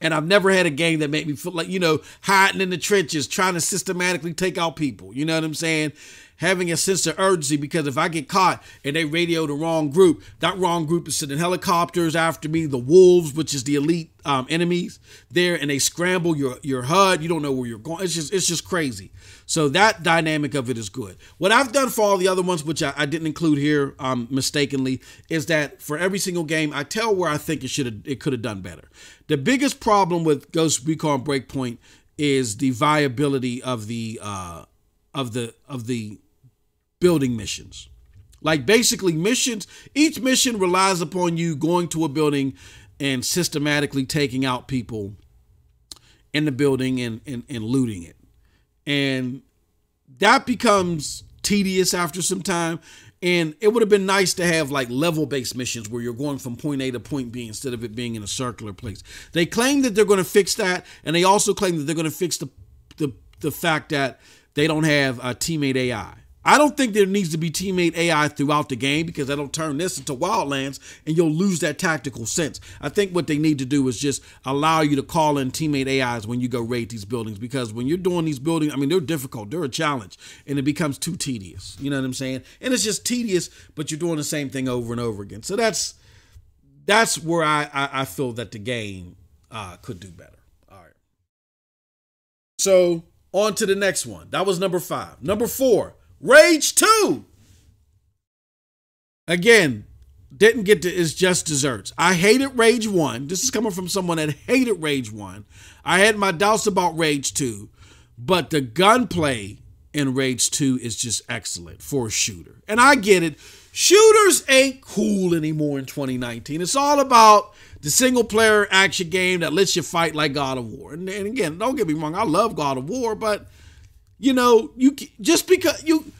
B: And I've never had a game that made me feel like, you know, hiding in the trenches, trying to systematically take out people. You know what I'm saying? Having a sense of urgency because if I get caught and they radio the wrong group, that wrong group is sending helicopters after me, the wolves, which is the elite um, enemies there, and they scramble your your HUD. You don't know where you're going. It's just it's just crazy. So that dynamic of it is good. What I've done for all the other ones, which I, I didn't include here um, mistakenly, is that for every single game, I tell where I think it should it could have done better. The biggest problem with Ghost Recon Breakpoint is the viability of the uh, of the of the building missions. Like basically missions, each mission relies upon you going to a building and systematically taking out people in the building and, and, and looting it. And that becomes tedious after some time. And it would have been nice to have like level based missions where you're going from point A to point B instead of it being in a circular place. They claim that they're going to fix that. And they also claim that they're going to fix the, the, the fact that they don't have a teammate AI. I don't think there needs to be teammate AI throughout the game because that'll turn this into Wildlands and you'll lose that tactical sense. I think what they need to do is just allow you to call in teammate AIs when you go raid these buildings because when you're doing these buildings, I mean, they're difficult, they're a challenge, and it becomes too tedious. You know what I'm saying? And it's just tedious, but you're doing the same thing over and over again. So that's that's where I I, I feel that the game uh, could do better. All right. So on to the next one. That was number five. Number four. Rage 2. Again, didn't get to is just desserts. I hated Rage 1. This is coming from someone that hated Rage 1. I had my doubts about Rage 2, but the gunplay in Rage 2 is just excellent for a shooter. And I get it. Shooters ain't cool anymore in 2019. It's all about the single player action game that lets you fight like God of War. And, and again, don't get me wrong, I love God of War, but You know, you just because you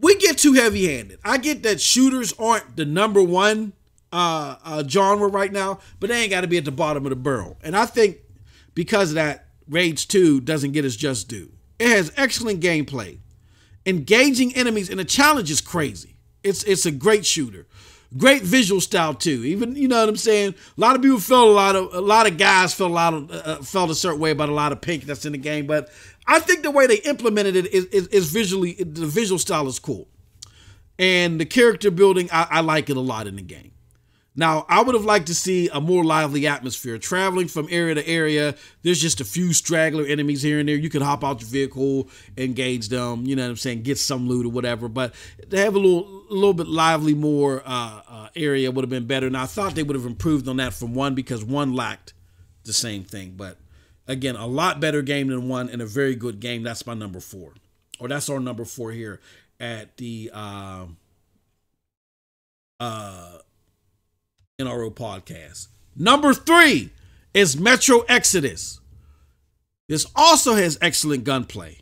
B: we get too heavy-handed. I get that shooters aren't the number one uh, uh, genre right now, but they ain't got to be at the bottom of the barrel. And I think because of that, Rage 2 doesn't get its just due. It has excellent gameplay. Engaging enemies in a challenge is crazy. It's it's a great shooter. Great visual style too. Even you know what I'm saying. A lot of people felt a lot of a lot of guys felt a lot of uh, uh, felt a certain way about a lot of pink that's in the game, but I think the way they implemented it is, is, is visually the visual style is cool, and the character building I, I like it a lot in the game. Now, I would have liked to see a more lively atmosphere. Traveling from area to area, there's just a few straggler enemies here and there. You can hop out your vehicle, engage them, you know what I'm saying, get some loot or whatever. But to have a little, a little bit lively, more uh, uh, area would have been better. And I thought they would have improved on that from one because one lacked the same thing. But again, a lot better game than one and a very good game. That's my number four, or that's our number four here at the. Uh, uh, NRO podcast. Number three is Metro Exodus. This also has excellent gunplay.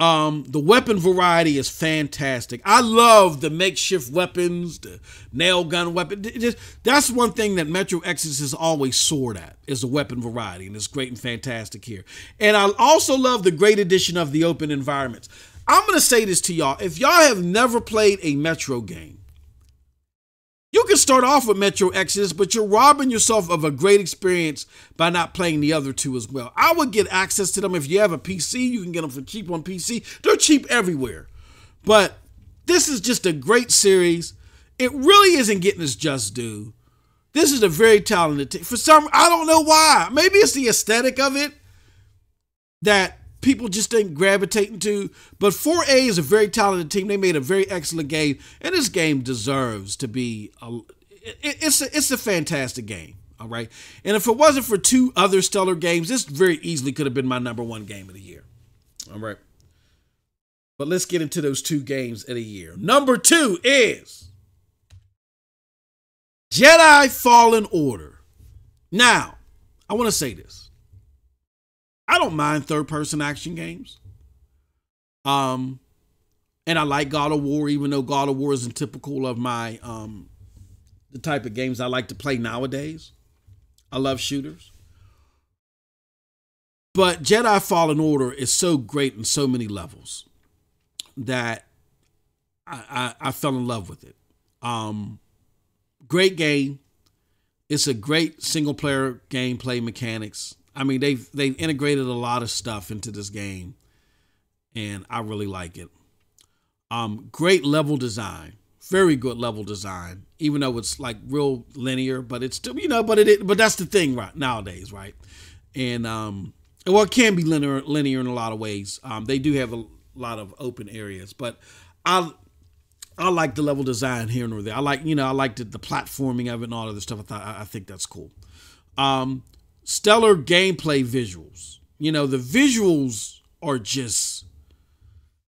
B: Um, the weapon variety is fantastic. I love the makeshift weapons, the nail gun weapon. Just, That's one thing that Metro Exodus has always soared at is the weapon variety, and it's great and fantastic here. And I also love the great addition of the open environments. I'm gonna say this to y'all: if y'all have never played a Metro game, you can start off with Metro Exodus, but you're robbing yourself of a great experience by not playing the other two as well. I would get access to them if you have a PC. You can get them for cheap on PC. They're cheap everywhere. But this is just a great series. It really isn't getting its just due. This is a very talented. For some, I don't know why. Maybe it's the aesthetic of it that people just ain't gravitating to. But 4A is a very talented team. They made a very excellent game, and this game deserves to be a. it's a, it's a fantastic game. All right, and if it wasn't for two other stellar games, this very easily could have been my number one game of the year. All right, but let's get into those two games of the year. Number two is Jedi Fallen Order. Now, I want to say this. I don't mind third person action games. Um, and I like God of War, even though God of War isn't typical of my um the type of games I like to play nowadays. I love shooters. But Jedi Fallen Order is so great in so many levels that I, I, I fell in love with it. Um, great game. It's a great single player gameplay mechanics. I mean, they've they've integrated a lot of stuff into this game, and I really like it. Um, great level design, very good level design. Even though it's like real linear, but it's still you know, but it but that's the thing right nowadays, right? And um, well, it can be linear linear in a lot of ways. Um, they do have a lot of open areas, but I I like the level design here and there. I like you know I like the, the platforming of it and all of this stuff. I thought I, I think that's cool. Um, stellar gameplay visuals. You know, the visuals are just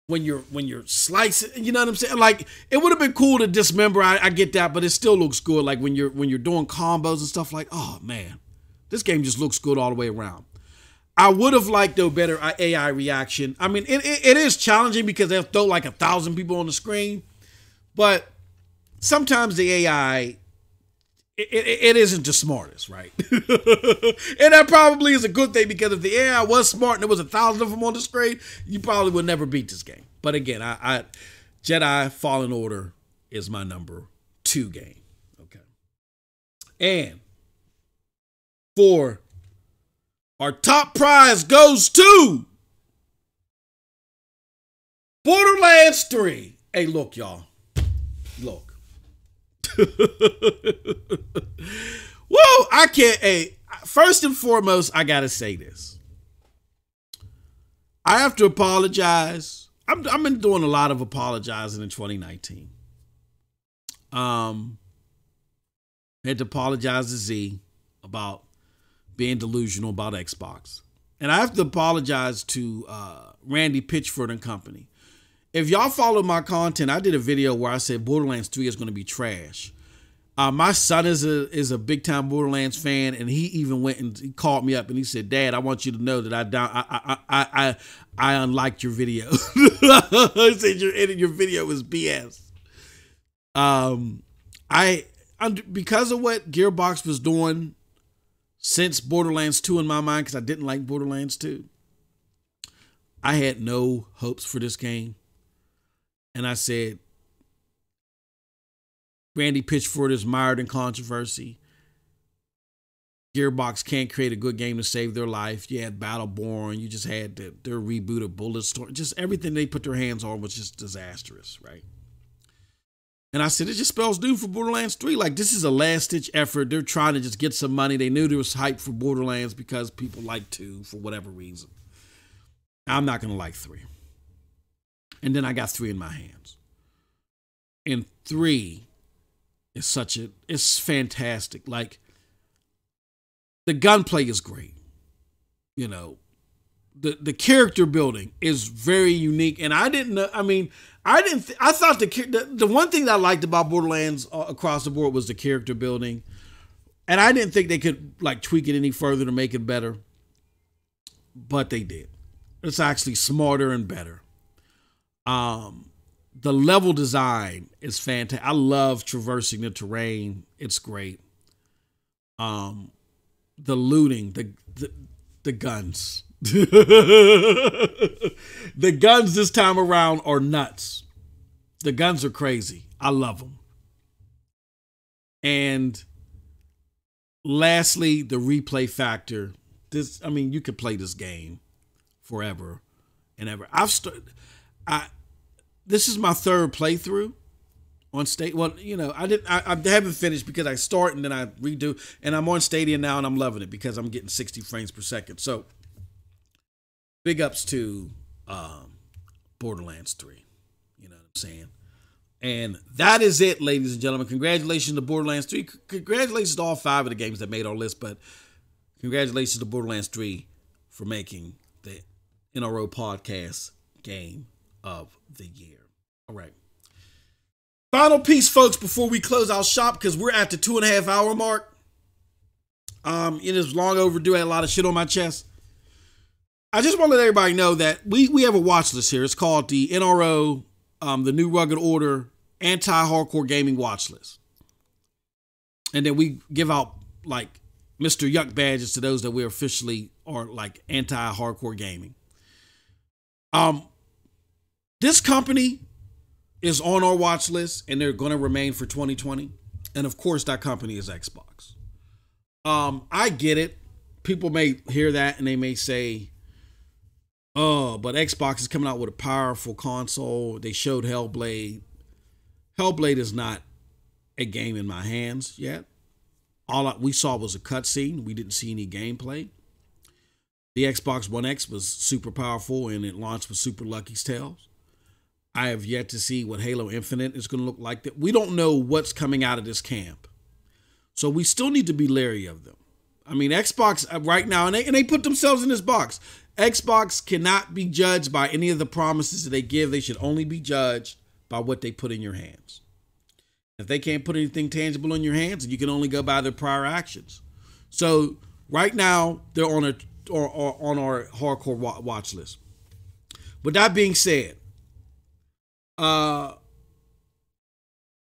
B: when you're when you're slicing, you know what I'm saying? Like it would have been cool to dismember. I, I, get that, but it still looks good. Like when you're when you're doing combos and stuff. Like, oh man, this game just looks good all the way around. I would have liked though better uh, AI reaction. I mean, it, it, it is challenging because they'll throw like a thousand people on the screen, but sometimes the AI it, it, isn't the smartest, right? and that probably is a good thing because if the AI was smart and there was a thousand of them on the screen, you probably would never beat this game. But again, I, I Jedi Fallen Order is my number two game. Okay. And for our top prize goes to Borderlands 3. Hey, look, y'all. Look. Whoa, I can't. Hey, first and foremost, I gotta say this. I have to apologize. I'm I've been doing a lot of apologizing in 2019. Um, I had to apologize to Z about being delusional about Xbox, and I have to apologize to uh, Randy Pitchford and company if y'all follow my content, I did a video where I said Borderlands 3 is going to be trash. Uh, my son is a is a big time Borderlands fan, and he even went and he called me up and he said, "Dad, I want you to know that I down I I I I, I unliked your video." he said your your video was BS. Um, I because of what Gearbox was doing since Borderlands 2 in my mind, because I didn't like Borderlands 2, I had no hopes for this game. And I said, Randy Pitchford is mired in controversy. Gearbox can't create a good game to save their life. You had Battleborn. You just had the, their reboot of Bulletstorm. Just everything they put their hands on was just disastrous, right? And I said, it just spells doom for Borderlands 3. Like, this is a last ditch effort. They're trying to just get some money. They knew there was hype for Borderlands because people like 2 for whatever reason. I'm not going to like 3. And then I got 3 in my hands. And 3 is such a, it's fantastic. Like, the gunplay is great. You know, the the character building is very unique and i didn't know i mean i didn't i thought the, the the one thing that i liked about borderlands uh, across the board was the character building and i didn't think they could like tweak it any further to make it better but they did it's actually smarter and better um the level design is fantastic i love traversing the terrain it's great um the looting the the, the guns the guns this time around are nuts. The guns are crazy. I love them. And lastly, the replay factor. This, I mean, you could play this game forever and ever. I've started. I this is my third playthrough on state. Well, you know, I didn't. I, I, haven't finished because I start and then I redo, and I'm on Stadia now, and I'm loving it because I'm getting 60 frames per second. So big ups to um, Borderlands 3. You know what I'm saying? And that is it, ladies and gentlemen. Congratulations to Borderlands 3. Congratulations to all five of the games that made our list, but congratulations to Borderlands 3 for making the NRO podcast game of the year. All right. Final piece, folks, before we close our shop, because we're at the two and a half hour mark. Um, it is long overdue. I had a lot of shit on my chest. I just want to let everybody know that we we have a watch list here. It's called the NRO, um, the New Rugged Order Anti-Hardcore Gaming Watch List, and then we give out like Mr. Yuck badges to those that we officially are like anti-hardcore gaming. Um, this company is on our watch list, and they're going to remain for 2020. And of course, that company is Xbox. Um, I get it. People may hear that and they may say, Oh, but Xbox is coming out with a powerful console. They showed Hellblade. Hellblade is not a game in my hands yet. All we saw was a cutscene. We didn't see any gameplay. The Xbox One X was super powerful and it launched with Super Lucky's Tales. I have yet to see what Halo Infinite is going to look like. That we don't know what's coming out of this camp, so we still need to be leery of them. I mean, Xbox uh, right now, and they, and they put themselves in this box. Xbox cannot be judged by any of the promises that they give. They should only be judged by what they put in your hands. If they can't put anything tangible in your hands, you can only go by their prior actions. So right now they're on a or, or on our hardcore watch list. But that being said, uh,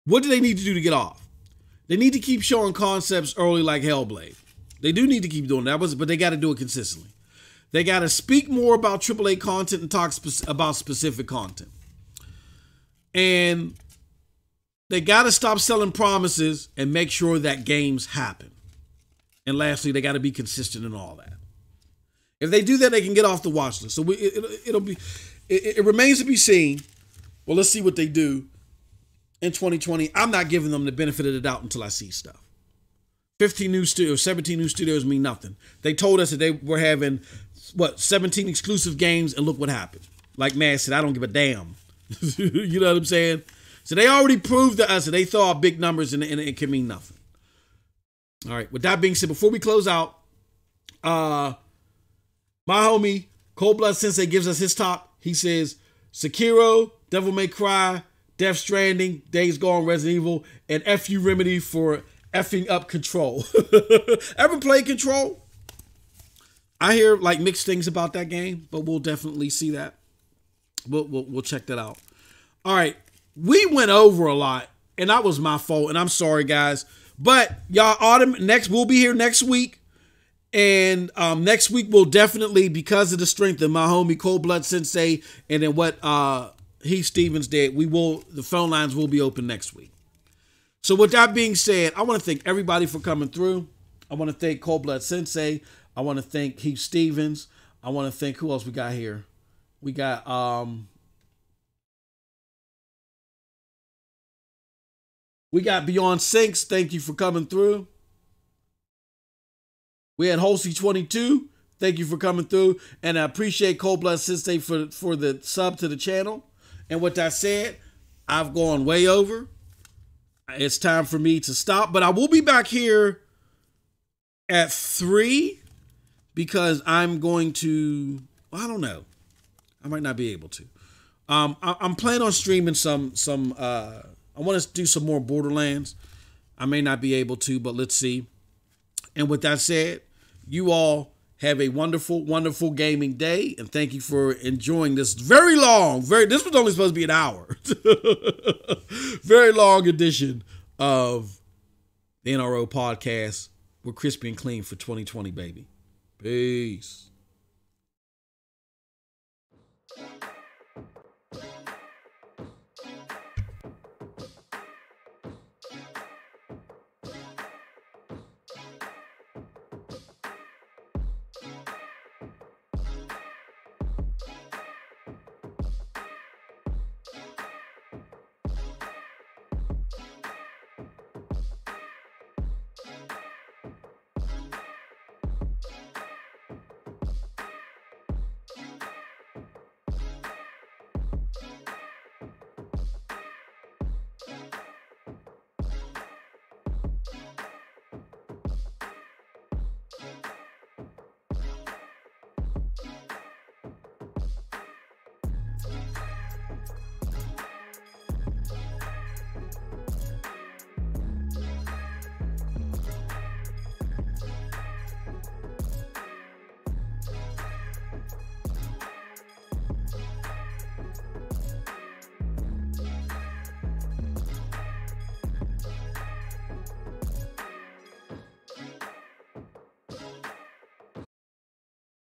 B: what do they need to do to get off? They need to keep showing concepts early like Hellblade. They do need to keep doing that, but they got to do it consistently. They got to speak more about AAA content and talk spe- about specific content. And they got to stop selling promises and make sure that games happen. And lastly, they got to be consistent in all that. If they do that, they can get off the watch list. So we, it, will be, it, it remains to be seen. Well, let's see what they do in 2020. I'm not giving them the benefit of the doubt until I see stuff. 15 new studios, 17 new studios mean nothing. They told us that they were having what 17 exclusive games, and look what happened. Like man said, I don't give a damn. you know what I'm saying? So they already proved to us that they throw out big numbers and, and it can mean nothing. All right. With that being said, before we close out, uh, my homie Cold Blood Sensei gives us his top. He says Sekiro, Devil May Cry, Death Stranding, Days Gone, Resident Evil, and FU Remedy for effing up Control. Ever played Control? I hear like mixed things about that game, but we'll definitely see that. We'll, we'll, we'll check that out. All right. We went over a lot, and that was my fault, and I'm sorry, guys. But y'all, autumn next, we'll be here next week. And um, next week we'll definitely, because of the strength of my homie Cold Blood Sensei, and then what uh, Heath Stevens did, we will the phone lines will be open next week. So with that being said, I want to thank everybody for coming through. I want to thank Cold Blood Sensei. I want to thank Heath Stevens. I want to thank who else we got here. We got um We got Beyond Sinks. Thank you for coming through. We had Holsey 22. Thank you for coming through. And I appreciate Cold Blood Sensei for, for the sub to the channel. And with that said, I've gone way over. It's time for me to stop. But I will be back here at 3 because I'm going to, I don't know. I might not be able to. Um, I, am planning on streaming some, some, uh, I want to do some more Borderlands. I may not be able to, but let's see. And with that said, you all have a wonderful, wonderful gaming day, and thank you for enjoying this very long, very this was only supposed to be an hour, very long edition of the NRO podcast. We're crispy and clean for 2020, baby. Peace.